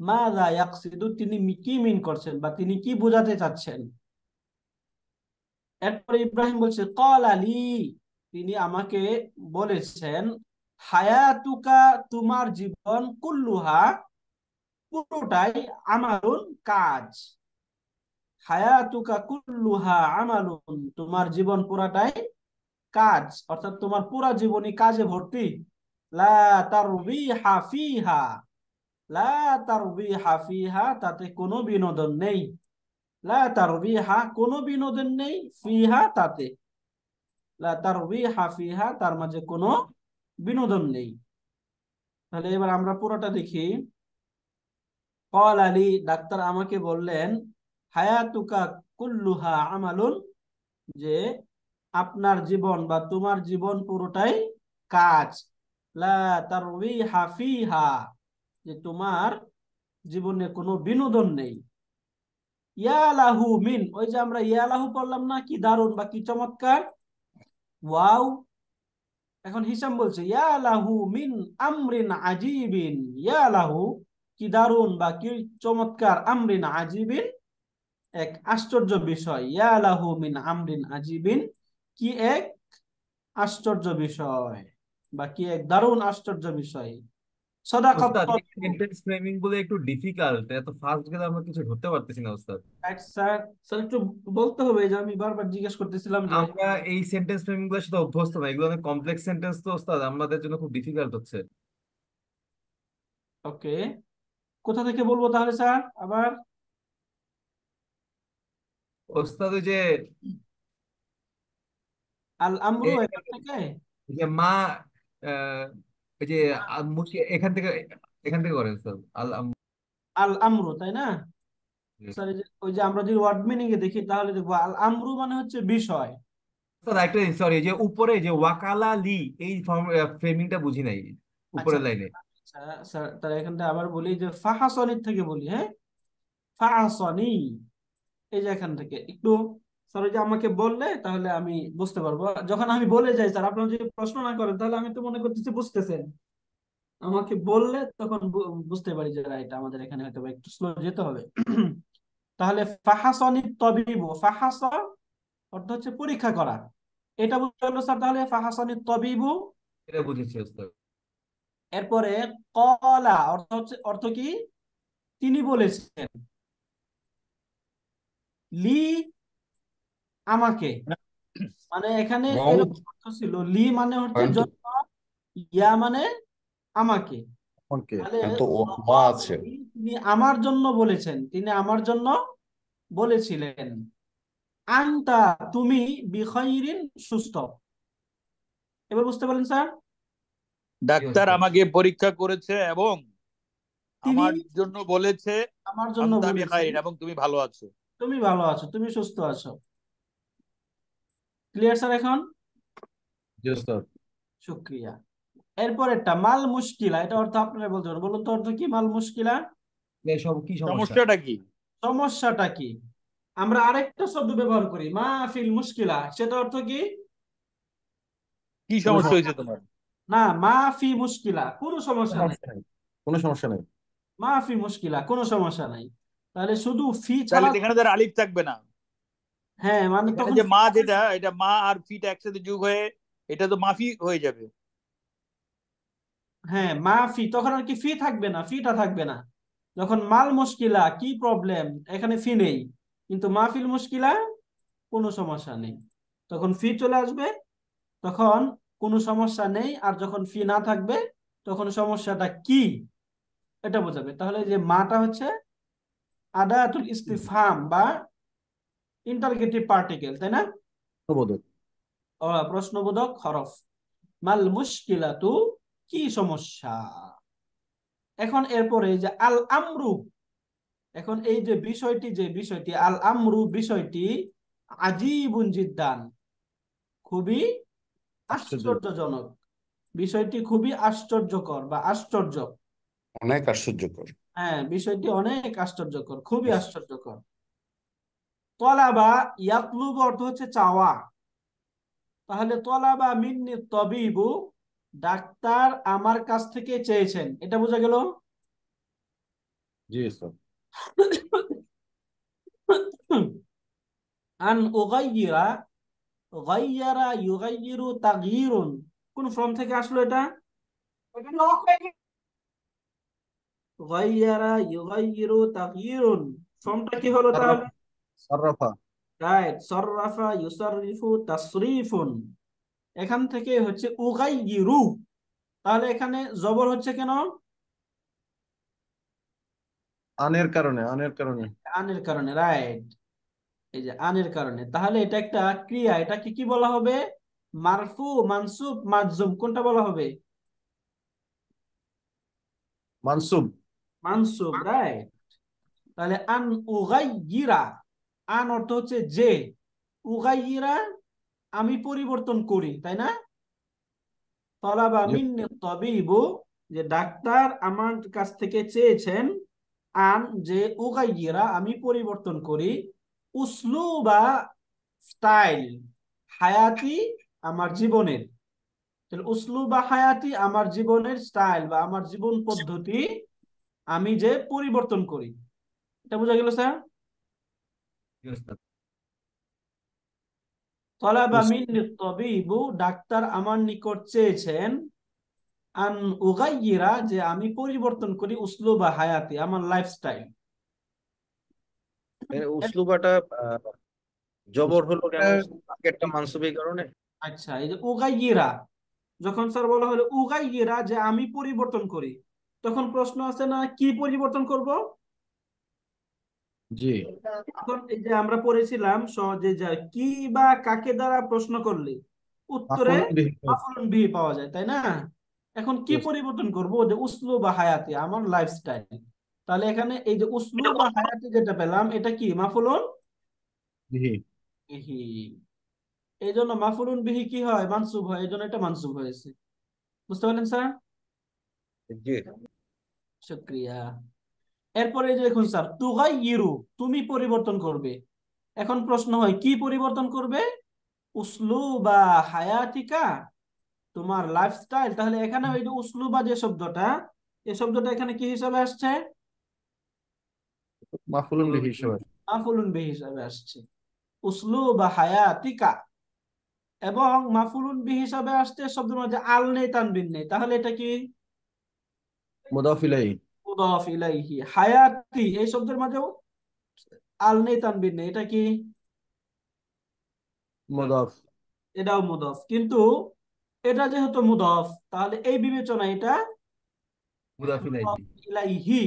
[SPEAKER 11] মাযা ইয়াকসিদু, তিনি কি মিন করছেন বা তিনি কি বোঝাতে চাচ্ছেন? এরপরে ইব্রাহিম বলছে কল আলী তিনি আমাকে বলেছেন হায়াতুকা তোমার জীবন কুল্লুহা, পুরোটাই আমারুন কাজ। হায়াতুকা কুল্লুহা আমালুন তোমার জীবন পুরাটাই কাজ, অর্থাৎ তোমার পুরা জীবনই কাজে ভর্তি। লা তাতে কোনো বিনোদন নেই। লা কোনো বিনোদন নেই, ফিহা তাতে। লা তার মাঝে কোনো বিনোদন নেই। তাহলে এবার আমরা পুরোটা দেখি। কল আলী ডাক্তার আমাকে বললেন, হায়াতুকা কুল্লুহা আমালুন, যে আপনার জীবন বা তোমার জীবন পুরোটাই কাজ। লা তারবিহা ফিহা, যে তোমার জীবনে কোনো বিনোদন নেই। ইয়ালাহু মিন, ওই যে আমরা ইয়ালাহু পড়লাম না, কি দারুণ বা কি চমৎকার। ওয়াও এখন হিসাম বলছে, ইয়া লাহু মিন আমরিন আজিবিন। ইয়া লাহু কি দারুণ বা কি চমৎকার, আমরিন আজিবিন এক আশ্চর্য বিষয়। ইয়া লাহু মিন আমরিন আজিবিন কি এক আশ্চর্য বিষয় বা কি এক দারুণ আশ্চর্য বিষয়।
[SPEAKER 8] ফ্রেমিংগুলো একটু ডিফিকাল্ট এত ফাস্ট গেলে আমরা কিছু ধরতে পারতেছি না ওস্তাদ।
[SPEAKER 11] স্যার স্যার একটু বলতে হবে যে আমি বারবার জিজ্ঞেস করতেছিলাম
[SPEAKER 8] আমরা এই সেন্টেন্স ফ্রেমিংগুলোর সাথে অভ্যস্ত না এগুলো অনেক কমপ্লেক্স সেন্টেন্স তো ওস্তাদ আমাদের জন্য খুব ডিফিকাল্ট হচ্ছে।
[SPEAKER 11] ওকে কোথা থেকে বলব তাহলে স্যার আবার?
[SPEAKER 8] ওস্তাদ ওই যে
[SPEAKER 11] আল আমরু থেকে?
[SPEAKER 8] যে মা ওই যে এখান থেকে এখান থেকে করেন স্যার আল
[SPEAKER 11] আল আমরু তাই না? স্যার ওই যে আমরা যদি ওয়ার্ড মিনিং এ দেখি তাহলে দেখব আল আমরু মানে হচ্ছে বিষয়।
[SPEAKER 8] স্যার একটা সরি যে উপরে যে ওয়াকালা লি এই ফ্রেমিংটা বুঝি নাই উপরের লাইনে
[SPEAKER 11] স্যার তাহলে এখানটা আবার বলি যে ফাহাসনির থেকে বলি হ্যাঁ? ফাহাসনি এই যে এখান থেকে একটু স্যার ওই যে আমাকে বললে তাহলে আমি বুঝতে পারব। যখন আমি বলে যাই স্যার আপনারা যদি প্রশ্ন না করেন তাহলে আমি তো মনে করতেছি বুঝতেছেন। আমাকে বললে তখন বুঝতে পারি যে রাইট আমাদের এখানে হয়তো একটু স্লো যেতে হবে। তাহলে ফাহাসনি তবিবু ফাহাস অর্থ হচ্ছে পরীক্ষা করা। এটা বুঝতে পারল স্যার তাহলে ফাহাসনি তবিবু?
[SPEAKER 8] এটা বুঝেছি
[SPEAKER 11] এরপরে কলা অর্থ হচ্ছে অর্থ কি? তিনি বলেছেন লি আমাকে। মানে এখানে অর্থ ছিল। লি মানে হচ্ছে জন্য ইয়া মানে আমাকে।
[SPEAKER 12] আছে।
[SPEAKER 11] তিনি আমার জন্য বলেছেন। তিনি আমার জন্য বলেছিলেন। আনতা তুমি বিখৈরিন সুস্থ। এবার বুঝতে পারলেন স্যার?
[SPEAKER 1] ডাক্তার আমাকে পরীক্ষা করেছে এবং আমার জন্য বলেছে
[SPEAKER 11] আমার জন্য
[SPEAKER 1] এবং তুমি ভালো আছো।
[SPEAKER 11] তুমি ভালো আছো তুমি সুস্থ আছো। ক্লিয়ার স্যার এখন? শুক্রিয়া। এরপরেরটা মাল মুশকিলা এটা অর্থ আপনারা বলতে পারেন। বলুন তো অর্থ কি মাল মুশকিলা?
[SPEAKER 8] কি
[SPEAKER 1] সমস্যাটা কি?
[SPEAKER 11] সমস্যাটা কি? আমরা আরেকটা শব্দ ব্যবহার করি মা ফিল মুশকিলা সেটা অর্থ কি?
[SPEAKER 1] কি সমস্যা হয়েছে তোমার?
[SPEAKER 11] না মা ফি মুশকিলা কোনো সমস্যা নাই।
[SPEAKER 5] কোনো সমস্যা নেই।
[SPEAKER 11] মা ফি মুশকিলা কোনো সমস্যা নাই। তাহলে শুধু ফি ছাড়া
[SPEAKER 1] এখানে আলিফ থাকবে না।
[SPEAKER 11] হ্যাঁ মানে তখন
[SPEAKER 1] যে মা যেটা এটা মা আর ফিটা একসাথে যোগ হয়ে এটা তো মাফি হয়ে যাবে।
[SPEAKER 11] হ্যাঁ মা ফি তখন আর কি ফি থাকবে না ফিটা থাকবে না। যখন মাল মুশকিলা কি প্রবলেম এখানে ফি নেই। কিন্তু মাহফিল মুশকিলা কোনো সমস্যা নেই। তখন ফি চলে আসবে তখন কোনো সমস্যা নেই আর যখন ফি না থাকবে তখন সমস্যাটা কি? এটা বোঝাবে। তাহলে যে মাটা হচ্ছে আদাতুল ইস্তিফহাম বা ইন্টারগেটিভ পার্টিকেল তাই না?
[SPEAKER 5] প্রবোধক
[SPEAKER 11] ও, প্রশ্নবোধক হরফ। মাল মুশকিলাতু কি সমস্যা? এখন এরপরে এই যে আল আমরু এখন এই যে বিষয়টি যে বিষয়টি আল আমরু বিষয়টি আজীবুন জিদ্দান খুবই আশ্চর্যজনক। বিষয়টি খুবই আশ্চর্যকর বা আশ্চর্য
[SPEAKER 12] অনেক আশ্চর্যকর।
[SPEAKER 11] হ্যাঁ বিষয়টি অনেক আশ্চর্যকর খুবই আশ্চর্যকর। তলাবা ইয়াতলুব অর্থ হচ্ছে চাওয়া। তাহলে তলাবা মিন্নি তবিবু ডাক্তার আমার কাছ থেকে চেয়েছেন। এটা বোঝা গেল?
[SPEAKER 5] জি স্যার।
[SPEAKER 11] আন উগাইয়িরা গাইয়ারা ইউগাইয়িরু তাগয়িরুন কোন ফর্ম থেকে আসলো এটা? গাইয়ারা ইউগাইয়িরু তাগয়িরুন ফর্মটা কি হলো তাহলে?
[SPEAKER 5] সাররাফা
[SPEAKER 11] রাইট সররাফা ইউসাররিফু তাসরিফুন। এখান থেকে হচ্ছে উগাইয়িরু তাহলে এখানে জবর হচ্ছে কেন?
[SPEAKER 5] আনের কারণে আনের কারণে।
[SPEAKER 11] আনের কারণে রাইট এই যে আনের কারণে। তাহলে এটা একটা ক্রিয়া এটাকে কি বলা হবে? মারফু মানসুব মাজুম কোনটা বলা হবে?
[SPEAKER 5] মানসুব।
[SPEAKER 11] মানসুব রাইট তাহলে আন উগাইয়িরা আন অর্থ হচ্ছে যে উগাইয়িরা আমি পরিবর্তন করি তাই না? তলাবা
[SPEAKER 5] জি।
[SPEAKER 11] মিন্নি তবিবু যে ডাক্তার আমার কাছ থেকে চেয়েছেন আন যে উগাইয়িরা আমি পরিবর্তন করি উসলুবা স্টাইল হায়াতি আমার জীবনের। তাহলে উসলুবা হায়াতি আমার জীবনের স্টাইল বা আমার জীবন পদ্ধতি আমি যে পরিবর্তন করি। এটা বোঝা গেল স্যার? তলাবা মিন্নি তবিবু ডাক্তার আমার নিকট চেয়েছেন আন উগাইয়িরা যে আমি পরিবর্তন করি উসলুবা হায়াতি আমার লাইফস্টাইল
[SPEAKER 12] উসলুবাটা জবর হলো কারণে?
[SPEAKER 11] আচ্ছা এই যে উগাইয়িরা যখন স্যার বলা হলো উগাইয়িরা যে আমি পরিবর্তন করি তখন প্রশ্ন আছে না কি পরিবর্তন করব?
[SPEAKER 5] জি।
[SPEAKER 11] এখন এই যে আমরা পড়েছিলাম সহজে যে কি বা কাকে দ্বারা প্রশ্ন করলে উত্তরে
[SPEAKER 5] মাফউলুন বিহি।
[SPEAKER 11] পাওয়া যায় তাই না? এখন কি পরিবর্তন করব? যে উসলু বা হায়াতি আমার লাইফস্টাইল তাহলে এখানে এই যে উসলু বা হায়াতি যেটা পেলাম এটা কি? মাফুলুন?
[SPEAKER 5] বিহি।
[SPEAKER 11] বিহি। এই জন্য মাফুলুন বিহি কি হয়? মানসুব হয়। এই জন্য এটা মানসুব হয়েছে। বুঝতে পারলেন স্যার?
[SPEAKER 12] জি।
[SPEAKER 11] শুক্রিয়া। এরপরে যে দেখুন স্যার তুগাইয়িরু তুমি পরিবর্তন করবে। এখন প্রশ্ন হয় কি পরিবর্তন করবে? উসলুবা হায়াতিকা তোমার লাইফস্টাইল তাহলে এখানে ওই যে উসলুবা যে শব্দটা এই শব্দটা এখানে কি হিসাবে আসছে?
[SPEAKER 5] মাফুলুন বিহি হিসেবে।
[SPEAKER 11] মাফুলুন বিহি হিসাবে আসছে। উসলুবা হায়াতিকা এবং মাফুলুন হিসাবে আসছে শব্দের মধ্যে আল নেই তানবিন নেই। তাহলে এটা কি?
[SPEAKER 5] মুদাফ ইলাইহি
[SPEAKER 11] মুদাফ ইলাইহি হায়াতি এই শব্দের মাঝেও আল নেই তানবিন নেই এটা কি?
[SPEAKER 5] মুদাফ।
[SPEAKER 11] এটাও মুদাফ কিন্তু এটা যেহেতু মুদাফ তাহলে এই বিবেচনায় এটা
[SPEAKER 5] ইলাইহি।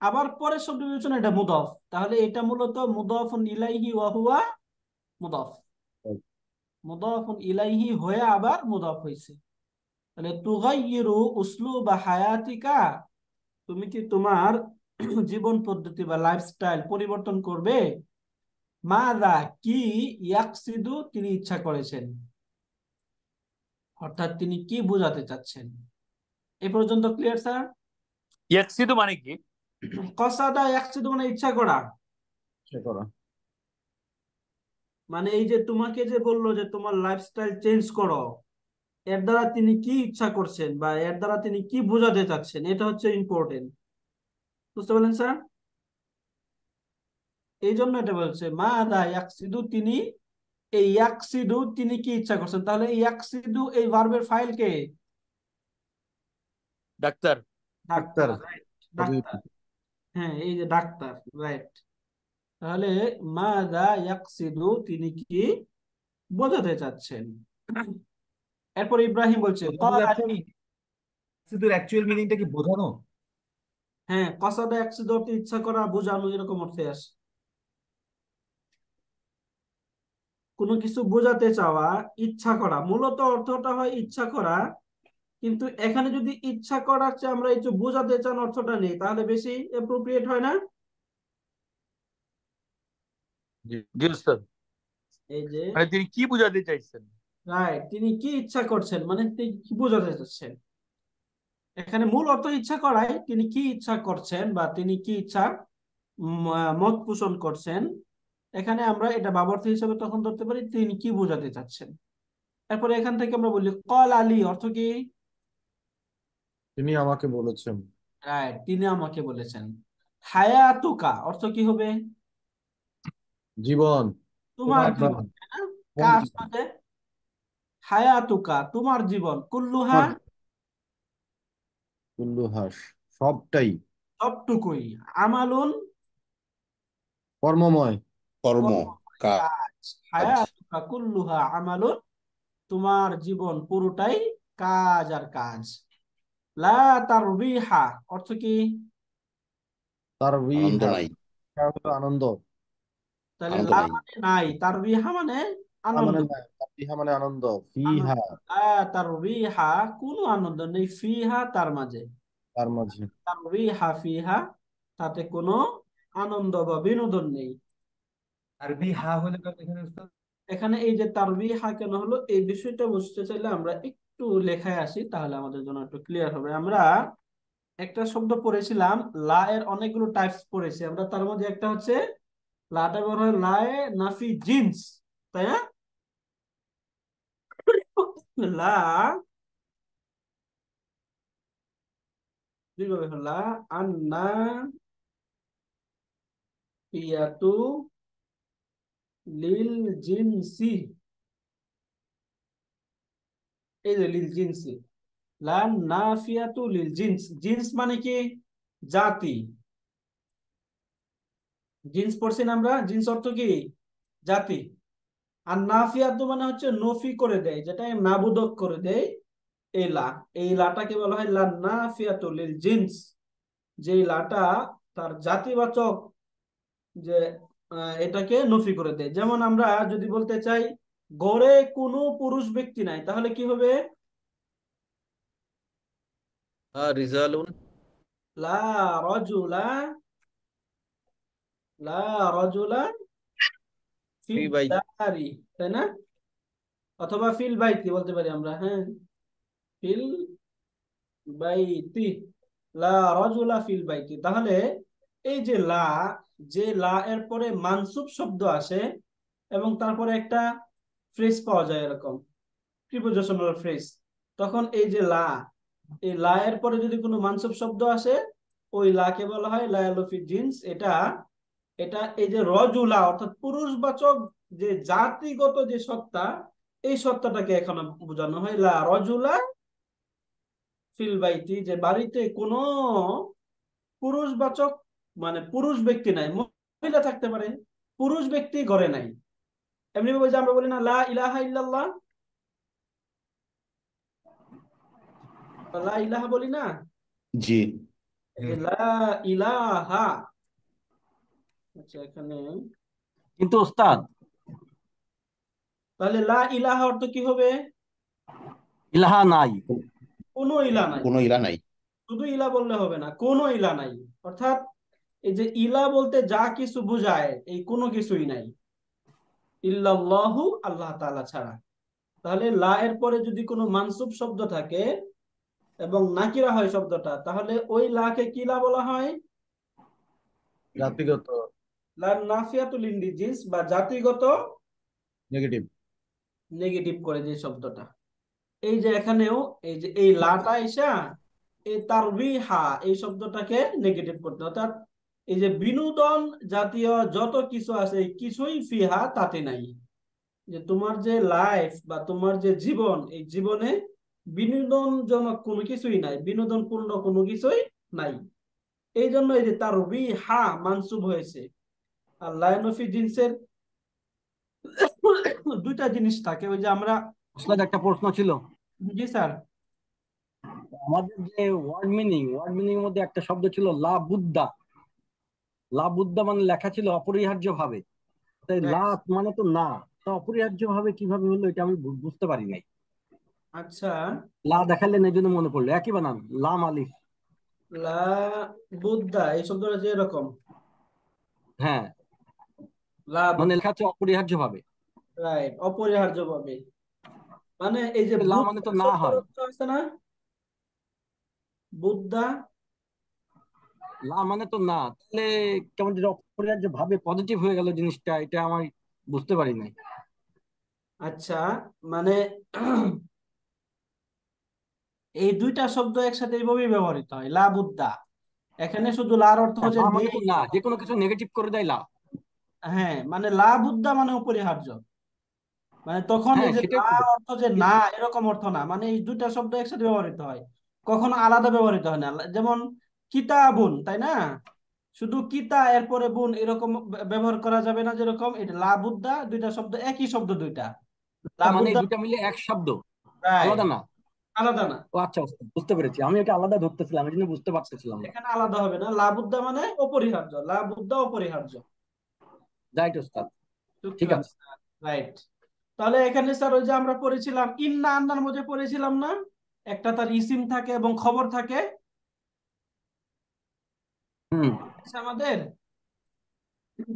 [SPEAKER 11] আবার পরের শব্দ বিবেচনা এটা মুদাফ তাহলে এটা মূলত মুদাফুন ইলাইহি ওয়া হুয়া মুদাফ। মুদাফুন ইলাইহি হয়ে আবার মুদাফ হয়েছে তাহলে তুগাইয়িরু উসলুবা হায়াতিকা তুমি কি তোমার জীবন পদ্ধতি বা লাইফস্টাইল পরিবর্তন করবে? মাদা কি ইয়াকসিদু তিনি ইচ্ছা করেছেন? অর্থাৎ তিনি কি বোঝাতে চাচ্ছেন? এ পর্যন্ত ক্লিয়ার স্যার
[SPEAKER 1] ইয়াকসিদু মানে কি?
[SPEAKER 11] কসাদা ইয়াকসিদু মানে ইচ্ছা করা।
[SPEAKER 5] সে করা।
[SPEAKER 11] মানে এই যে তোমাকে যে বলল যে তোমার লাইফস্টাইল চেঞ্জ করো এর দ্বারা তিনি কি ইচ্ছা করছেন বা এর দ্বারা তিনি কি বোঝাতে চাচ্ছেন এটা হচ্ছে ইম্পর্টেন্ট বুঝতে পারলেন স্যার এই জন্য এটা বলছে মা দা ইয়াকসিদু তিনি এই ইয়াকসিদু তিনি কি ইচ্ছা করছেন? তাহলে এই ইয়াকসিদু এই ভার্বের ফাইল কে?
[SPEAKER 1] ডাক্তার।
[SPEAKER 11] Doctor
[SPEAKER 5] doctor.
[SPEAKER 11] হ্যাঁ এই যে ডাক্তার রাইট তাহলে মাদা ইয়াকসিদু তিনি কি বোঝাতে চাচ্ছেন? এরপর ইব্রাহিম বলছে
[SPEAKER 8] অ্যাকচুয়াল মিনিংটা কি বোঝানো?
[SPEAKER 11] হ্যাঁ কসাদা ধরতে ইচ্ছা করা বোঝানো এরকম অর্থে আসে। কোনো কিছু বোঝাতে চাওয়া ইচ্ছা করা মূলত অর্থটা হয় ইচ্ছা করা কিন্তু এখানে যদি ইচ্ছা করার চেয়ে আমরা একটু বোঝাতে চান অর্থটা নেই তাহলে বেশি অ্যাপ্রোপ্রিয়েট হয় না?
[SPEAKER 1] জি স্যার।
[SPEAKER 11] এই যে
[SPEAKER 1] মানে তিনি কি বোঝাতে চাইছেন?
[SPEAKER 11] রাইট তিনি কি ইচ্ছা করছেন? মানে তিনি কি বোঝাতে চাচ্ছেন? এখানে মূল অর্থ ইচ্ছা করায় তিনি কি ইচ্ছা করছেন বা তিনি কি ইচ্ছা মত পোষণ করছেন? এখানে আমরা এটা বাবর্থ হিসেবে তখন ধরতে পারি তিনি কি বোঝাতে চাচ্ছেন? তারপরে এখান থেকে আমরা বলি কল আলী অর্থ কি?
[SPEAKER 5] তিনি আমাকে বলেছেন।
[SPEAKER 11] রাইট তিনি আমাকে বলেছেন। হায়াতুকা অর্থ কি হবে?
[SPEAKER 5] জীবন।
[SPEAKER 11] তোমার জীবন কার সাথে? হায়াতুকা তোমার জীবন কুল্লুহা
[SPEAKER 5] তোমার কুল্লু হাস সবটাই।
[SPEAKER 11] সবটুকুই। আমালুন
[SPEAKER 5] কর্মময়।
[SPEAKER 13] কর্ম কাজ।
[SPEAKER 11] হায়াতুকা কুল্লুহা আমালুন তোমার জীবন পুরোটাই কাজ আর কাজ। লা তারবিহা অর্থ কি?
[SPEAKER 5] তার
[SPEAKER 13] আনন্দ
[SPEAKER 11] তাহলে লা
[SPEAKER 13] নাই।
[SPEAKER 11] মানে নাই তারবিহা মানে আনন্দ।
[SPEAKER 5] মানে না তারবিহা মানে আনন্দ। ফিহা।
[SPEAKER 11] লা তারবিহা কোনো আনন্দ নেই। ফিহা তার মাঝে।
[SPEAKER 5] তার মাঝে।
[SPEAKER 11] তারবিহা ফিহা তাতে কোনো আনন্দ বা বিনোদন নেই।
[SPEAKER 8] হলে এখানে
[SPEAKER 11] এখানে এই যে তারবিহা কেন হলো এই বিষয়টা বুঝতে চাইলে আমরা একটু লেখায় আসি তাহলে আমাদের জন্য একটু ক্লিয়ার হবে। আমরা একটা শব্দ পড়েছিলাম লা এর অনেকগুলো টাইপস পড়েছি। আমরা তার মধ্যে একটা হচ্ছে লাটা বের হয় লা এ নাফি জিন্স তাই না? লা দুইভাবে হয় লা আন্না ফিয়াতু লিল জিনসি এই যে লিল জিনসি লা নাফিয়াতু লিল জিন্স জিন্স মানে কি জাতি জিন্স পড়ছি না আমরা জিন্স অর্থ কি জাতি আর নাফিয়াতু মানে হচ্ছে নফি করে দেয় যেটা নাবুদক করে দেয় এই লা। এই লাটাকে বলা হয় লা নাফিয়াতু লিল জিন্স। যে লাটা তার জাতিবাচক যে এটাকে নফি করে দেয়। যেমন আমরা যদি বলতে চাই গড়ে কোনো পুরুষ ব্যক্তি নাই তাহলে কি হবে?
[SPEAKER 12] হ্যাঁ রিজালুন।
[SPEAKER 11] লা রজুলা লা রজুলা
[SPEAKER 12] ফি বাইত
[SPEAKER 11] দারি তাই না? অথবা ফিল বাইতি বলতে পারি আমরা হ্যাঁ? ফিল বাইতি লা রজুলা ফিল বাইতি তাহলে এই যে লা যে লা এর পরে মানসুব শব্দ আসে এবং তারপরে একটা ফ্রেজ পাওয়া যায় এরকম প্রিপোজিশনাল ফ্রেজ তখন এই যে লা, এই লা এর পরে যদি কোনো মানসুব শব্দ আসে, ওই লাকে বলা হয় লায়ালফি জিন্স। এটা এটা এই যে রজুলা, অর্থাৎ পুরুষবাচক যে জাতিগত যে সত্তা এই সত্তাটাকে এখানে বোঝানো হয় লা রজুলা ফিল বাইতি যে বাড়িতে কোনো পুরুষবাচক মানে পুরুষ ব্যক্তি নাই মহিলা থাকতে পারে পুরুষ ব্যক্তি ঘরে নাই। এমনি ভাবে যে আমরা বলি না লা ইলাহা ইল্লাল্লাহ লা ইলাহা বলি না?
[SPEAKER 13] জি।
[SPEAKER 11] লা ইলাহা আচ্ছা এখানে
[SPEAKER 14] কিন্তু ওস্তাদ
[SPEAKER 11] তাহলে লা ইলাহা অর্থ কি হবে?
[SPEAKER 14] ইলাহা নাই।
[SPEAKER 11] কোনো ইলা নাই।
[SPEAKER 13] কোনো ইলা নাই।
[SPEAKER 11] শুধু ইলা বললে হবে না কোনো ইলা নাই। অর্থাৎ এই যে ইলা বলতে যা কিছু বোঝায় এই কোনো কিছুই নাই। ইল্লাল্লাহু আল্লাহ তাআলা ছাড়া। তাহলে লা এর পরে যদি কোনো মানসুব শব্দ থাকে এবং নাকিরা হয় শব্দটা তাহলে ওই লাকে কি লা বলা হয়?
[SPEAKER 5] জাতিগত।
[SPEAKER 11] লা নাফিয়াতুল ইন্ডিজিন্স বা জাতিগত
[SPEAKER 5] নেগেটিভ।
[SPEAKER 11] নেগেটিভ করে যে শব্দটা। এই যে এখানেও এই যে এই লাটা ইসা এই তারবিহা এই শব্দটাকে নেগেটিভ করতে অর্থাৎ এই যে বিনোদন জাতীয় যত কিছু আছে, কিছুই ফিহা তাতে নাই। যে তোমার যে লাইফ বা তোমার যে জীবন, এই জীবনে বিনোদনজনক কোনো কিছুই নাই, বিনোদনপূর্ণ কোনো কিছুই নাই। এই জন্য এই যে তারবিহা মানসুব হয়েছে। আর লায়নফি জিন্সের দুইটা জিনিস থাকে ওই যে আমরা
[SPEAKER 14] একটা প্রশ্ন ছিল।
[SPEAKER 11] জি স্যার।
[SPEAKER 14] আমাদের যে ওয়ার্ড মিনিং ওয়ার্ড মিনিং এর মধ্যে একটা শব্দ ছিল লা বুদ্দা। লা বুদ্দা মানে লেখা ছিল অপরিহার্য ভাবে তাই লা মানে তো না। তা অপরিহার্য ভাবে কীভাবে হলো এটা আমি বুঝতে পারি নাই।
[SPEAKER 11] আচ্ছা।
[SPEAKER 14] লা দেখালেন এই জন্য মনে পড়ল। একই বানান লাম আলিফ।
[SPEAKER 11] লা বুদ্দা এই শব্দটা যে এরকম।
[SPEAKER 14] হ্যাঁ।
[SPEAKER 11] লা
[SPEAKER 14] মানে লেখা অপরিহার্য ভাবে
[SPEAKER 11] রাইট অপরিহার্যভাবে। মানে এই যে
[SPEAKER 14] লা মানে তো না হয়।
[SPEAKER 11] না? বুদ্ধা
[SPEAKER 14] লা মানে তো না। তাহলে কেমন অপরিহার্য ভাবে পজিটিভ হয়ে গেল জিনিসটা এটা আমার বুঝতে পারি নাই।
[SPEAKER 11] আচ্ছা মানে এই দুইটা শব্দ একসাথে এইভাবেই ব্যবহৃত হয় লা বুদ্দা এখানে শুধু লার অর্থ হচ্ছে
[SPEAKER 14] লা মানে না যে কোনো কিছু নেগেটিভ করে দেয় লা।
[SPEAKER 11] হ্যাঁ মানে লা বুদ্দা মানে অপরিহার্য। মানে তখন
[SPEAKER 14] হ্যাঁ
[SPEAKER 11] এই যে
[SPEAKER 14] সেটাই
[SPEAKER 11] লা অর্থ যে না এরকম অর্থ না। মানে এই দুইটা শব্দ একসাথে ব্যবহৃত হয়। কখনো আলাদা ব্যবহৃত হয় না। যেমন কিতাবুন তাই না? শুধু কিতা এরপরে বুন এরকম ব্যবহার করা যাবে না যেরকম। এটা লা বুদ্দা দুইটা শব্দ একই শব্দ দুইটা। লা
[SPEAKER 14] মানে
[SPEAKER 11] বুদ্দা
[SPEAKER 14] দুটা মিলে এক শব্দ। আলাদা না?
[SPEAKER 11] আলাদা না।
[SPEAKER 14] ও আচ্ছা বুঝতে বুঝতে পেরেছি। আমি এটা আলাদা ধরতেছিলাম এই জন্য বুঝতে পারতেছিলাম না।
[SPEAKER 11] এখানে আলাদা হবে না। লা বুদ্দা মানে অপরিহার্য। লা বুদ্দা অপরিহার্য।
[SPEAKER 14] রাইট ওস্তাদ ঠিক আছে।
[SPEAKER 11] রাইট তাহলে এখানে স্যার ওই যে আমরা পড়েছিলাম ইন্না আন্নার মধ্যে পড়েছিলাম না? একটা তার ইসিম থাকে এবং খবর থাকে।
[SPEAKER 14] হুম।
[SPEAKER 11] আমাদের?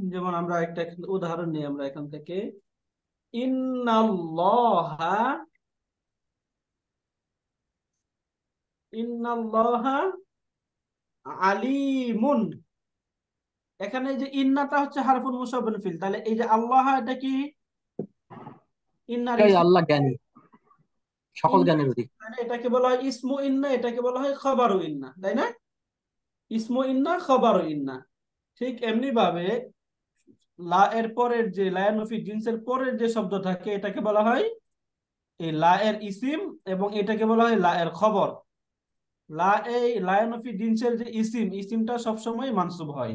[SPEAKER 11] যেমন আমরা একটা উদাহরণ নিই আমরা এখান থেকে। ইন্নাল্লাহা ইন্নাল্লাহা আলিমুন। এখানে যে ইন্নাটা হচ্ছে হারফুল মুসাব্বিন ফিল তাহলে এই যে আল্লাহ এটা কি? ইন্নার
[SPEAKER 14] আল্লাহ জ্ঞানী সকল জ্ঞানের অধিক
[SPEAKER 11] মানে এটাকে বলা হয় ইসমু ইন্না এটাকে বলা হয় খবরু ইন্না তাই না? ইসমু ইন্না খবরু ইন্না। ঠিক এমনি ভাবে লা এর পরের যে লায়ানফি জিন্সের পরের যে শব্দ থাকে এটাকে বলা হয় এই লা এর ইসিম এবং এটাকে বলা হয় লা এর খবর। লা এই লায়ানফি জিন্সের যে ইসিম ইসিমটা সবসময় মানসুব হয়।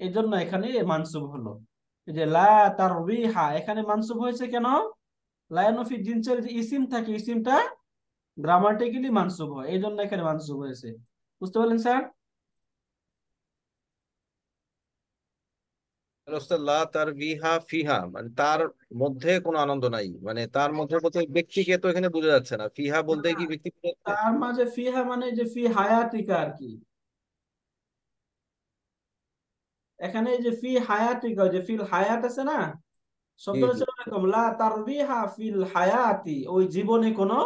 [SPEAKER 11] এই জন্য এখানে মানসুব হলো। যে লা তারবিহা এখানে মানসুব হয়েছে কেন? লায়ানফি জিন্সের যে ইসিম থাকে ইসিমটা গ্রামাটিক্যালি মানসুব হয় এই জন্য এখানে মানসুব হয়েছে। বুঝতে পারলেন স্যার?
[SPEAKER 12] লা তার বিহা ফিহা মানে তার মধ্যে কোনো আনন্দ নাই মানে তার মধ্যে বলতে ব্যক্তিকে তো এখানে বোঝা যাচ্ছে না। ফিহা বলতে কি ব্যক্তি
[SPEAKER 11] তার মাঝে ফিহা মানে যে ফি হায়াতিকা আর কি। এখানে এই যে ফি হায়াতিকা যে ফিল হায়াত আছে না?
[SPEAKER 12] জি
[SPEAKER 11] শব্দটা এরকম লা তারবিহা ফিল হায়াতি ওই জীবনে কোনো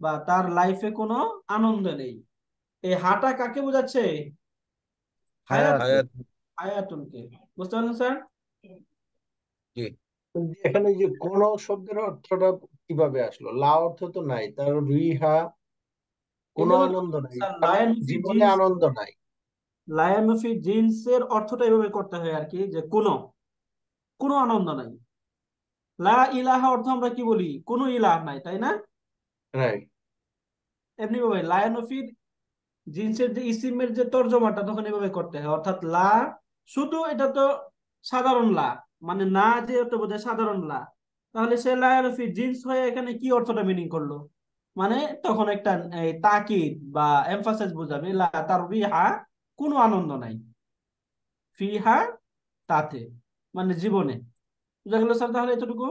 [SPEAKER 11] বা তার লাইফে কোনো আনন্দ নেই। এই হাটা কাকে বোঝাচ্ছে? হায়াত
[SPEAKER 12] হায়াত।
[SPEAKER 11] হায়াতুনকে বুঝতে পারলেন স্যার?
[SPEAKER 12] জি।
[SPEAKER 7] এখানে যে কোন শব্দের অর্থটা কীভাবে আসলো? লা অর্থ তো নাই। তার রিহা কোনো আনন্দ নাই। জীবনে আনন্দ নাই।
[SPEAKER 11] লায়ন ফি জিন্সের অর্থটা এভাবে করতে হয় আর কি যে কোনো কোনো আনন্দ নাই। লা ইলাহা অর্থ আমরা কি বলি? কোনো ইলাহ নাই তাই না?
[SPEAKER 7] রাইট
[SPEAKER 11] এমনি ভাবে জিন্সের যে ইসিমের যে তর্জমাটা তখন এভাবে করতে হয়। অর্থাৎ লা শুধু এটা তো সাধারণ লা মানে না যে ওটা বোঝায় সাধারণ লা তাহলে সে লায়নফি জিন্স হয়ে এখানে কি অর্থটা মিনিং করল? মানে তখন একটা তাকিদ বা এমফাসাইজ বোঝাবে লা তার বিহা কোনো আনন্দ নাই। ফিহা তাতে মানে জীবনে। বুঝা গেল স্যার তাহলে এতটুকু?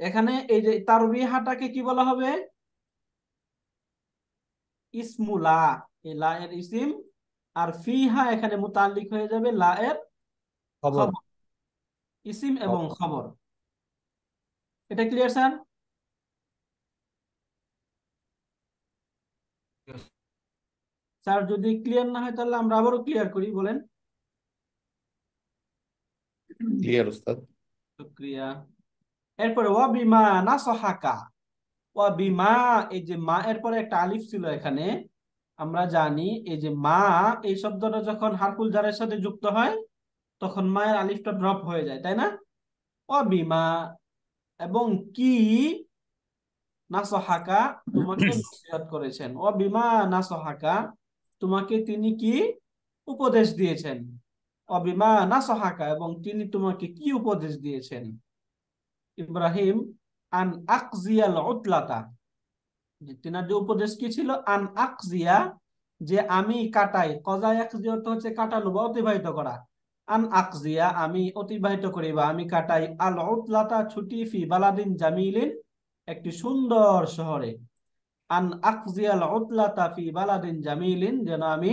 [SPEAKER 11] এখানে এই যে তারবিহাটাকে কি বলা হবে? ইসমুলা এই লা এর ইসিম আর ফিহা এখানে মুতাল্লিক হয়ে যাবে লা এর
[SPEAKER 12] খবর।
[SPEAKER 11] ইসিম এবং খবর। এটা ক্লিয়ার স্যার? স্যার যদি ক্লিয়ার না হয় তাহলে আমরা আবারও ক্লিয়ার করি বলেন।
[SPEAKER 13] ক্লিয়ার ওস্তাদ
[SPEAKER 11] শুক্রিয়া। এরপরে ওয়া বিমা নাসহাকা। ওয়া বিমা এই যে মা এর পরে একটা আলিফ ছিল এখানে। আমরা জানি এই যে মা এই শব্দটা যখন হারকুল জারের সাথে যুক্ত হয় তখন মায়ের আলিফটা ড্রপ হয়ে যায় তাই না? ওয়া বিমা এবং কি নাসহাকা তোমাকে নসিহত করেছেন। ও বিমা নাসহাকা তোমাকে তিনি কি উপদেশ দিয়েছেন? ও বিমা নাসহাকা, এবং তিনি তোমাকে কি উপদেশ দিয়েছেন? ইব্রাহিম, আন আকজিয়াল উতলাতা তিনার যে উপদেশ কি ছিল? আন আকজিয়া, যে আমি কাটাই। কজা আকজিয়া হচ্ছে কাটানো বা অতিবাহিত করা। আন আকজিয়া, আমি অতিবাহিত করি বা আমি কাটাই। আল উতলাতা ছুটি ফি বালাদিন জামিলিন, একটি সুন্দর শহরে। আন আকজিয়াল উতলাতা ফি বালাদিন জামিলিন যেন আমি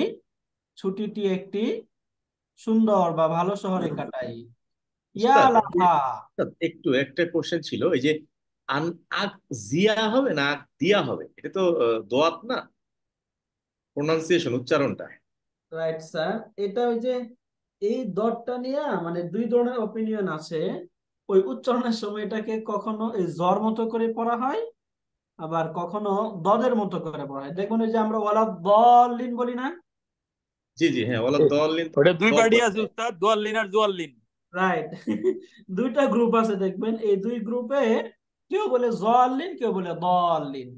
[SPEAKER 11] ছুটিটি একটি সুন্দর বা ভালো শহরে কাটাই।
[SPEAKER 6] একটু একটা কোশ্চেন ছিল এই যে আন আক জিয়া হবে না আক দিয়া হবে? এটা তো দোয়াত না? প্রোনাউন্সিয়েশন উচ্চারণটা।
[SPEAKER 11] রাইট স্যার এটা ওই যে এই দরটা নিয়ে মানে দুই ধরনের অপিনিয়ন আছে। ওই উচ্চারণের সময় এটাকে কখনো এই জ্বর মতো করে পড়া হয় আবার কখনো দদের মতো করে পড়া হয় দেখুন এই যে আমরা ওয়ালা দলিন বলি না?
[SPEAKER 6] জি জি হ্যাঁ ওলা দলিন
[SPEAKER 1] ওটা দুই
[SPEAKER 6] দল
[SPEAKER 1] পার্টি আছে উস্তাদ দোয়াল্লিন আর জোয়াল্লিন।
[SPEAKER 11] রাইট দুইটা গ্রুপ আছে দেখবেন। এই দুই গ্রুপে কেউ বলে জলিন কেউ বলে দলিন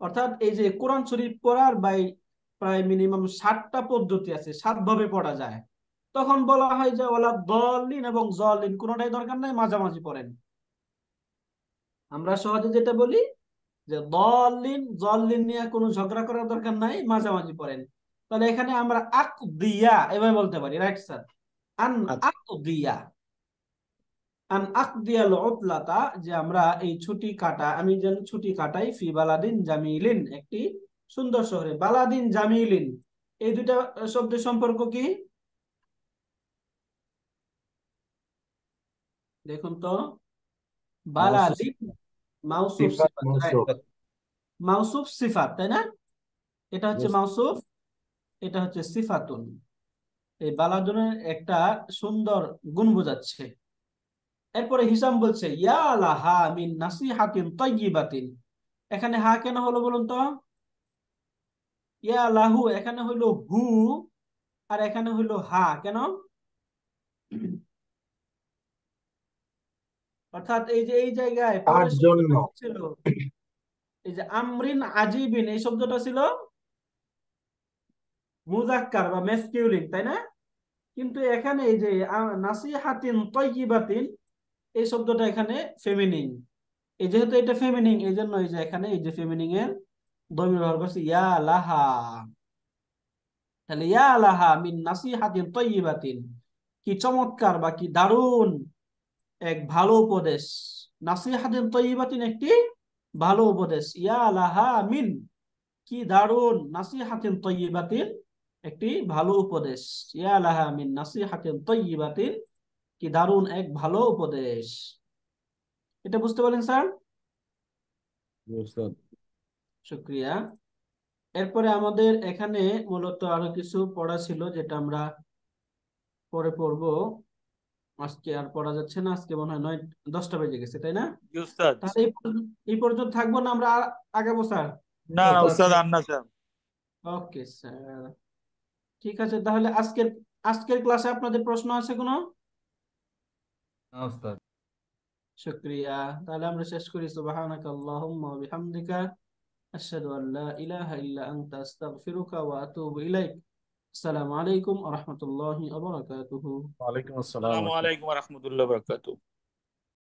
[SPEAKER 11] অর্থাৎ এই যে কোরআন শরীফ পড়ার বাই প্রায় মিনিমাম ষাটটা পদ্ধতি আছে সাত ভাবে পড়া যায়। তখন বলা হয় যে ওলা দলিন এবং জলিন কোনোটাই দরকার নাই মাঝামাঝি পড়েন। আমরা সহজে যেটা বলি যে দলিন জলিন নিয়ে কোনো ঝগড়া করার দরকার নাই মাঝামাঝি পড়েন। তাহলে এখানে আমরা আক দিয়া এভাবে বলতে পারি রাইট স্যার আন
[SPEAKER 6] আচ্ছা।
[SPEAKER 11] আক দিয়া আন আকদিয়াল উতলাতা যে আমরা এই ছুটি কাটা আমি যেন ছুটি কাটাই ফি বালাদিন জামিলিন একটি সুন্দর শহরে। বালাদিন জামিলিন এই দুটা শব্দের সম্পর্ক কি? দেখুন তো। বালাদিন মাউসুফ
[SPEAKER 7] সিফাত
[SPEAKER 11] মাউসুফ সিফাত তাই না? এটা হচ্ছে. মাউসুফ এটা হচ্ছে সিফাতুন। এই একটা সুন্দর গুণ বোঝাচ্ছে। এরপরে হিসাম বলছে ইয়া লাহা মিন নাসিহাতিন তাইয়িবাতিন এখানে হা কেন হলো বলুন তো? ইয়া লাহু এখানে হইল হু আর এখানে হইল হা। কেন? অর্থাৎ এই যে এই জায়গায় ছিল এই যে আমরিন আজিবিন এই শব্দটা ছিল মুজাক্কার বা মেসকিউলিন তাই না? কিন্তু এখানে এই যে নাসিহাতিন তয়্যিবাতিন এই শব্দটা এখানে ফেমিনিন এই যেহেতু এটা ফেমিনিন এই জন্য এই যে এখানে এই যে ফেমিনিন এর দমির ব্যবহার করছে ইয়া লাহা। তাহলে ইয়া লাহা মিন নাসিহাতিন তয়্যিবাতিন কি চমৎকার বা কি দারুণ এক ভালো উপদেশ। নাসিহাতিন তয়্যিবাতিন একটি ভালো উপদেশ। ইয়া লাহা মিন। কি দারুণ নাসিহাতিন তয়্যিবাতিন একটি ভালো উপদেশ। ইয়া লাহা মিন নাসিহাতিন তয়্যিবাতিন কি দারুণ এক ভালো উপদেশ। এটা বুঝতে পারলেন স্যার? শুক্রিয়া। এরপরে আমাদের এখানে মূলত আরও কিছু পড়া ছিল যেটা আমরা পরে পড়ব। আজকে আর পড়া যাচ্ছে না আজকে মনে হয় নয় দশটা বেজে গেছে তাই না? তাহলে এই পর্যন্ত থাকব না আমরা আর আগাবো স্যার
[SPEAKER 1] না না
[SPEAKER 5] উস্তাদ
[SPEAKER 1] উস্তাদ আর না স্যার।
[SPEAKER 11] Okay sir. ঠিক আছে তাহলে আজকের আজকের ক্লাসে আপনাদের প্রশ্ন আছে কোনো?
[SPEAKER 5] উস্তাদ।
[SPEAKER 11] শুক্রিয়া। তাহলে আমরা শেষ করি সুবহানাকা আল্লাহুম্মা ওয়া বিহামদিকা। আশহাদু আল লা ইলাহা ইল্লা আনতা আস্তাগফিরুকা ওয়া আতুবু ইলাইক। আসসালামু আলাইকুম ওয়া রাহমাতুল্লাহি ওয়া বারাকাতুহু।
[SPEAKER 5] ওয়ালাইকুম
[SPEAKER 1] আসসালাম আলাইকুম ওয়া রাহমাতুল্লাহি ওয়া বারাকাতুহু।